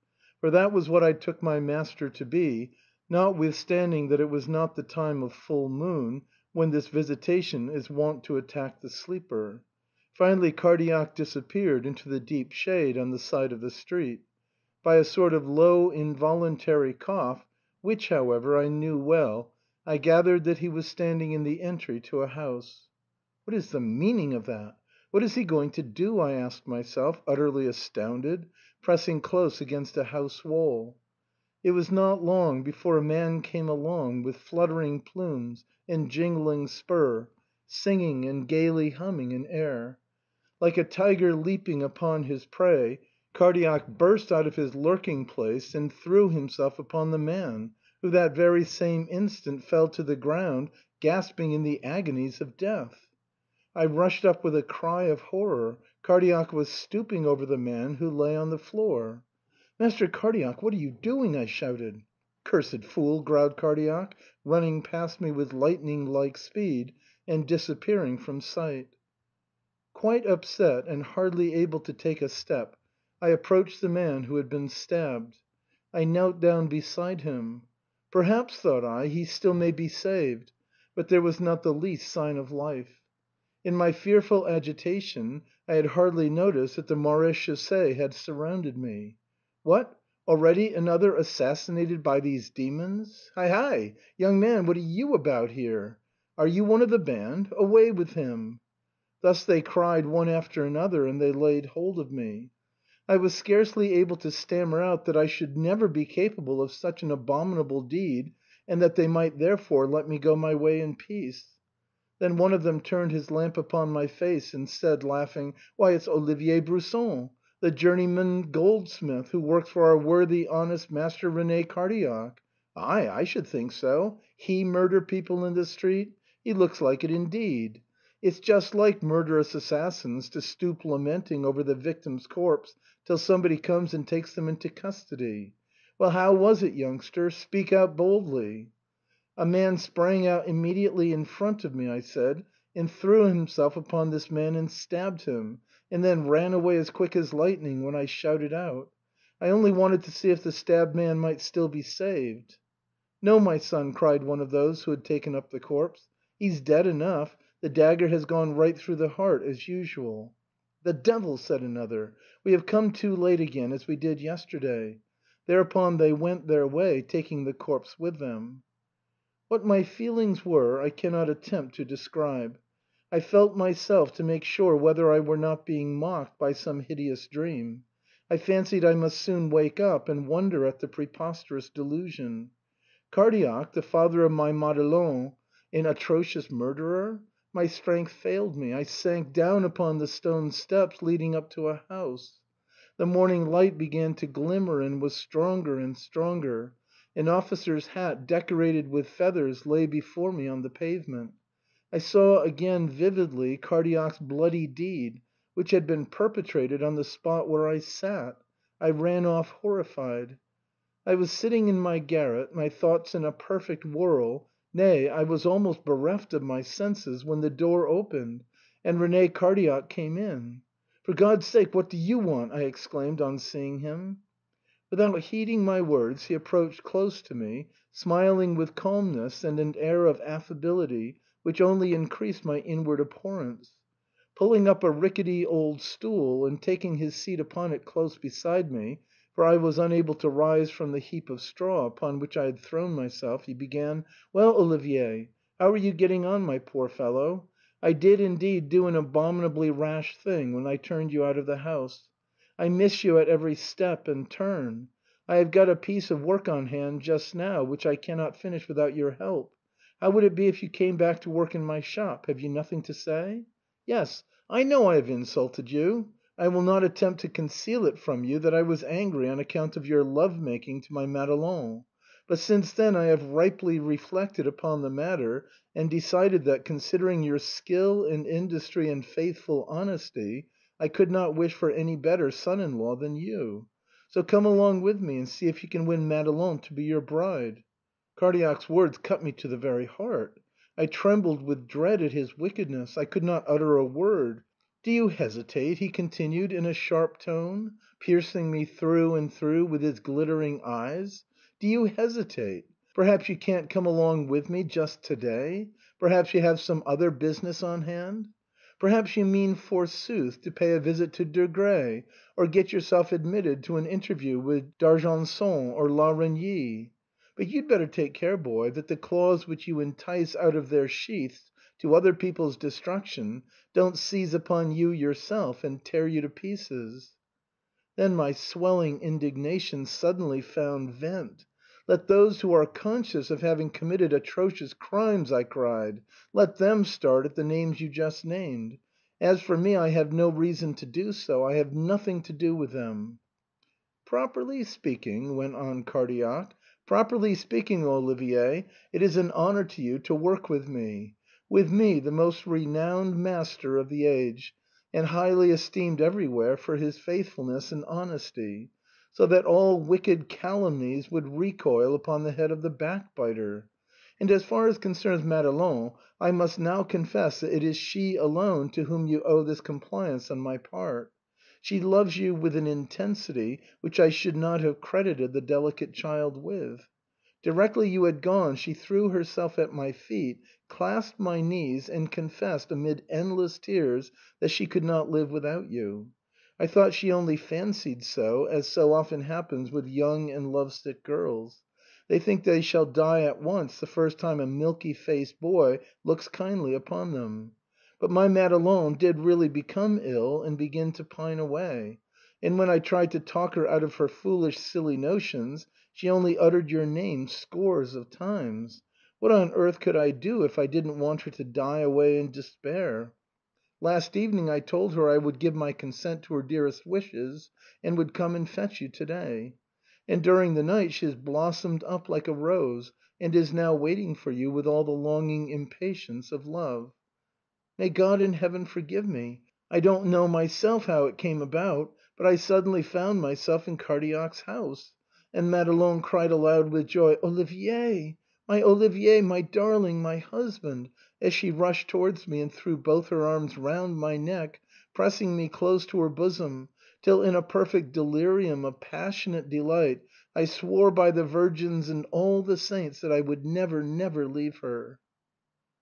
for that was what I took my master to be, notwithstanding that it was not the time of full moon, when this visitation is wont to attack the sleeper. Finally Cardillac disappeared into the deep shade on the side of the street. By a sort of low involuntary cough, which, however, I knew well, I gathered that he was standing in the entry to a house. " What is the meaning of that? What is he going to do ?" I asked myself, utterly astounded, pressing close against a house wall. It was not long before a man came along with fluttering plumes and jingling spur, singing and gaily humming an air. Like a tiger leaping upon his prey, Cardillac burst out of his lurking place and threw himself upon the man, who that very same instant fell to the ground gasping in the agonies of death. I rushed up with a cry of horror; Cardillac was stooping over the man, who lay on the floor. " Master Cardillac, what are you doing ?" I shouted. " Cursed fool !" growled Cardillac, running past me with lightning like speed, and disappearing from sight. Quite upset, and hardly able to take a step, I approached the man who had been stabbed. I knelt down beside him. Perhaps, thought I, he still may be saved; but there was not the least sign of life. In my fearful agitation I had hardly noticed that the marechaussee had surrounded me. What, already another assassinated by these demons? Hi! hi! young man, what are you about here? Are you one of the band? Away with him !" Thus they cried one after another, and they laid hold of me. I was scarcely able to stammer out that I should never be capable of such an abominable deed, and that they might therefore let me go my way in peace. Then one of them turned his lamp upon my face and said, laughing, " Why, it's Olivier Brisson, the journeyman goldsmith, who works for our worthy, honest master Rene Cardillac. Ay, I should think so! He murder people in the street! He looks like it indeed. It's just like murderous assassins to stoop lamenting over the victim's corpse till somebody comes and takes them into custody. Well, how was it, youngster? Speak out boldly." " A man sprang out immediately in front of me," I said, " and threw himself upon this man and stabbed him, and then ran away as quick as lightning when I shouted out. I only wanted to see if the stabbed man might still be saved." " No, my son," cried one of those who had taken up the corpse, " he's dead enough; the dagger has gone right through the heart as usual." " The devil !" said another, " we have come too late again, as we did yesterday." Thereupon they went their way, taking the corpse with them. What my feelings were I cannot attempt to describe. I felt myself to make sure whether I were not being mocked by some hideous dream. I fancied I must soon wake up and wonder at the preposterous delusion. Cardillac, the father of my Madeleine, an atrocious murderer! My strength failed me; I sank down upon the stone steps leading up to a house. The morning light began to glimmer and was stronger and stronger. An officer's hat decorated with feathers lay before me on the pavement. I saw again vividly Cardillac*s bloody deed, which had been perpetrated on the spot where I sat. I ran off horrified. I was sitting in my garret, my thoughts in a perfect whirl, Nay, I was almost bereft of my senses when the door opened, and Rene Cardillac came in. " For God's sake, what do you want ?" I exclaimed on seeing him. Without heeding my words he approached close to me, smiling with calmness and an air of affability which only increased my inward abhorrence. Pulling up a rickety old stool and taking his seat upon it close beside me, for I was unable to rise from the heap of straw upon which I had thrown myself, he began, " Well, Olivier, how are you getting on, my poor fellow? I did indeed do an abominably rash thing when I turned you out of the house. I miss you at every step and turn. I have got a piece of work on hand just now which I cannot finish without your help. How would it be if you came back to work in my shop? Have you nothing to say? Yes, I know I have insulted you. I will not attempt to conceal it from you that I was angry on account of your love making to my Madelon; but since then I have ripely reflected upon the matter, and decided that, considering your skill and industry and faithful honesty, I could not wish for any better son in law than you. So come along with me and see if you can win Madelon to be your bride." Cardillac*s words cut me to the very heart. I trembled with dread at his wickedness; I could not utter a word. " Do you hesitate ?" he continued in a sharp tone, piercing me through and through with his glittering eyes. " Do you hesitate? Perhaps you can't come along with me just to day? Perhaps you have some other business on hand? Perhaps you mean, forsooth, to pay a visit to Desgrais, or get yourself admitted to an interview with D'Argenson or La Reynie. But you'd better take care, boy, that the claws which you entice out of their sheaths to other people's destruction don't seize upon you yourself and tear you to pieces." Then my swelling indignation suddenly found vent. " Let those who are conscious of having committed atrocious crimes," I cried, " let them start at the names you just named. As for me, I have no reason to do so; I have nothing to do with them." " Properly speaking," went on Cardillac, " properly speaking, Olivier, it is an honour to you to work with me — with me, the most renowned master of the age, and highly esteemed everywhere for his faithfulness and honesty, so that all wicked calumnies would recoil upon the head of the backbiter. And as far as concerns Madelon, I must now confess that it is she alone to whom you owe this compliance on my part. She loves you with an intensity which I should not have credited the delicate child with. Directly you had gone she threw herself at my feet, clasped my knees, and confessed amid endless tears that she could not live without you. I thought she only fancied so, as so often happens with young and lovesick girls. They think they shall die at once the first time a milky faced boy looks kindly upon them. But my Madelon did really become ill and begin to pine away; and when I tried to talk her out of her foolish silly notions, she only uttered your name scores of times. What on earth could I do if I didn't want her to die away in despair? Last evening I told her I would give my consent to her dearest wishes, and would come and fetch you to day. And during the night she has blossomed up like a rose, and is now waiting for you with all the longing impatience of love. May God in heaven forgive me! I don't know myself how it came about, but I suddenly found myself in Cardillac*s house, and Madelon cried aloud with joy, " Olivier! My Olivier, my darling, my husband !" as she rushed towards me and threw both her arms round my neck, pressing me close to her bosom, till in a perfect delirium of passionate delight I swore by the virgins and all the saints that I would never, never leave her.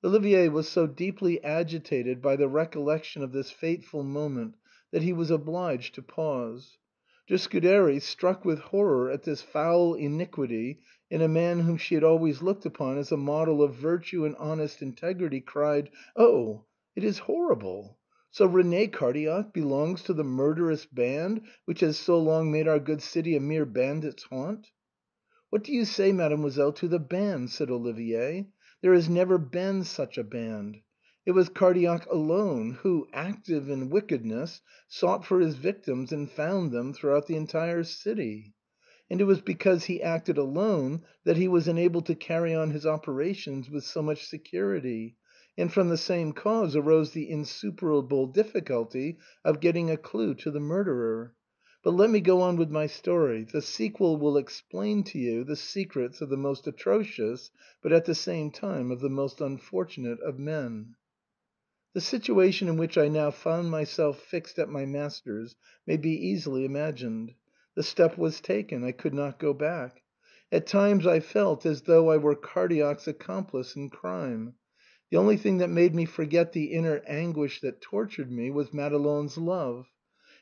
Olivier was so deeply agitated by the recollection of this fateful moment that he was obliged to pause. De Scuderi, struck with horror at this foul iniquity in a man whom she had always looked upon as a model of virtue and honest integrity, cried, " Oh! it is horrible! So Rene Cardillac belongs to the murderous band which has so long made our good city a mere bandits' haunt." " What do you say, mademoiselle, to the band ?" said Olivier. " There has never been such a band. It was Cardillac alone who, active in wickedness, sought for his victims and found them throughout the entire city. And it was because he acted alone that he was enabled to carry on his operations with so much security, and from the same cause arose the insuperable difficulty of getting a clue to the murderer. But let me go on with my story; the sequel will explain to you the secrets of the most atrocious, but at the same time of the most unfortunate of men. The situation in which I now found myself fixed at my master's may be easily imagined. The step was taken; I could not go back. At times I felt as though I were Cardillac's accomplice in crime. The only thing that made me forget the inner anguish that tortured me was Madelon's love;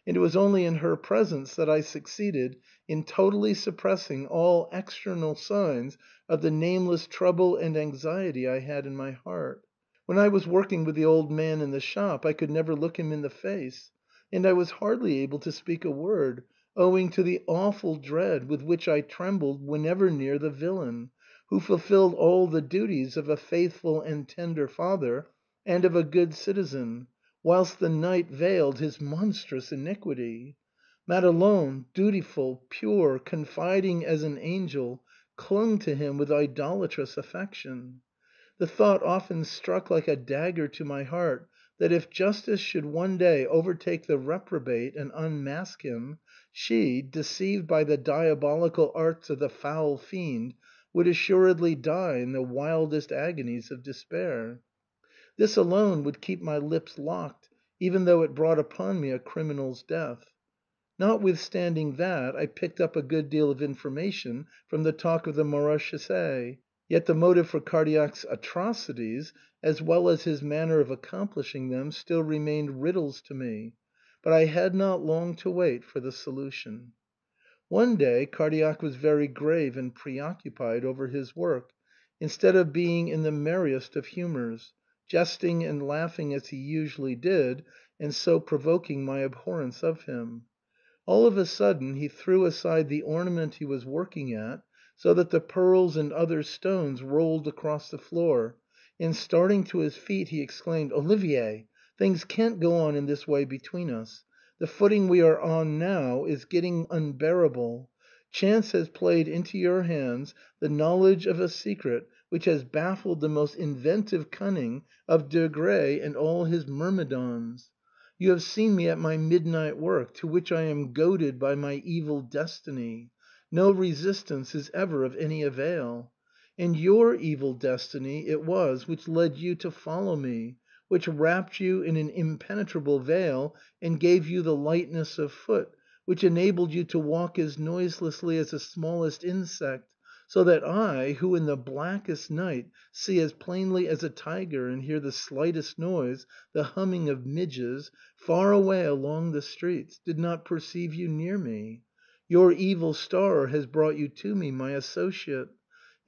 and it was only in her presence that I succeeded in totally suppressing all external signs of the nameless trouble and anxiety I had in my heart. When I was working with the old man in the shop I could never look him in the face, and I was hardly able to speak a word, owing to the awful dread with which I trembled whenever near the villain, who fulfilled all the duties of a faithful and tender father and of a good citizen, whilst the night veiled his monstrous iniquity. Madelon, dutiful, pure, confiding as an angel, clung to him with idolatrous affection. The thought often struck like a dagger to my heart that if justice should one day overtake the reprobate and unmask him, she, deceived by the diabolical arts of the foul fiend, would assuredly die in the wildest agonies of despair. This alone would keep my lips locked, even though it brought upon me a criminal's death. Notwithstanding that, I picked up a good deal of information from the talk of the Maréchaussée, yet the motive for Cardillac's atrocities, as well as his manner of accomplishing them, still remained riddles to me; but I had not long to wait for the solution. One day Cardillac was very grave and preoccupied over his work, instead of being in the merriest of humours, jesting and laughing as he usually did, and so provoking my abhorrence of him. All of a sudden he threw aside the ornament he was working at, so that the pearls and other stones rolled across the floor, and starting to his feet he exclaimed, " Olivier, things can't go on in this way between us. The footing we are on now is getting unbearable. Chance has played into your hands the knowledge of a secret which has baffled the most inventive cunning of Desgrais and all his myrmidons. You have seen me at my midnight work, to which I am goaded by my evil destiny. No resistance is ever of any avail. And your evil destiny it was which led you to follow me, which wrapped you in an impenetrable veil and gave you the lightness of foot which enabled you to walk as noiselessly as the smallest insect, so that I, who in the blackest night see as plainly as a tiger and hear the slightest noise, the humming of midges, far away along the streets, did not perceive you near me. Your evil star has brought you to me, my associate.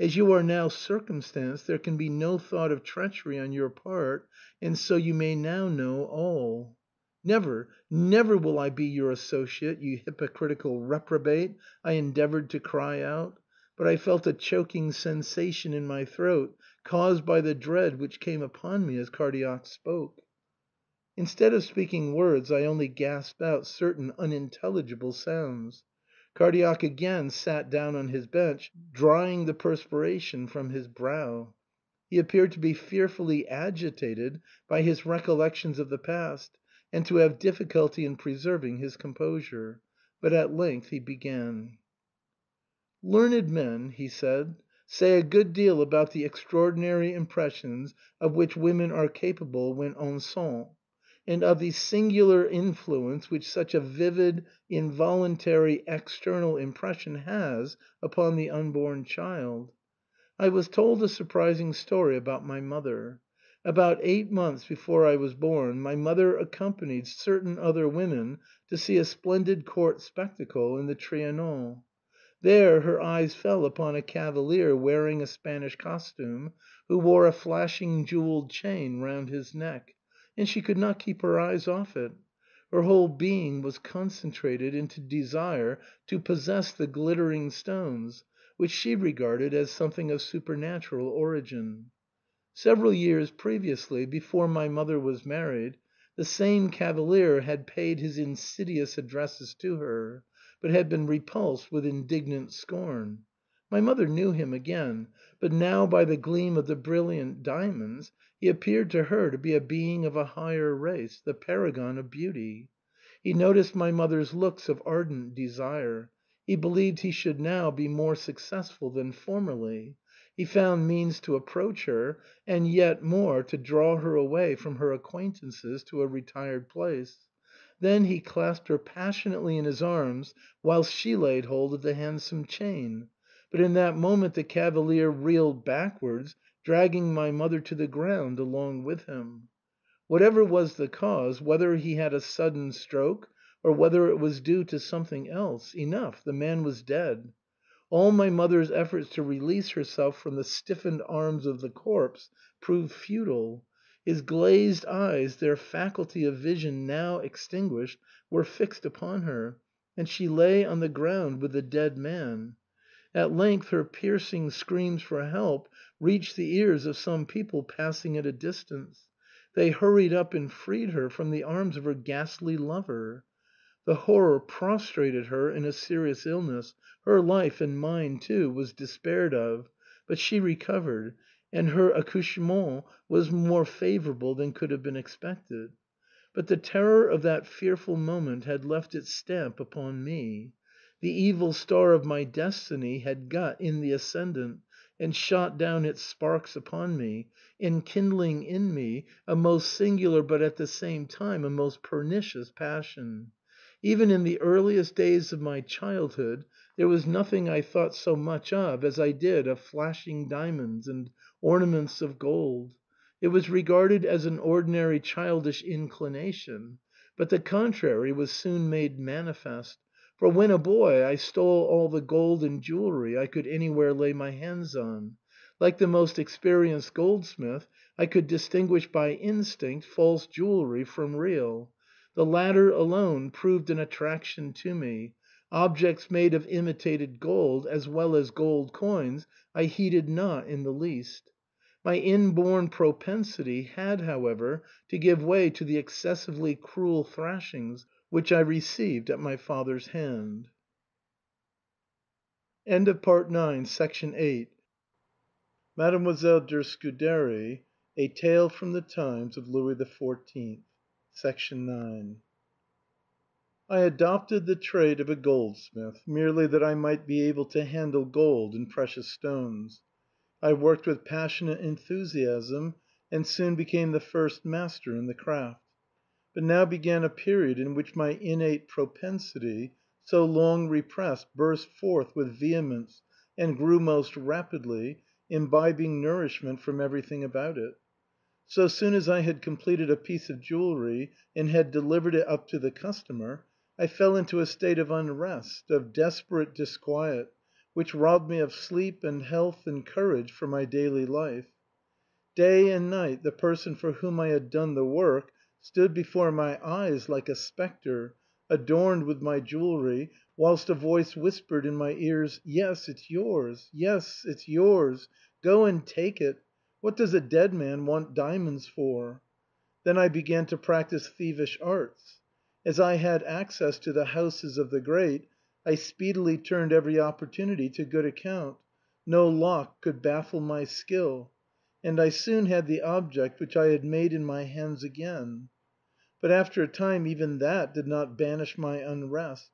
As you are now circumstanced there can be no thought of treachery on your part, and so you may now know all." " Never, never will I be your associate, you hypocritical reprobate !" I endeavoured to cry out; but I felt a choking sensation in my throat, caused by the dread which came upon me as Cardillac spoke. Instead of speaking words I only gasped out certain unintelligible sounds. Cardillac again sat down on his bench, drying the perspiration from his brow. He appeared to be fearfully agitated by his recollections of the past, and to have difficulty in preserving his composure; but at length he began. " Learned men," he said, " say a good deal about the extraordinary impressions of which women are capable when enceinte, and of the singular influence which such a vivid, involuntary, external impression has upon the unborn child. I was told a surprising story about my mother. About eight months before I was born my mother accompanied certain other women to see a splendid court spectacle in the Trianon. There her eyes fell upon a cavalier wearing a Spanish costume, who wore a flashing jewelled chain round his neck, and she could not keep her eyes off it. Her whole being was concentrated into desire to possess the glittering stones, which she regarded as something of supernatural origin. Several years previously, before my mother was married, the same cavalier had paid his insidious addresses to her, but had been repulsed with indignant scorn. My mother knew him again, but now by the gleam of the brilliant diamonds he appeared to her to be a being of a higher race, the paragon of beauty. He noticed my mother's looks of ardent desire; he believed he should now be more successful than formerly; he found means to approach her, and yet more to draw her away from her acquaintances to a retired place; then he clasped her passionately in his arms whilst she laid hold of the handsome chain; but in that moment the cavalier reeled backwards, dragging my mother to the ground along with him. Whatever was the cause, whether he had a sudden stroke, or whether it was due to something else — enough, the man was dead. All my mother's efforts to release herself from the stiffened arms of the corpse proved futile; his glazed eyes, their faculty of vision now extinguished, were fixed upon her, and she lay on the ground with the dead man. At length her piercing screams for help reached the ears of some people passing at a distance; they hurried up and freed her from the arms of her ghastly lover. The horror prostrated her in a serious illness; her life, and mine too, was despaired of; but she recovered, and her accouchement was more favourable than could have been expected. But the terror of that fearful moment had left its stamp upon me. The evil star of my destiny had got in the ascendant, and shot down its sparks upon me, enkindling in me a most singular but at the same time a most pernicious passion. Even in the earliest days of my childhood there was nothing I thought so much of as I did of flashing diamonds and ornaments of gold. It was regarded as an ordinary childish inclination; but the contrary was soon made manifest, for when a boy I stole all the gold and jewellery I could anywhere lay my hands on; like the most experienced goldsmith, I could distinguish by instinct false jewellery from real; the latter alone proved an attraction to me; objects made of imitated gold, as well as gold coins, I heeded not in the least. My inborn propensity had, however, to give way to the excessively cruel thrashings which I received at my father's hand. MADEMOISELLE DE SCUDERY A TALE FROM THE TIMES OF LOUIS XIV. I ADOPTED the trade of a goldsmith merely that I might be able to handle gold and precious stones. I worked with passionate enthusiasm, and soon became the first master in the craft. But now began a period in which my innate propensity, so long repressed, burst forth with vehemence and grew most rapidly, imbibing nourishment from everything about it. So soon as I had completed a piece of jewellery and had delivered it up to the customer, I fell into a state of unrest, of desperate disquiet, which robbed me of sleep and health and courage for my daily life. Day and night the person for whom I had done the work stood before my eyes like a spectre, adorned with my jewellery, whilst a voice whispered in my ears, " Yes, it's yours; yes, it's yours; go and take it. What does a dead man want diamonds for ?" Then I began to practise thievish arts. As I had access to the houses of the great, I speedily turned every opportunity to good account; no lock could baffle my skill; and I soon had the object which I had made in my hands again. But after a time even that did not banish my unrest.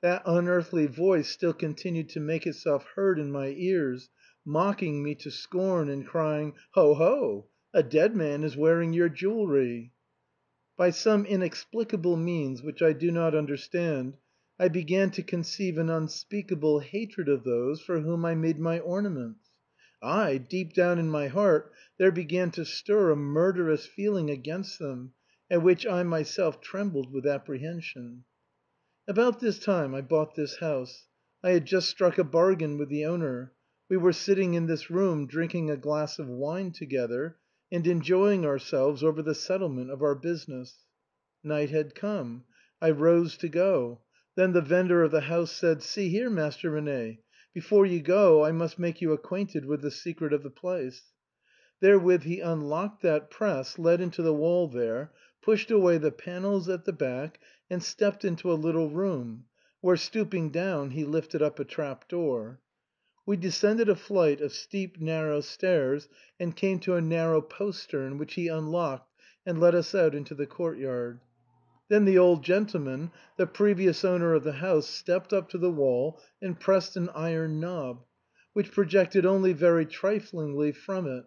That unearthly voice still continued to make itself heard in my ears, mocking me to scorn and crying, " Ho! ho! a dead man is wearing your jewellery." By some inexplicable means which I do not understand, I began to conceive an unspeakable hatred of those for whom I made my ornaments. Ay, deep down in my heart there began to stir a murderous feeling against them, at which I myself trembled with apprehension. About this time I bought this house. I had just struck a bargain with the owner. We were sitting in this room drinking a glass of wine together, and enjoying ourselves over the settlement of our business. Night had come. I rose to go. Then the vendor of the house said, " See here, Master Rene, before you go I must make you acquainted with the secret of the place." Therewith he unlocked that press let into the wall there, pushed away the panels at the back, and stepped into a little room, where, stooping down, he lifted up a trap door. We descended a flight of steep narrow stairs, and came to a narrow postern, which he unlocked and let us out into the courtyard. Then the old gentleman, the previous owner of the house, stepped up to the wall and pressed an iron knob, which projected only very triflingly from it.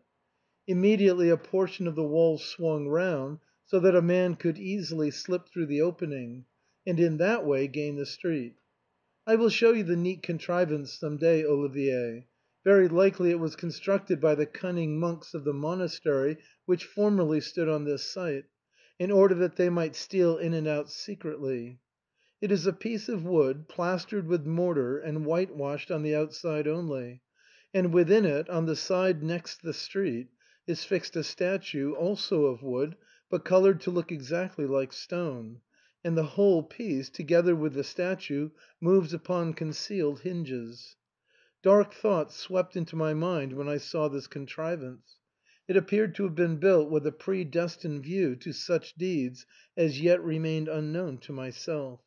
Immediately a portion of the wall swung round, so that a man could easily slip through the opening, and in that way gain the street. I will show you the neat contrivance some day, Olivier. Very likely it was constructed by the cunning monks of the monastery which formerly stood on this site, in order that they might steal in and out secretly. It is a piece of wood, plastered with mortar and whitewashed on the outside only, and within it, on the side next the street, is fixed a statue, also of wood, but coloured to look exactly like stone, and the whole piece, together with the statue, moves upon concealed hinges. Dark thoughts swept into my mind when I saw this contrivance. It appeared to have been built with a predestined view to such deeds as yet remained unknown to myself.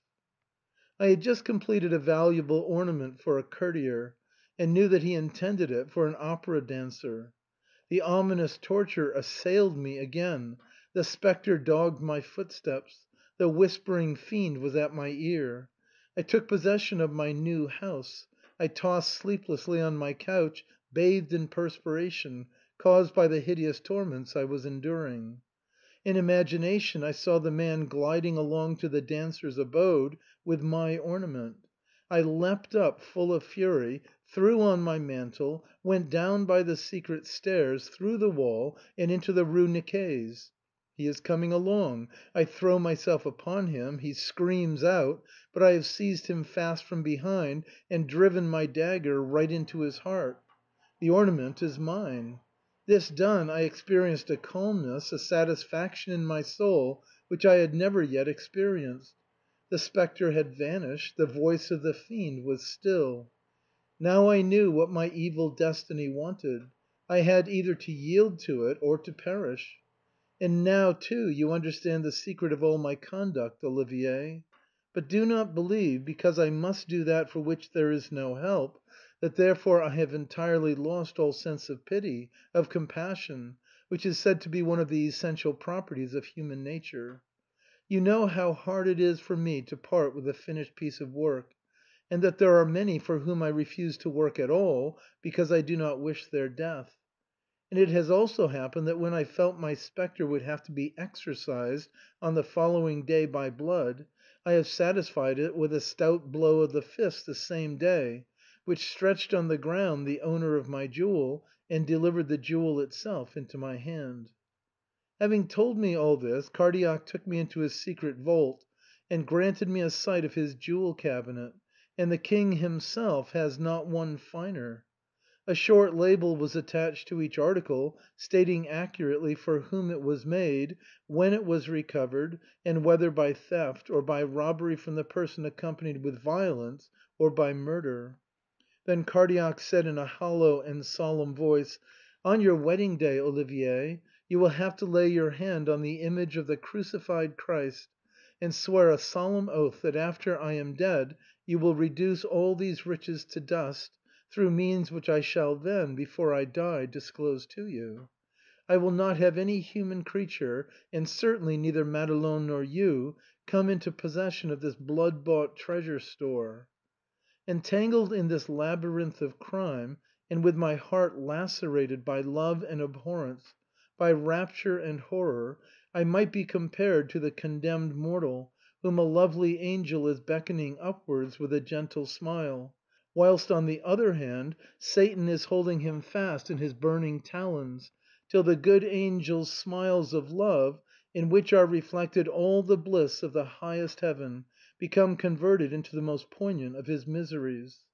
I had just completed a valuable ornament for a courtier, and knew that he intended it for an opera dancer. The ominous torture assailed me again, the spectre dogged my footsteps, the whispering fiend was at my ear. I took possession of my new house; I tossed sleeplessly on my couch, bathed in perspiration, caused by the hideous torments I was enduring. In imagination I saw the man gliding along to the dancer's abode with my ornament. I leapt up, full of fury, threw on my mantle, went down by the secret stairs, through the wall, and into the Rue Nicaise. He is coming along; I throw myself upon him; he screams out, but I have seized him fast from behind and driven my dagger right into his heart. The ornament is mine. This done, I experienced a calmness, a satisfaction in my soul which I had never yet experienced. The spectre had vanished, the voice of the fiend was still. Now I knew what my evil destiny wanted; I had either to yield to it or to perish. And now, too, you understand the secret of all my conduct, Olivier. But do not believe, because I must do that for which there is no help, that therefore I have entirely lost all sense of pity, of compassion, which is said to be one of the essential properties of human nature. You know how hard it is for me to part with a finished piece of work, and that there are many for whom I refuse to work at all, because I do not wish their death. And it has also happened that when I felt my spectre would have to be exorcised on the following day by blood, I have satisfied it with a stout blow of the fist the same day, which stretched on the ground the owner of my jewel, and delivered the jewel itself into my hand. Having told me all this, Cardillac took me into his secret vault, and granted me a sight of his jewel cabinet, and the King himself has not one finer. A short label was attached to each article, stating accurately for whom it was made, when it was recovered, and whether by theft, or by robbery from the person accompanied with violence, or by murder. Then Cardillac said in a hollow and solemn voice, " On your wedding day, Olivier, you will have to lay your hand on the image of the crucified Christ, and swear a solemn oath that after I am dead you will reduce all these riches to dust, through means which I shall then, before I die, disclose to you. I will not have any human creature, and certainly neither Madelon nor you, come into possession of this blood bought treasure store." Entangled in this labyrinth of crime, and with my heart lacerated by love and abhorrence, by rapture and horror, I might be compared to the condemned mortal whom a lovely angel is beckoning upwards with a gentle smile, whilst on the other hand Satan is holding him fast in his burning talons, till the good angel's smiles of love, in which are reflected all the bliss of the highest heaven, become converted into the most poignant of his miseries.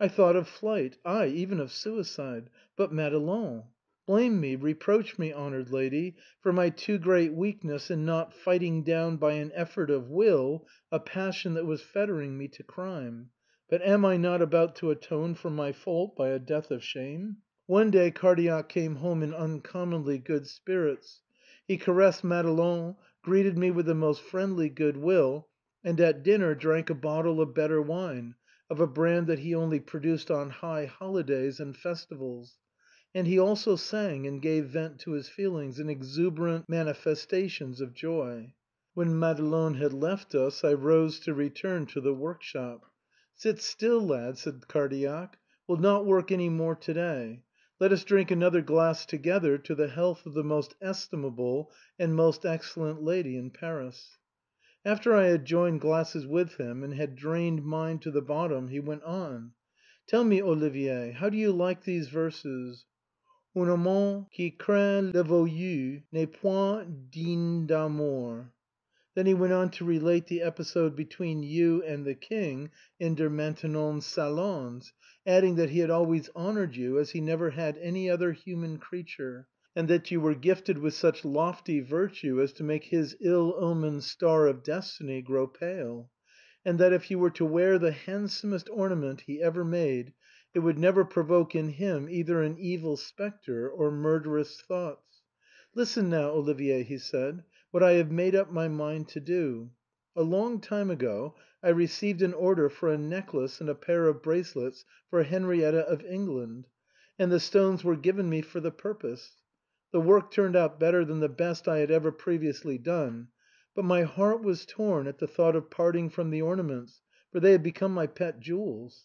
I thought of flight, ay, even of suicide; but Madelon! Blame me, reproach me, honored lady, for my too great weakness in not fighting down by an effort of will a passion that was fettering me to crime; but am I not about to atone for my fault by a death of shame? One day Cardillac came home in uncommonly good spirits. He caressed Madelon, greeted me with the most friendly good will, and at dinner drank a bottle of better wine, of a brand that he only produced on high holidays and festivals; and he also sang and gave vent to his feelings in exuberant manifestations of joy. When Madelon had left us, I rose to return to the workshop. " Sit still, lad," said Cardillac ;" we'll not work any more to day. Let us drink another glass together to the health of the most estimable and most excellent lady in Paris." After I had joined glasses with him and had drained mine to the bottom, he went on, " Tell me, Olivier, how do you like these verses ?* Un amant qui craint le voyou N'est point digne d'amour.' " Then he went on to relate the episode between you and the King in De Maintenon's salons, adding that he had always honored you as he never had any other human creature, and that you were gifted with such lofty virtue as to make his ill omened star of destiny grow pale; and that if you were to wear the handsomest ornament he ever made, it would never provoke in him either an evil spectre or murderous thoughts. " Listen now, Olivier," he said, " what I have made up my mind to do. A long time ago I received an order for a necklace and a pair of bracelets for Henrietta of England, and the stones were given me for the purpose. The work turned out better than the best I had ever previously done; but my heart was torn at the thought of parting from the ornaments, for they had become my pet jewels.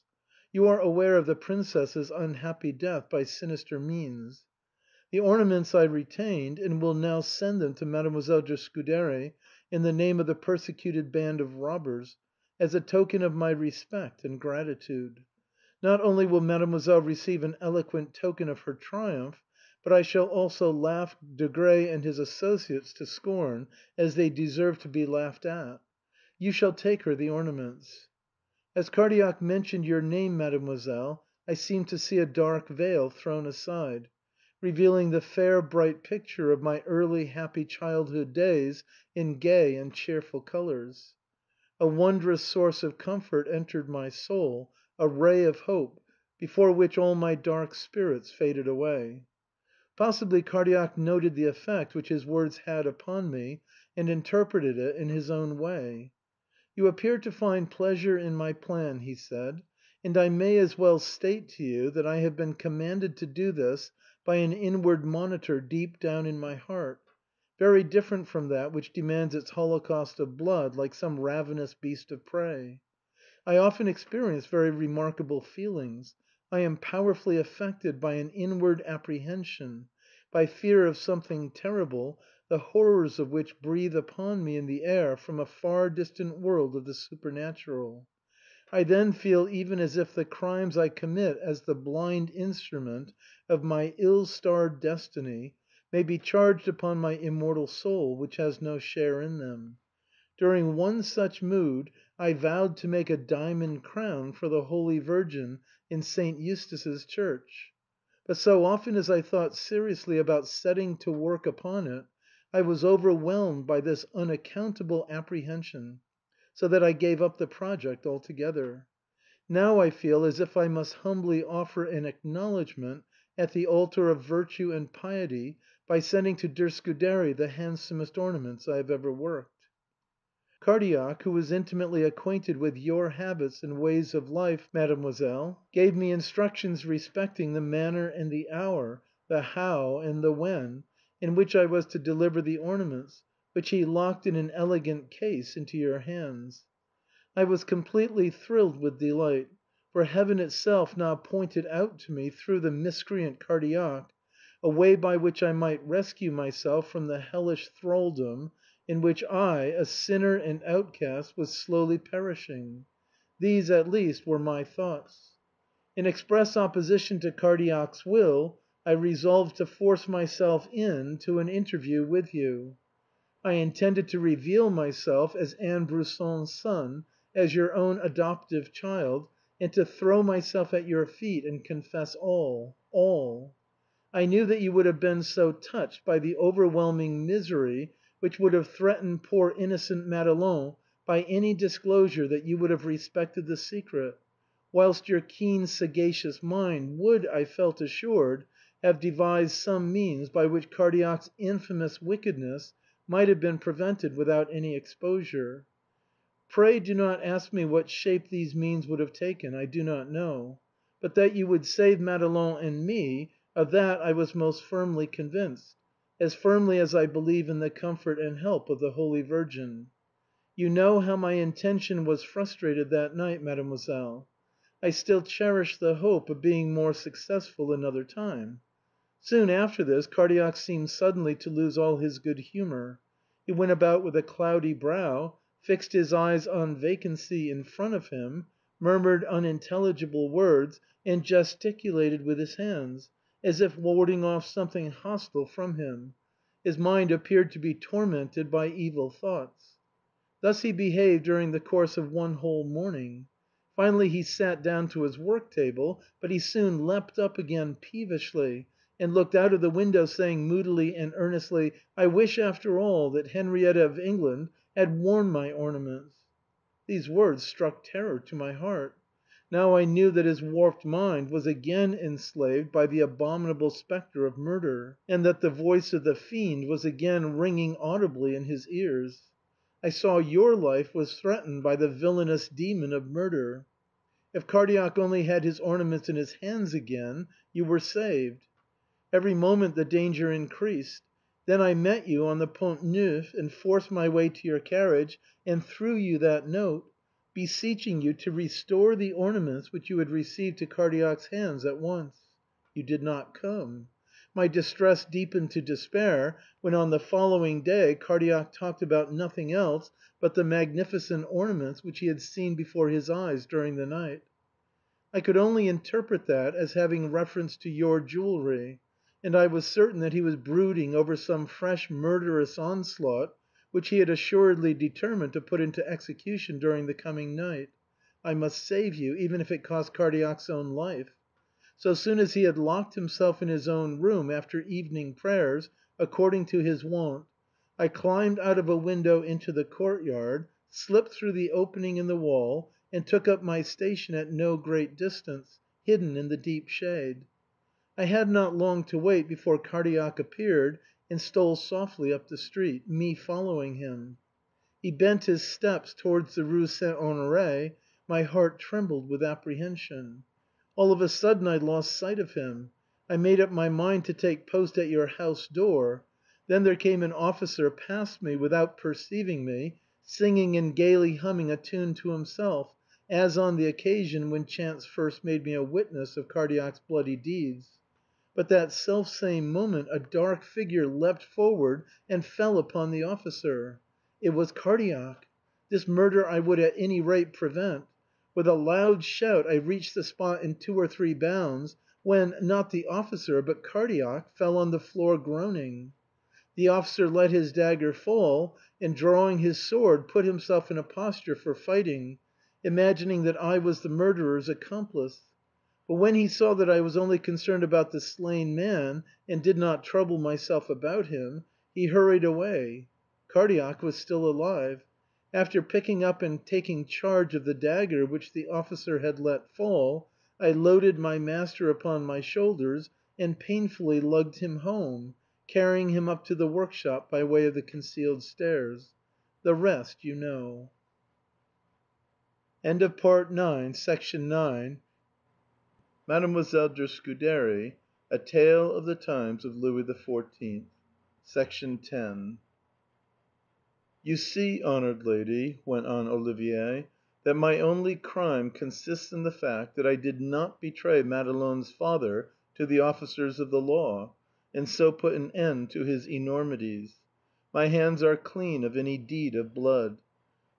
You are aware of the Princess's unhappy death by sinister means. The ornaments I retained, and will now send them to Mademoiselle de Scudéry in the name of the persecuted band of robbers, as a token of my respect and gratitude. Not only will Mademoiselle receive an eloquent token of her triumph, but I shall also laugh Desgrais and his associates to scorn, as they deserve to be laughed at. You shall take her the ornaments." As Cardillac mentioned your name, mademoiselle, I seemed to see a dark veil thrown aside, revealing the fair bright picture of my early happy childhood days in gay and cheerful colors. A wondrous source of comfort entered my soul, a ray of hope, before which all my dark spirits faded away. Possibly Cardillac noted the effect which his words had upon me, and interpreted it in his own way. " You appear to find pleasure in my plan," he said, " and I may as well state to you that I have been commanded to do this by an inward monitor deep down in my heart, very different from that which demands its holocaust of blood like some ravenous beast of prey. I often experience very remarkable feelings; I am powerfully affected by an inward apprehension, by fear of something terrible, the horrors of which breathe upon me in the air from a far distant world of the supernatural. I then feel even as if the crimes I commit as the blind instrument of my ill starred destiny may be charged upon my immortal soul, which has no share in them. During one such mood I vowed to make a diamond crown for the Holy Virgin in St. Eustace's church. But so often as I thought seriously about setting to work upon it, I was overwhelmed by this unaccountable apprehension, so that I gave up the project altogether. Now I feel as if I must humbly offer an acknowledgment at the altar of virtue and piety by sending to De Scuderi the handsomest ornaments I have ever worked." Cardillac, who was intimately acquainted with your habits and ways of life, mademoiselle, gave me instructions respecting the manner and the hour, the how and the when, in which I was to deliver the ornaments, which he locked in an elegant case into your hands. I was completely thrilled with delight, for Heaven itself now pointed out to me, through the miscreant Cardillac, a way by which I might rescue myself from the hellish thraldom in which I, a sinner and outcast, was slowly perishing. These, at least, were my thoughts. In express opposition to Cardillac's will, I resolved to force myself in to an interview with you. I intended to reveal myself as Anne Brusson's son, as your own adoptive child, and to throw myself at your feet and confess all — all. I knew that you would have been so touched by the overwhelming misery which would have threatened poor innocent Madelon by any disclosure that you would have respected the secret, whilst your keen sagacious mind would, I felt assured, have devised some means by which Cardillac's infamous wickedness might have been prevented without any exposure. Pray do not ask me what shape these means would have taken, I do not know; but that you would save Madelon and me, of that I was most firmly convinced, as firmly as I believe in the comfort and help of the Holy Virgin. You know how my intention was frustrated that night, mademoiselle. I still cherish the hope of being more successful another time. Soon after this Cardillac seemed suddenly to lose all his good humor. He went about with a cloudy brow, fixed his eyes on vacancy in front of him, murmured unintelligible words, and gesticulated with his hands, as if warding off something hostile from him. His mind appeared to be tormented by evil thoughts. Thus he behaved during the course of one whole morning. Finally he sat down to his work table, but he soon leapt up again peevishly, and looked out of the window, saying moodily and earnestly, " I wish, after all, that Henrietta of England had worn my ornaments." These words struck terror to my heart. Now I knew that his warped mind was again enslaved by the abominable spectre of murder, and that the voice of the fiend was again ringing audibly in his ears. I saw your life was threatened by the villainous demon of murder. If Cardillac only had his ornaments in his hands again, you were saved. Every moment the danger increased. Then I met you on the Pont Neuf, and forced my way to your carriage, and threw you that note, beseeching you to restore the ornaments which you had received to Cardillac's hands at once. You did not come. My distress deepened to despair when on the following day Cardillac talked about nothing else but the magnificent ornaments which he had seen before his eyes during the night. I could only interpret that as having reference to your jewellery, and I was certain that he was brooding over some fresh murderous onslaught which he had assuredly determined to put into execution during the coming night. I must save you, even if it cost Cardillac's own life. So soon as he had locked himself in his own room after evening prayers, according to his wont, I climbed out of a window into the courtyard, slipped through the opening in the wall, and took up my station at no great distance, hidden in the deep shade. I had not long to wait before Cardillac appeared and stole softly up the street, me following him. He bent his steps towards the Rue St. Honore; my heart trembled with apprehension. All of a sudden I lost sight of him. I made up my mind to take post at your house door. Then there came an officer past me, without perceiving me, singing and gaily humming a tune to himself, as on the occasion when chance first made me a witness of Cardillac's bloody deeds. But that self same moment a dark figure leapt forward and fell upon the officer. It was Cardillac. This murder I would at any rate prevent. With a loud shout I reached the spot in two or three bounds, when, not the officer, but Cardillac, fell on the floor groaning. The officer let his dagger fall, and drawing his sword put himself in a posture for fighting, imagining that I was the murderer's accomplice. But when he saw that I was only concerned about the slain man, and did not trouble myself about him, he hurried away. Cardillac was still alive. After picking up and taking charge of the dagger which the officer had let fall, I loaded my master upon my shoulders and painfully lugged him home, carrying him up to the workshop by way of the concealed stairs. The rest you know. Mademoiselle de Scudéry A Tale of the Times of Louis XIV. 10 "You see, honored lady," went on Olivier, "that my only crime consists in the fact that I did not betray Madelon's father to the officers of the law, and so put an end to his enormities. My hands are clean of any deed of blood.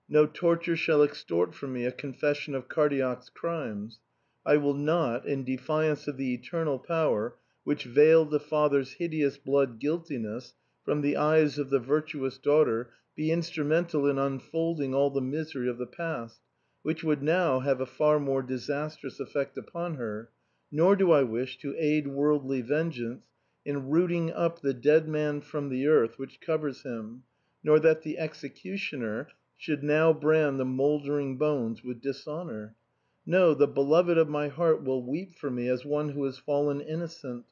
No torture shall extort from me a confession of Cardillac's crimes. I will not, in defiance of the Eternal Power which veiled the father's hideous blood guiltiness from the eyes of the virtuous daughter, be instrumental in unfolding all the misery of the past, which would now have a far more disastrous effect upon her, nor do I wish to aid worldly vengeance in rooting up the dead man from the earth which covers him, nor that the executioner should now brand the mouldering bones with dishonour. No, the beloved of my heart will weep for me as one who has fallen innocent,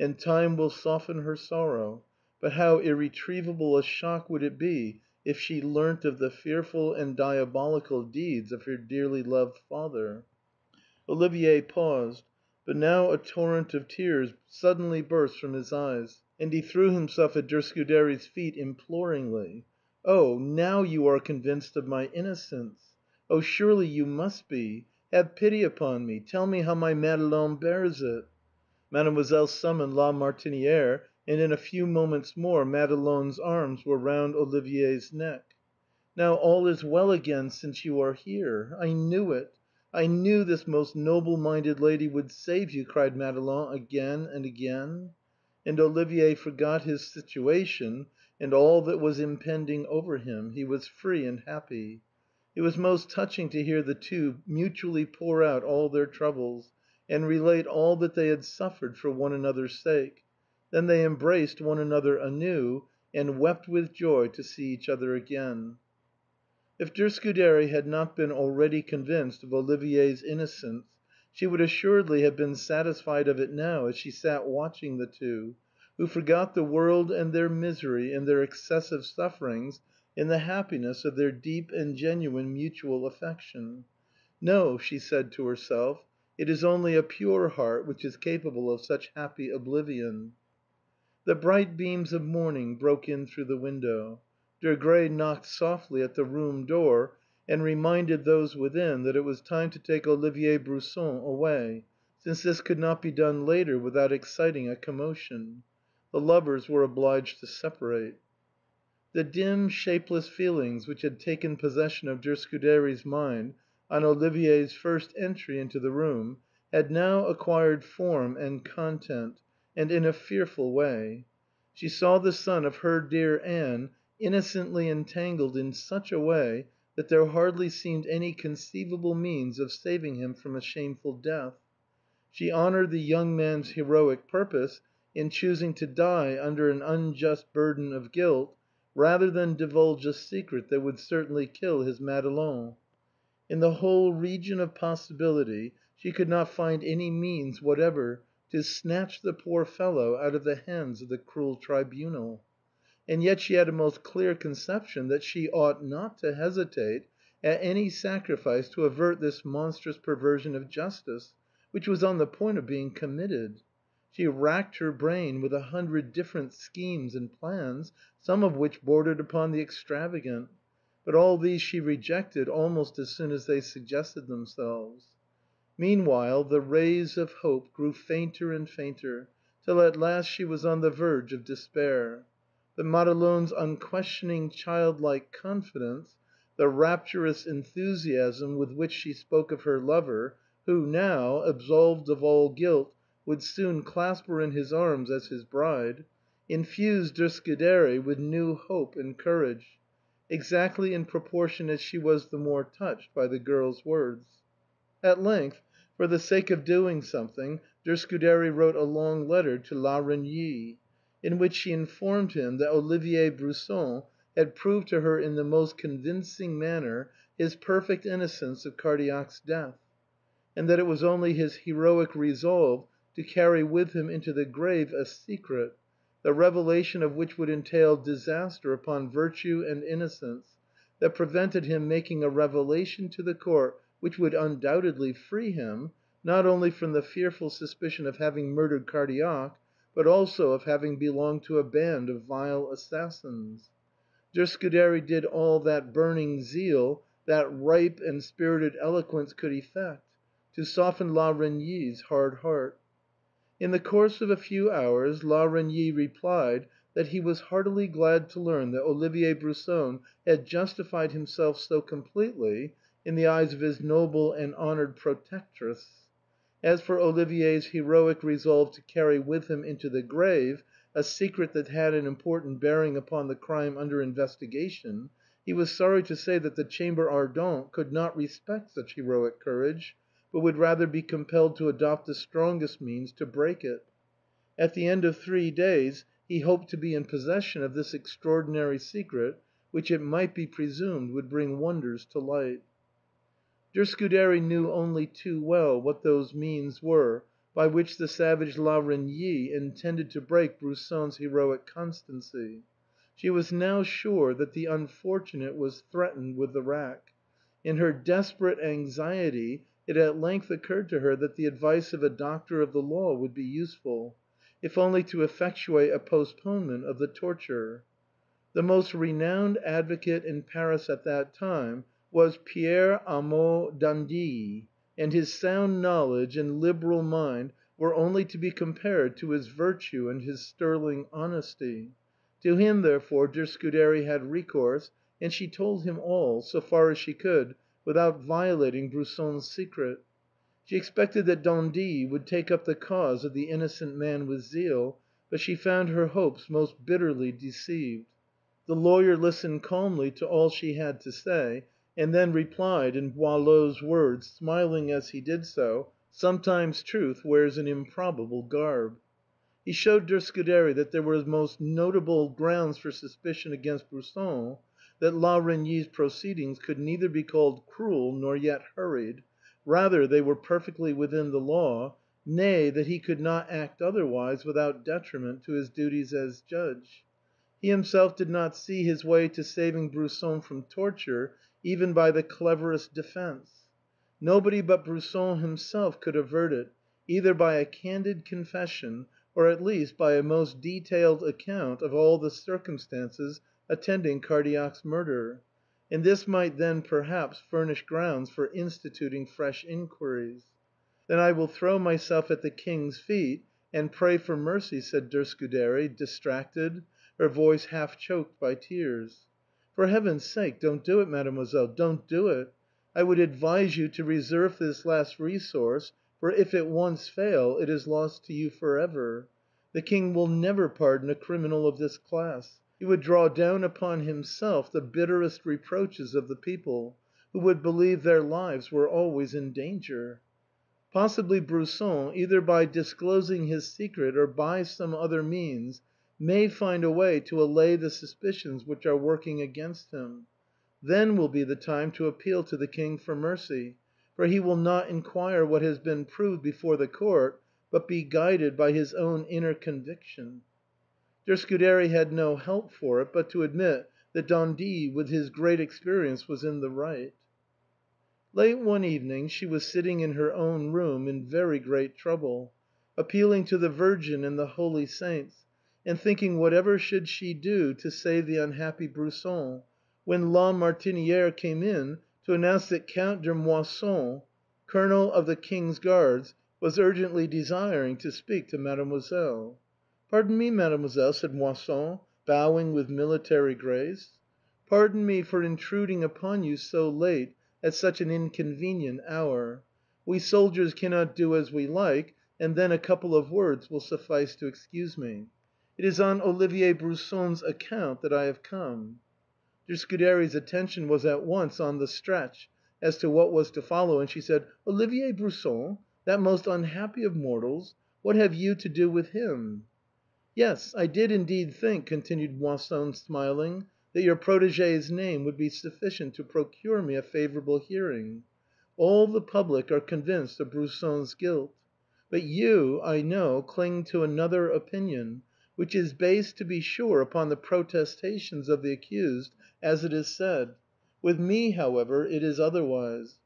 and time will soften her sorrow, but how irretrievable a shock would it be if she learnt of the fearful and diabolical deeds of her dearly loved father!" Olivier paused. But now a torrent of tears suddenly burst from his eyes, and he threw himself at De Scuderi's feet imploringly. "Oh, now you are convinced of my innocence! Oh, surely you must be! Have pity upon me! Tell me how my Madelon bears it!" Mademoiselle summoned La Martinière, and in a few moments more Madelon's arms were round Olivier's neck. "Now all is well again since you are here. I knew it! I knew this most noble minded lady would save you!" cried Madelon again and again. And Olivier forgot his situation and all that was impending over him; he was free and happy. It was most touching to hear the two mutually pour out all their troubles, and relate all that they had suffered for one another's sake. Then they embraced one another anew, and wept with joy to see each other again. If De Scudéry had not been already convinced of Olivier's innocence, she would assuredly have been satisfied of it now as she sat watching the two, who forgot the world and their misery and their excessive sufferings in the happiness of their deep and genuine mutual affection. "No," she said to herself, "it is only a pure heart which is capable of such happy oblivion." The bright beams of morning broke in through the window. Desgrais knocked softly at the room door, and reminded those within that it was time to take Olivier Brusson away, since this could not be done later without exciting a commotion. The lovers were obliged to separate. The dim, shapeless feelings which had taken possession of De Scudéry's mind on Olivier's first entry into the room had now acquired form and content, and in a fearful way. She saw the son of her dear Anne innocently entangled in such a way that there hardly seemed any conceivable means of saving him from a shameful death. She honored the young man's heroic purpose in choosing to die under an unjust burden of guilt, rather than divulge a secret that would certainly kill his Madelon. In the whole region of possibility she could not find any means whatever to snatch the poor fellow out of the hands of the cruel tribunal and yet she had a most clear conception that she ought not to hesitate at any sacrifice to avert this monstrous perversion of justice, which was on the point of being committed. She racked her brain with a hundred different schemes and plans, some of which bordered upon the extravagant; but all these she rejected almost as soon as they suggested themselves. Meanwhile the rays of hope grew fainter and fainter, till at last she was on the verge of despair. But Madelon's unquestioning childlike confidence, the rapturous enthusiasm with which she spoke of her lover, who now, absolved of all guilt, would soon clasp her in his arms as his bride, infused De Scudéry with new hope and courage, exactly in proportion as she was the more touched by the girl's words. At length, for the sake of doing something, De Scudéry wrote a long letter to La Reynie, in which she informed him that Olivier Brusson had proved to her in the most convincing manner his perfect innocence of Cardillac's death, and that it was only his heroic resolve to carry with him into the grave a secret, the revelation of which would entail disaster upon virtue and innocence, that prevented him making a revelation to the court which would undoubtedly free him, not only from the fearful suspicion of having murdered Cardillac, but also of having belonged to a band of vile assassins. De Scudéry did all that burning zeal, that ripe and spirited eloquence could effect, to soften La Reynie's hard heart. In the course of a few hours La Reynie replied that he was heartily glad to learn that Olivier Brusson had justified himself so completely in the eyes of his noble and honored protectress. As for Olivier's heroic resolve to carry with him into the grave a secret that had an important bearing upon the crime under investigation, he was sorry to say that the Chamber Ardente could not respect such heroic courage, but would rather be compelled to adopt the strongest means to break it. At the end of three days he hoped to be in possession of this extraordinary secret, which it might be presumed would bring wonders to light. De Scudéry knew only too well what those means were by which the savage La Reynie intended to break Brusson's heroic constancy. She was now sure that the unfortunate was threatened with the rack. In her desperate anxiety it at length occurred to her that the advice of a doctor of the law would be useful, if only to effectuate a postponement of the torture. The most renowned advocate in Paris at that time was Pierre Arnaud d'Andilly, and his sound knowledge and liberal mind were only to be compared to his virtue and his sterling honesty. To him, therefore, de Scuderi had recourse, and she told him all, so far as she could, without violating Brusson's secret. She expected that d'Andilly would take up the cause of the innocent man with zeal, but she found her hopes most bitterly deceived. The lawyer listened calmly to all she had to say, and then replied in Boileau's words, smiling as he did so, "Sometimes truth wears an improbable garb." He showed de Scuderi that there were most notable grounds for suspicion against Brusson, that La Reynie's proceedings could neither be called cruel nor yet hurried, rather they were perfectly within the law, nay, that he could not act otherwise without detriment to his duties as judge. He himself did not see his way to saving Brusson from torture even by the cleverest defence. Nobody but Brusson himself could avert it, either by a candid confession, or at least by a most detailed account of all the circumstances attending Cardillac's murder; and this might then perhaps furnish grounds for instituting fresh inquiries. "Then I will throw myself at the King's feet and pray for mercy," said de Scuderi, distracted, her voice half choked by tears. "For heaven's sake, don't do it, mademoiselle, don't do it. I would advise you to reserve this last resource, for if it once fail, it is lost to you for ever. The King will never pardon a criminal of this class. He would draw down upon himself the bitterest reproaches of the people, who would believe their lives were always in danger. Possibly Brusson, either by disclosing his secret or by some other means, may find a way to allay the suspicions which are working against him. Then will be the time to appeal to the King for mercy, for he will not inquire what has been proved before the court, but be guided by his own inner conviction." De Scuderi had no help for it but to admit that d'Andilly with his great experience was in the right. Late one evening she was sitting in her own room in very great trouble, appealing to the Virgin and the holy saints, and thinking whatever should she do to save the unhappy Brusson, when La Martinière came in to announce that Count de Moisson, Colonel of the King's Guards, was urgently desiring to speak to Mademoiselle. "Pardon me, Mademoiselle," said Moisson, bowing with military grace. "Pardon me for intruding upon you so late at such an inconvenient hour. We soldiers cannot do as we like, and then a couple of words will suffice to excuse me. It is on Olivier Brusson's account that I have come." De Scuderi's attention was at once on the stretch as to what was to follow, and she said, "Olivier Brusson? That most unhappy of mortals? What have you to do with him?" "Yes, I did indeed think," continued Moisson, smiling, "that your protégé's name would be sufficient to procure me a favorable hearing. All the public are convinced of Brusson's guilt. But you, I know, cling to another opinion, which is based, to be sure, upon the protestations of the accused, as it is said. With me, however, it is otherwise.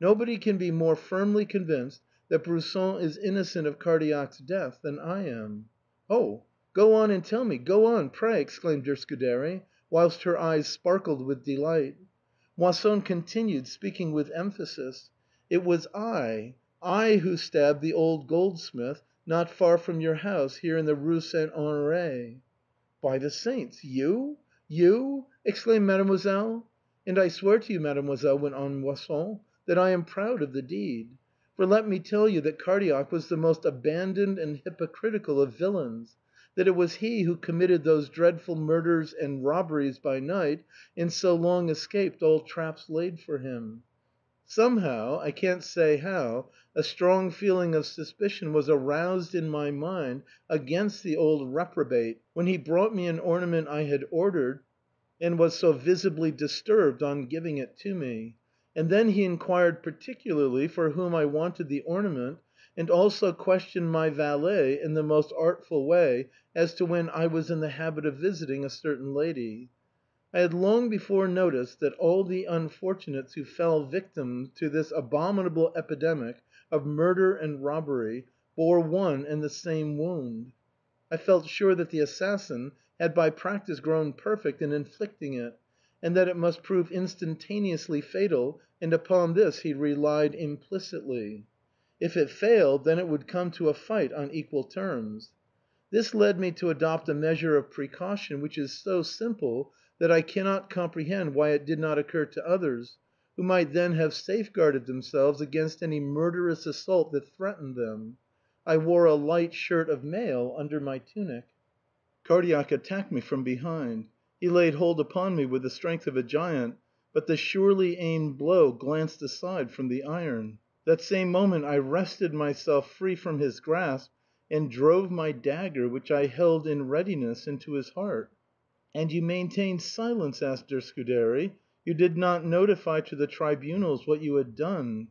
Nobody can be more firmly convinced that Brusson is innocent of Cardillac's death than I am." "Oh! go on and tell me, go on, pray!" exclaimed de Scuderi, whilst her eyes sparkled with delight. Moisson continued, speaking with emphasis: "It was I, I who stabbed the old goldsmith not far from your house here in the Rue St. Honoré." "By the saints! you? you?" exclaimed Mademoiselle. "And I swear to you, Mademoiselle," went on Moisson, "that I am proud of the deed. For let me tell you that Cardillac was the most abandoned and hypocritical of villains; that it was he who committed those dreadful murders and robberies by night, and so long escaped all traps laid for him. Somehow, I can't say how, a strong feeling of suspicion was aroused in my mind against the old reprobate when he brought me an ornament I had ordered, and was so visibly disturbed on giving it to me; and then he inquired particularly for whom I wanted the ornament, and also questioned my valet in the most artful way as to when I was in the habit of visiting a certain lady. I had long before noticed that all the unfortunates who fell victims to this abominable epidemic of murder and robbery bore one and the same wound. I felt sure that the assassin had by practice grown perfect in inflicting it, and that it must prove instantaneously fatal, and upon this he relied implicitly. If it failed, then it would come to a fight on equal terms. This led me to adopt a measure of precaution which is so simple that I cannot comprehend why it did not occur to others, who might then have safeguarded themselves against any murderous assault that threatened them. I wore a light shirt of mail under my tunic. Cardillac attacked me from behind. He laid hold upon me with the strength of a giant, but the surely aimed blow glanced aside from the iron. That same moment I wrested myself free from his grasp, and drove my dagger, which I held in readiness, into his heart. "And you maintained silence?" asked de Scuderi. "You did not notify to the Tribunals what you had done?"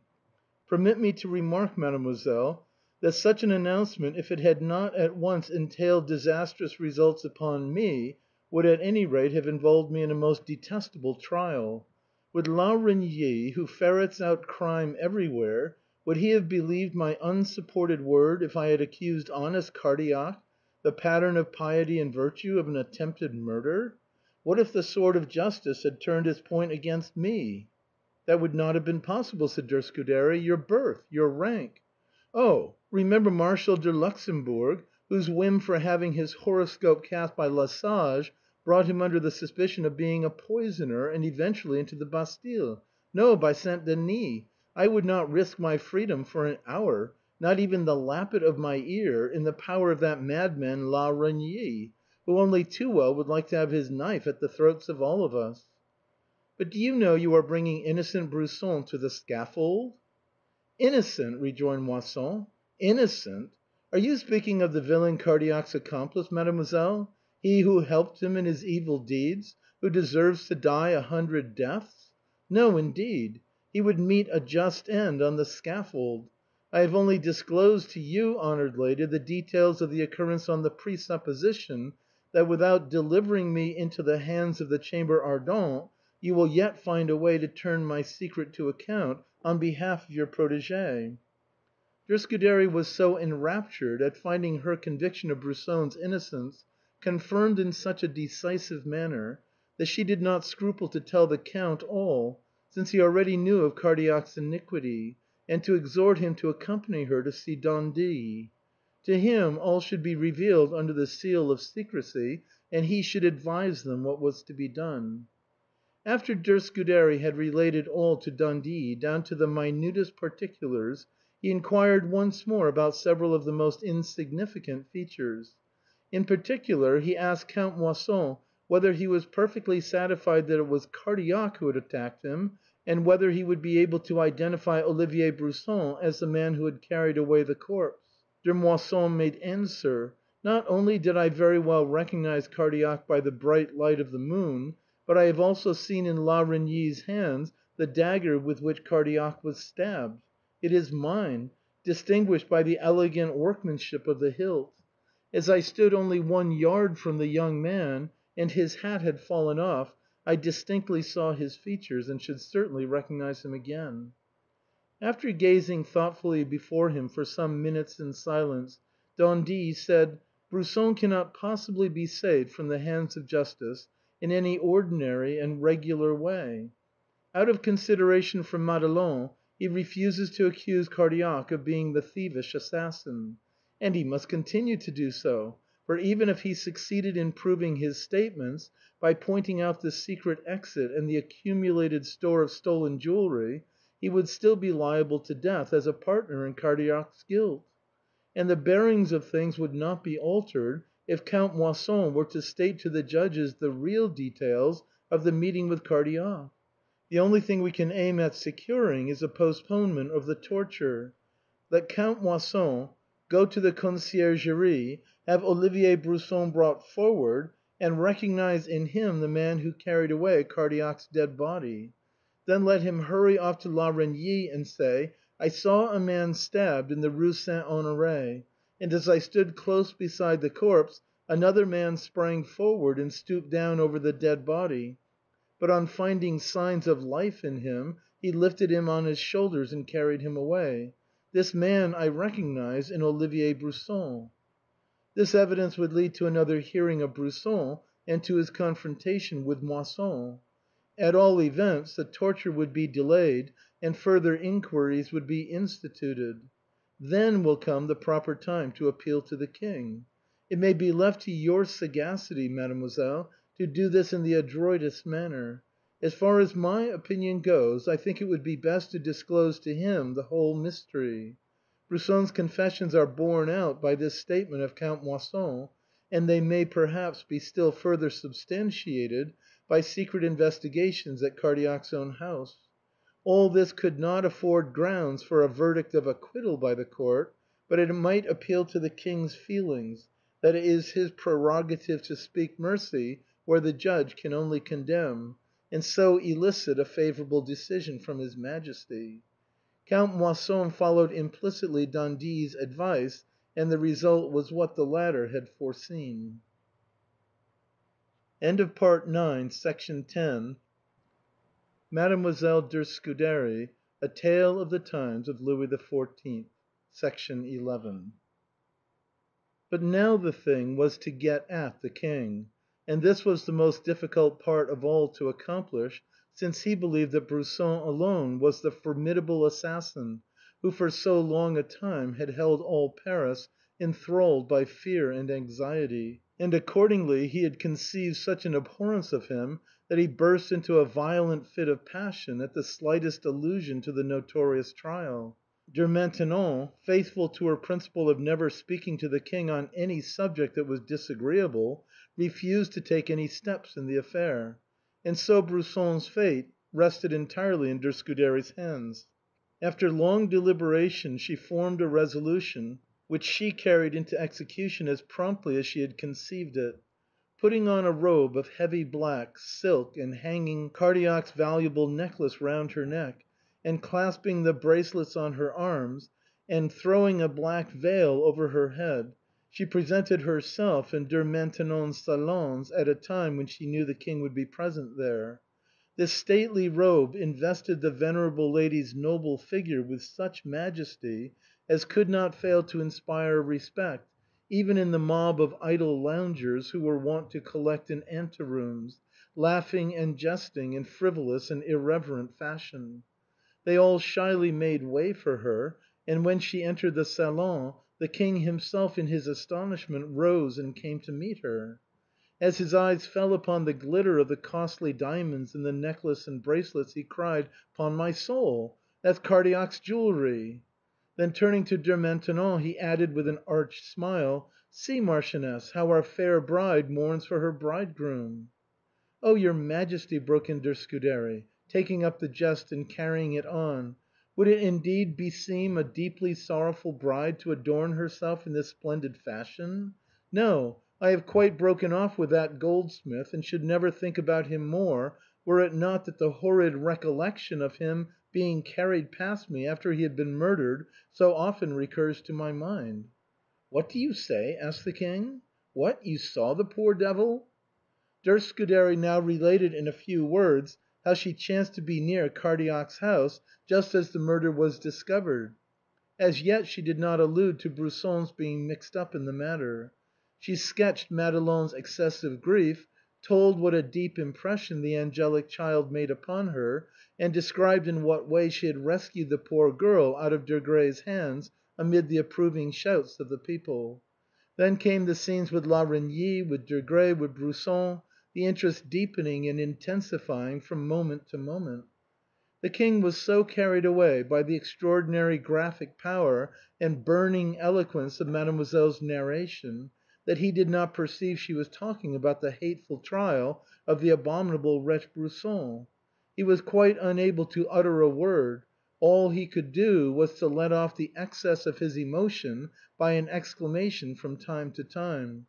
"Permit me to remark, mademoiselle, that such an announcement, if it had not at once entailed disastrous results upon me, would at any rate have involved me in a most detestable trial. Would La Reynie, who ferrets out crime everywhere, would he have believed my unsupported word if I had accused honest Cardillac the pattern of piety and virtue, of an attempted murder? What if the sword of justice had turned its point against me?" "That would not have been possible," said Scuderi. "Your birth, your rank " "Oh! remember Marshal de Luxembourg, whose whim for having his horoscope cast by Lesage brought him under the suspicion of being a poisoner, and eventually into the Bastille. No, by St. Denis, I would not risk my freedom for an hour, not even the lappet of my ear, in the power of that madman La Reynie, who only too well would like to have his knife at the throats of all of us." "But do you know you are bringing innocent Brusson to the scaffold?" "Innocent!" rejoined Moisson. "Innocent! Are you speaking of the villain Cardillac's accomplice, mademoiselle, he who helped him in his evil deeds, who deserves to die a hundred deaths? No, indeed! He would meet a just end on the scaffold. I have only disclosed to you, honoured lady, the details of the occurrence on the presupposition that without delivering me into the hands of the Chamber Ardente you will yet find a way to turn my secret to account on behalf of your protégé." De Scuderi was so enraptured at finding her conviction of Brusson's innocence confirmed in such a decisive manner, that she did not scruple to tell the Count all, since he already knew of Cardillac's iniquity, and to exhort him to accompany her to see Dandin. To him all should be revealed under the seal of secrecy, and he should advise them what was to be done. After de Scuderi had related all to Dandin, down to the minutest particulars, he inquired once more about several of the most insignificant features. In particular, he asked Count Moisson whether he was perfectly satisfied that it was Cardillac who had attacked him, and whether he would be able to identify Olivier Brusson as the man who had carried away the corpse. De Moisson made answer: "Not only did I very well recognize Cardillac by the bright light of the moon, but I have also seen in La Reynie's hands the dagger with which Cardillac was stabbed. It is mine, distinguished by the elegant workmanship of the hilt. As I stood only one yard from the young man, and his hat had fallen off, I distinctly saw his features, and should certainly recognize him again." After gazing thoughtfully before him for some minutes in silence, Dandin said: "Brusson cannot possibly be saved from the hands of justice in any ordinary and regular way. Out of consideration for Madelon he refuses to accuse Cardillac of being the thievish assassin. And he must continue to do so, for even if he succeeded in proving his statements by pointing out the secret exit and the accumulated store of stolen jewellery, he would still be liable to death as a partner in Cardillac's guilt. And the bearings of things would not be altered if Count Moisson were to state to the judges the real details of the meeting with Cardillac. The only thing we can aim at securing is a postponement of the torture. Let Count Moisson go to the Conciergerie, have Olivier Brusson brought forward, and recognize in him the man who carried away Cardillac's dead body. Then let him hurry off to La Reynie and say, ' I saw a man stabbed in the Rue St. Honore, and as I stood close beside the corpse, another man sprang forward and stooped down over the dead body. But on finding signs of life in him, he lifted him on his shoulders and carried him away. This man I recognized in Olivier Brusson. This evidence would lead to another hearing of Brusson and to his confrontation with Moisson. At all events, the torture would be delayed and further inquiries would be instituted. Then will come the proper time to appeal to the King. It may be left to your sagacity, mademoiselle, to do this in the adroitest manner. As far as my opinion goes, I think it would be best to disclose to him the whole mystery. Brusson's confessions are borne out by this statement of Count Moisson, and they may perhaps be still further substantiated by secret investigations at Cardillac's own house. All this could not afford grounds for a verdict of acquittal by the court, but it might appeal to the King's feelings, that it is his prerogative to speak mercy where the judge can only condemn, and so elicit a favorable decision from his Majesty. Count Moisson followed implicitly Dandie's advice, and the result was what the latter had foreseen. MADEMOISELLE DE SCUDERY A TALE OF THE TIMES OF LOUIS XIV But now the thing was to get at the King, and this was the most difficult part of all to accomplish, since he believed that Brusson alone was the formidable assassin who for so long a time had held all Paris enthralled by fear and anxiety; and accordingly he had conceived such an abhorrence of him that he burst into a violent fit of passion at the slightest allusion to the notorious trial. De Maintenon, faithful to her principle of never speaking to the King on any subject that was disagreeable, refused to take any steps in the affair; and so Brusson's fate rested entirely in De Scuderi's hands. After long deliberation she formed a resolution, which she carried into execution as promptly as she had conceived it. Putting on a robe of heavy black silk and hanging Cardillac's valuable necklace round her neck, and clasping the bracelets on her arms, and throwing a black veil over her head, she presented herself in De Maintenon's salons at a time when she knew the King would be present there. This stately robe invested the venerable lady's noble figure with such majesty as could not fail to inspire respect, even in the mob of idle loungers who were wont to collect in ante rooms, laughing and jesting in frivolous and irreverent fashion. They all shyly made way for her, and when she entered the salon, the King himself in his astonishment rose and came to meet her. As his eyes fell upon the glitter of the costly diamonds in the necklace and bracelets, he cried, " 'Pon my soul, that's Cardillac's jewelry." Then turning to De Maintenon he added with an arch smile, " See, Marchioness, how our fair bride mourns for her bridegroom." " Oh! your Majesty," broke in De Scuderi, taking up the jest and carrying it on, " would it indeed beseem a deeply sorrowful bride to adorn herself in this splendid fashion? No, I have quite broken off with that goldsmith, and should never think about him more, were it not that the horrid recollection of him being carried past me after he had been murdered so often recurs to my mind." " What do you say ?" asked the King. " What, you saw the poor devil ?" De Scuderi now related in a few words how she chanced to be near Cardillac's house just as the murder was discovered. As yet she did not allude to Brusson's being mixed up in the matter. She sketched Madelon's excessive grief, told what a deep impression the angelic child made upon her, and described in what way she had rescued the poor girl out of Desgrais's hands amid the approving shouts of the people. Then came the scenes with La Reynie, with Durgre, with Brusson, the interest deepening and intensifying from moment to moment. The King was so carried away by the extraordinary graphic power and burning eloquence of Mademoiselle's narration that he did not perceive she was talking about the hateful trial of the abominable wretch Brusson. He was quite unable to utter a word; all he could do was to let off the excess of his emotion by an exclamation from time to time.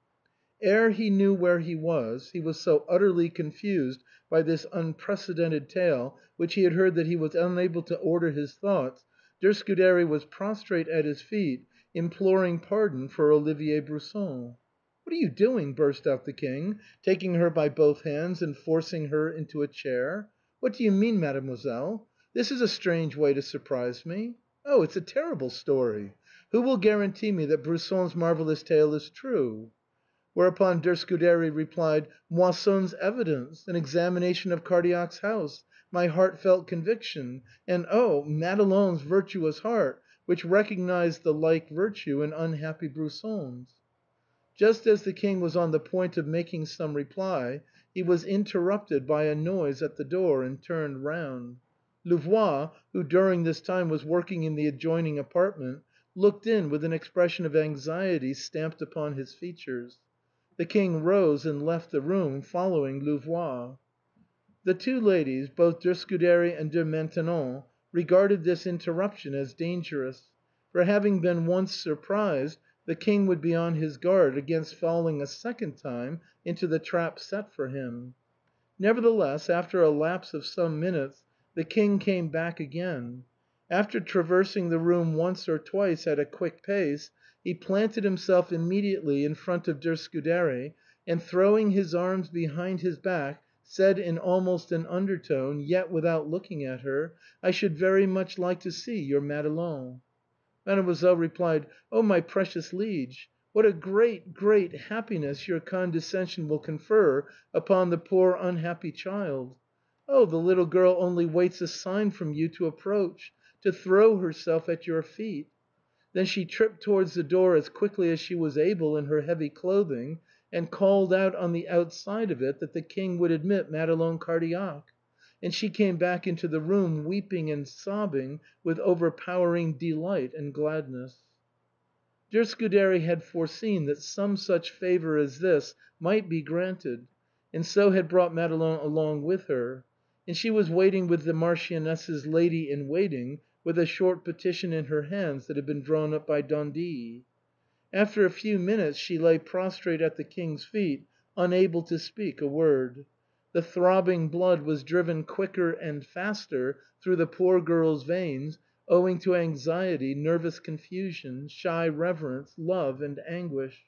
Ere he knew where he was, he was so utterly confused by this unprecedented tale, which he had heard that he was unable to order his thoughts, De Scuderi was prostrate at his feet, imploring pardon for Olivier Brusson. What are you doing?" burst out the King, taking her by both hands and forcing her into a chair. " What do you mean, mademoiselle? This is a strange way to surprise me. Oh! it's a terrible story. Who will guarantee me that Brusson's marvellous tale is true ?" Whereupon De Scuderi replied, " Moisson's evidence, an examination of Cardillac's house, my heartfelt conviction, and oh! Madelon's virtuous heart, which recognized the like virtue in unhappy Brusson's." Just as the King was on the point of making some reply, he was interrupted by a noise at the door, and turned round. Louvois, who during this time was working in the adjoining apartment, looked in with an expression of anxiety stamped upon his features. The King rose and left the room, following Louvois. The two ladies, both De Scuderi and De Maintenon, regarded this interruption as dangerous, for having been once surprised, the King would be on his guard against falling a second time into the trap set for him. Nevertheless, after a lapse of some minutes, the King came back again. After traversing the room once or twice at a quick pace, he planted himself immediately in front of De Scuderi, and throwing his arms behind his back, said in almost an undertone, yet without looking at her, " I should very much like to see your Madelon." Mademoiselle replied, " Oh! my precious liege, what a great, great happiness your condescension will confer upon the poor unhappy child. Oh! the little girl only waits a sign from you to approach, to throw herself at your feet." Then she tripped towards the door as quickly as she was able in her heavy clothing, and called out on the outside of it that the King would admit Madelon Cardillac; and she came back into the room weeping and sobbing with overpowering delight and gladness. De Scuderi had foreseen that some such favor as this might be granted, and so had brought Madelon along with her; and she was waiting with the Marchioness's lady in waiting with a short petition in her hands that had been drawn up by Dandin. After a few minutes she lay prostrate at the King's feet, unable to speak a word. The throbbing blood was driven quicker and faster through the poor girl's veins, owing to anxiety, nervous confusion, shy reverence, love, and anguish.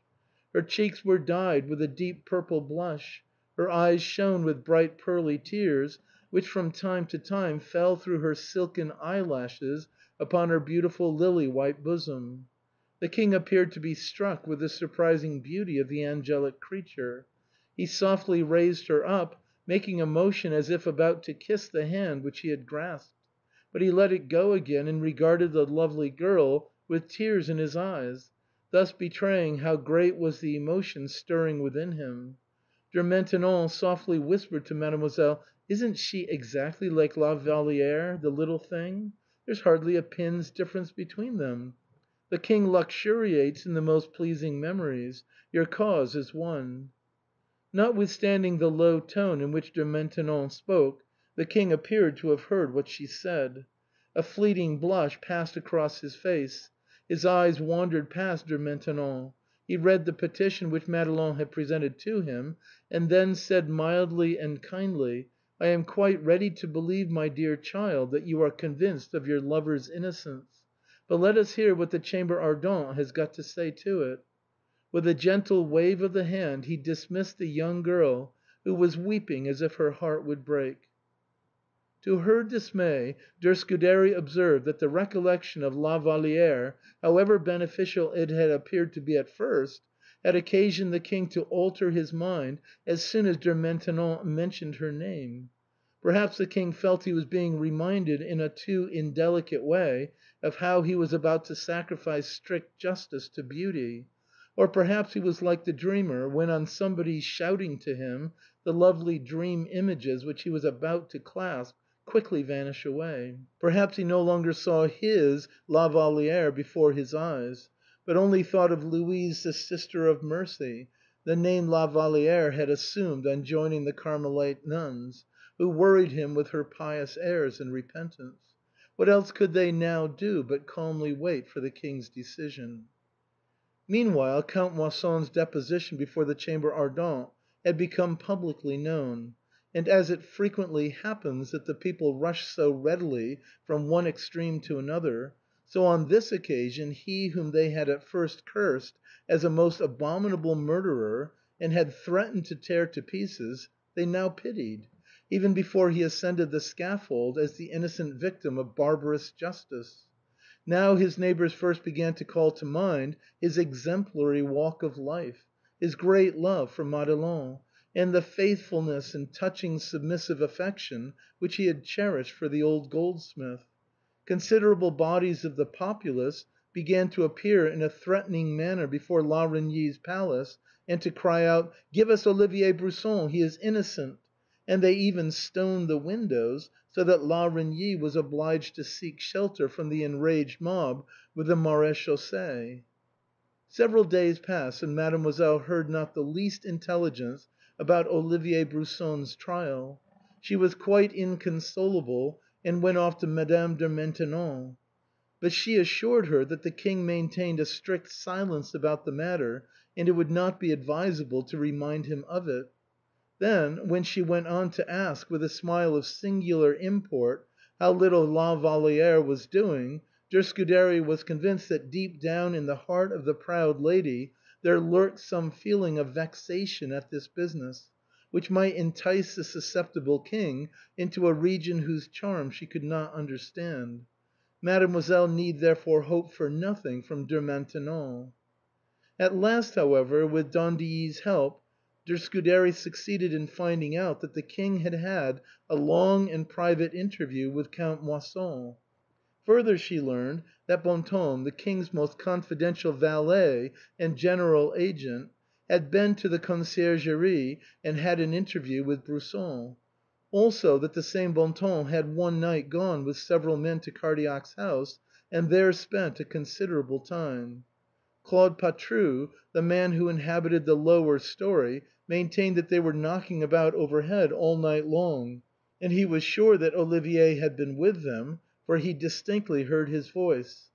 Her cheeks were dyed with a deep purple blush, her eyes shone with bright pearly tears, which from time to time fell through her silken eyelashes upon her beautiful lily white bosom. The King appeared to be struck with the surprising beauty of the angelic creature. He softly raised her up, making a motion as if about to kiss the hand which he had grasped; but he let it go again and regarded the lovely girl with tears in his eyes, thus betraying how great was the emotion stirring within him. De Maintenon softly whispered to Mademoiselle, " Isn't she exactly like La Vallière, the little thing? There's hardly a pin's difference between them. The King luxuriates in the most pleasing memories. Your cause is won." Notwithstanding the low tone in which De Maintenon spoke, the King appeared to have heard what she said. A fleeting blush passed across his face; his eyes wandered past De Maintenon; he read the petition which Madelon had presented to him, and then said mildly and kindly, " I am quite ready to believe, my dear child, that you are convinced of your lover's innocence. But let us hear what the Chamber Ardente has got to say to it." With a gentle wave of the hand he dismissed the young girl, who was weeping as if her heart would break. To her dismay, De Scuderi observed that the recollection of La Vallière, however beneficial it had appeared to be at first, had occasioned the King to alter his mind as soon as De Maintenon mentioned her name. Perhaps the King felt he was being reminded in a too indelicate way of how he was about to sacrifice strict justice to beauty; or perhaps he was like the dreamer when, on somebody's shouting to him, the lovely dream images which he was about to clasp quickly vanish away. Perhaps he no longer saw his La Vallière before his eyes, but only thought of Louise the Sister of Mercy, the name La Vallière had assumed on joining the Carmelite nuns, who worried him with her pious airs and repentance. What else could they now do but calmly wait for the King's decision? Meanwhile Count Moisson's deposition before the Chamber Ardente had become publicly known, and as it frequently happens that the people rush so readily from one extreme to another, so on this occasion he whom they had at first cursed as a most abominable murderer, and had threatened to tear to pieces, they now pitied, even before he ascended the scaffold, as the innocent victim of barbarous justice. Now his neighbors first began to call to mind his exemplary walk of life, his great love for Madeleine, and the faithfulness and touching submissive affection which he had cherished for the old goldsmith. Considerable bodies of the populace began to appear in a threatening manner before La Reynie's palace, and to cry out, " Give us Olivier Brusson, he is innocent," and they even stoned the windows, so that La Reynie was obliged to seek shelter from the enraged mob with the Maréchaussée. Several days passed and Mademoiselle heard not the least intelligence about Olivier Brusson's trial. She was quite inconsolable, and went off to Madame de Maintenon. But she assured her that the King maintained a strict silence about the matter, and it would not be advisable to remind him of it. Then, when she went on to ask, with a smile of singular import, how little La Vallière was doing, de Scudéry was convinced that deep down in the heart of the proud lady there lurked some feeling of vexation at this business, which might entice the susceptible King into a region whose charm she could not understand. Mademoiselle need therefore hope for nothing from de Maintenon. At last, however, with d'Andilly's help, de Scudéry succeeded in finding out that the King had had a long and private interview with Count Moisson. Further she learned that Bontemps, the King's most confidential valet and general agent, had been to the Conciergerie and had an interview with Brusson; also that the same Bontemps had one night gone with several men to Cardillac's house, and there spent a considerable time. Claude Patru, the man who inhabited the lower story, maintained that they were knocking about overhead all night long, and he was sure that Olivier had been with them, for he distinctly heard his voice.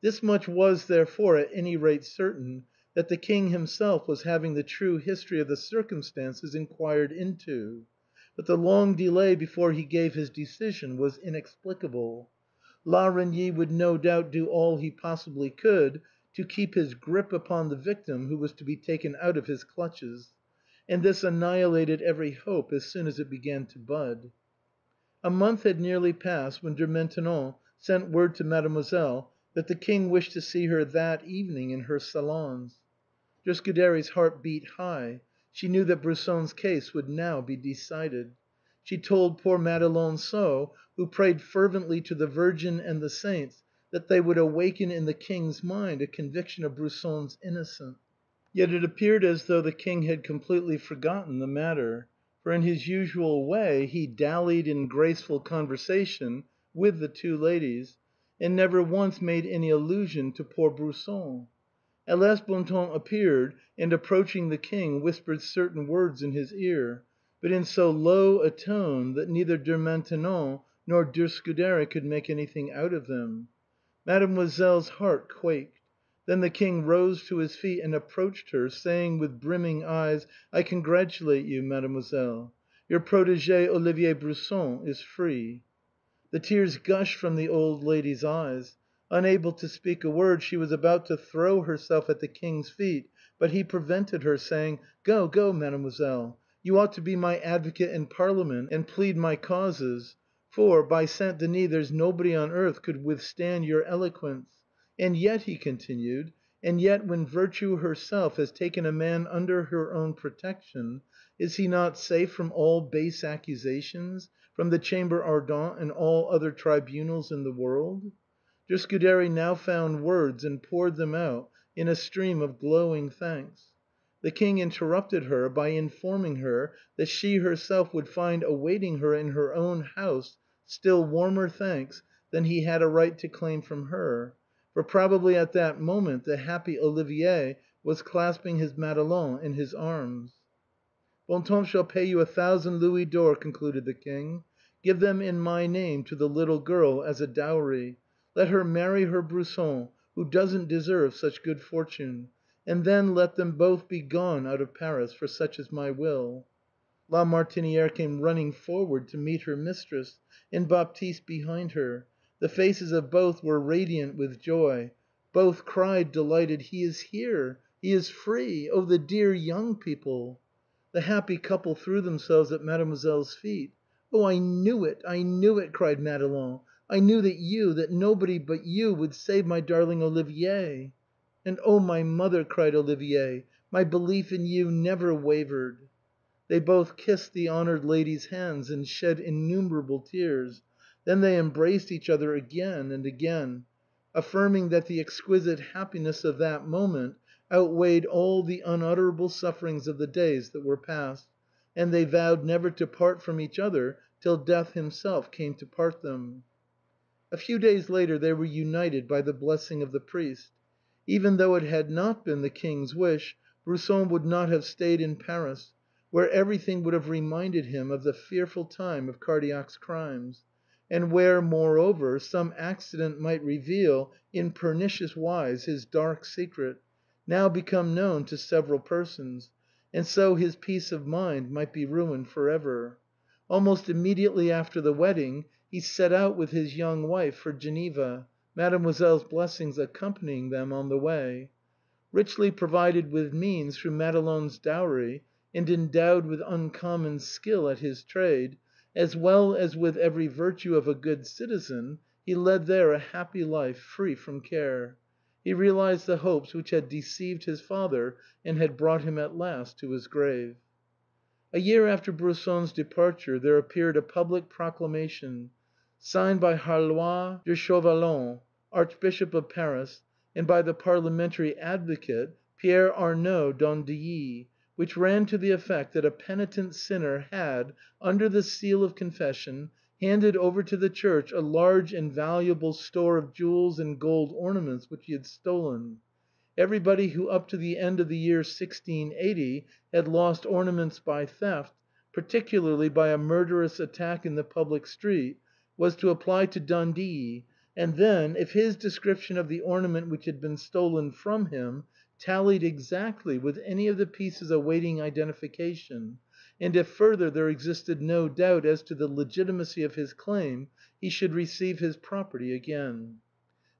This much was, therefore, at any rate certain, that the King himself was having the true history of the circumstances inquired into. But the long delay before he gave his decision was inexplicable. La Reynie would no doubt do all he possibly could to keep his grip upon the victim who was to be taken out of his clutches; and this annihilated every hope as soon as it began to bud. A month had nearly passed when de Maintenon sent word to Mademoiselle that the King wished to see her that evening in her salons. De Scudéry's heart beat high; she knew that Brusson's case would now be decided. She told poor Madeleine so, who prayed fervently to the Virgin and the saints that they would awaken in the King's mind a conviction of Brusson's innocence. Yet it appeared as though the King had completely forgotten the matter, for in his usual way he dallied in graceful conversation with the two ladies, and never once made any allusion to poor Brusson. At last Bontemps appeared, and approaching the King whispered certain words in his ear, but in so low a tone that neither de Maintenon nor de Scudéry could make anything out of them. Mademoiselle's heart quaked. Then the King rose to his feet and approached her, saying with brimming eyes, " I congratulate you, Mademoiselle. Your protégé Olivier Brusson is free." The tears gushed from the old lady's eyes. Unable to speak a word, she was about to throw herself at the King's feet, but he prevented her, saying, " Go, go, Mademoiselle. You ought to be my advocate in Parliament, and plead my causes; for, by St. Denis, there's nobody on earth could withstand your eloquence. And yet," he continued, " and yet when Virtue herself has taken a man under her own protection, is he not safe from all base accusations, from the Chamber Ardente and all other tribunals in the world?" Scudéry now found words and poured them out in a stream of glowing thanks. The King interrupted her by informing her that she herself would find awaiting her in her own house still warmer thanks than he had a right to claim from her; for probably at that moment the happy Olivier was clasping his Madeleine in his arms. " Bontemps shall pay you a thousand louis d'or," concluded the King. " Give them in my name to the little girl as a dowry. Let her marry her Brusson, who doesn't deserve such good fortune, and then let them both be gone out of Paris, for such is my will." La Martinière came running forward to meet her mistress, and Baptiste behind her. The faces of both were radiant with joy; both cried, delighted, " He is here! he is free! Oh, the dear young people !" The happy couple threw themselves at Mademoiselle's feet. " Oh, I knew it, I knew it !" cried Madelon. " I knew that you, that nobody but you, would save my darling Olivier." " And oh, my mother !" cried Olivier, " my belief in you never wavered." They both kissed the honored lady's hands and shed innumerable tears; then they embraced each other again and again, affirming that the exquisite happiness of that moment outweighed all the unutterable sufferings of the days that were past, and they vowed never to part from each other till death himself came to part them. A few days later they were united by the blessing of the priest. Even though it had not been the King's wish, Brusson would not have stayed in Paris, where everything would have reminded him of the fearful time of Cardillac's crimes, and where, moreover, some accident might reveal in pernicious wise his dark secret, now become known to several persons, and so his peace of mind might be ruined for ever. Almost immediately after the wedding he set out with his young wife for Geneva, Mademoiselle's blessings accompanying them on the way. Richly provided with means through Madelon's dowry, and endowed with uncommon skill at his trade, as well as with every virtue of a good citizen, he led there a happy life, free from care. He realized the hopes which had deceived his father and had brought him at last to his grave. A year after Brusson's departure there appeared a public proclamation, signed by Harlois de Chauvallon, Archbishop of Paris, and by the parliamentary advocate, Pierre Arnaud d'Andilly, which ran to the effect that a penitent sinner had, under the seal of confession, handed over to the Church a large and valuable store of jewels and gold ornaments which he had stolen. Everybody who up to the end of the year 1680 had lost ornaments by theft, particularly by a murderous attack in the public street, was to apply to d'Andilly, and then, if his description of the ornament which had been stolen from him tallied exactly with any of the pieces awaiting identification, and if further there existed no doubt as to the legitimacy of his claim, he should receive his property again.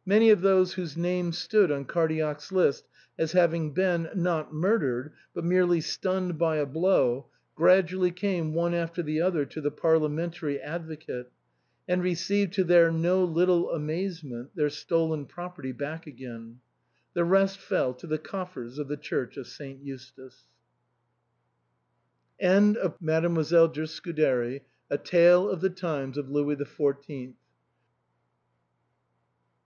Many of those whose names stood on Cardillac's list as having been, not murdered, but merely stunned by a blow, gradually came one after the other to the parliamentary advocate, and received to their no little amazement their stolen property back again. The rest fell to the coffers of the Church of St. Eustace. End of Mademoiselle de Scudéri, a tale of the times of Louis the Fourteenth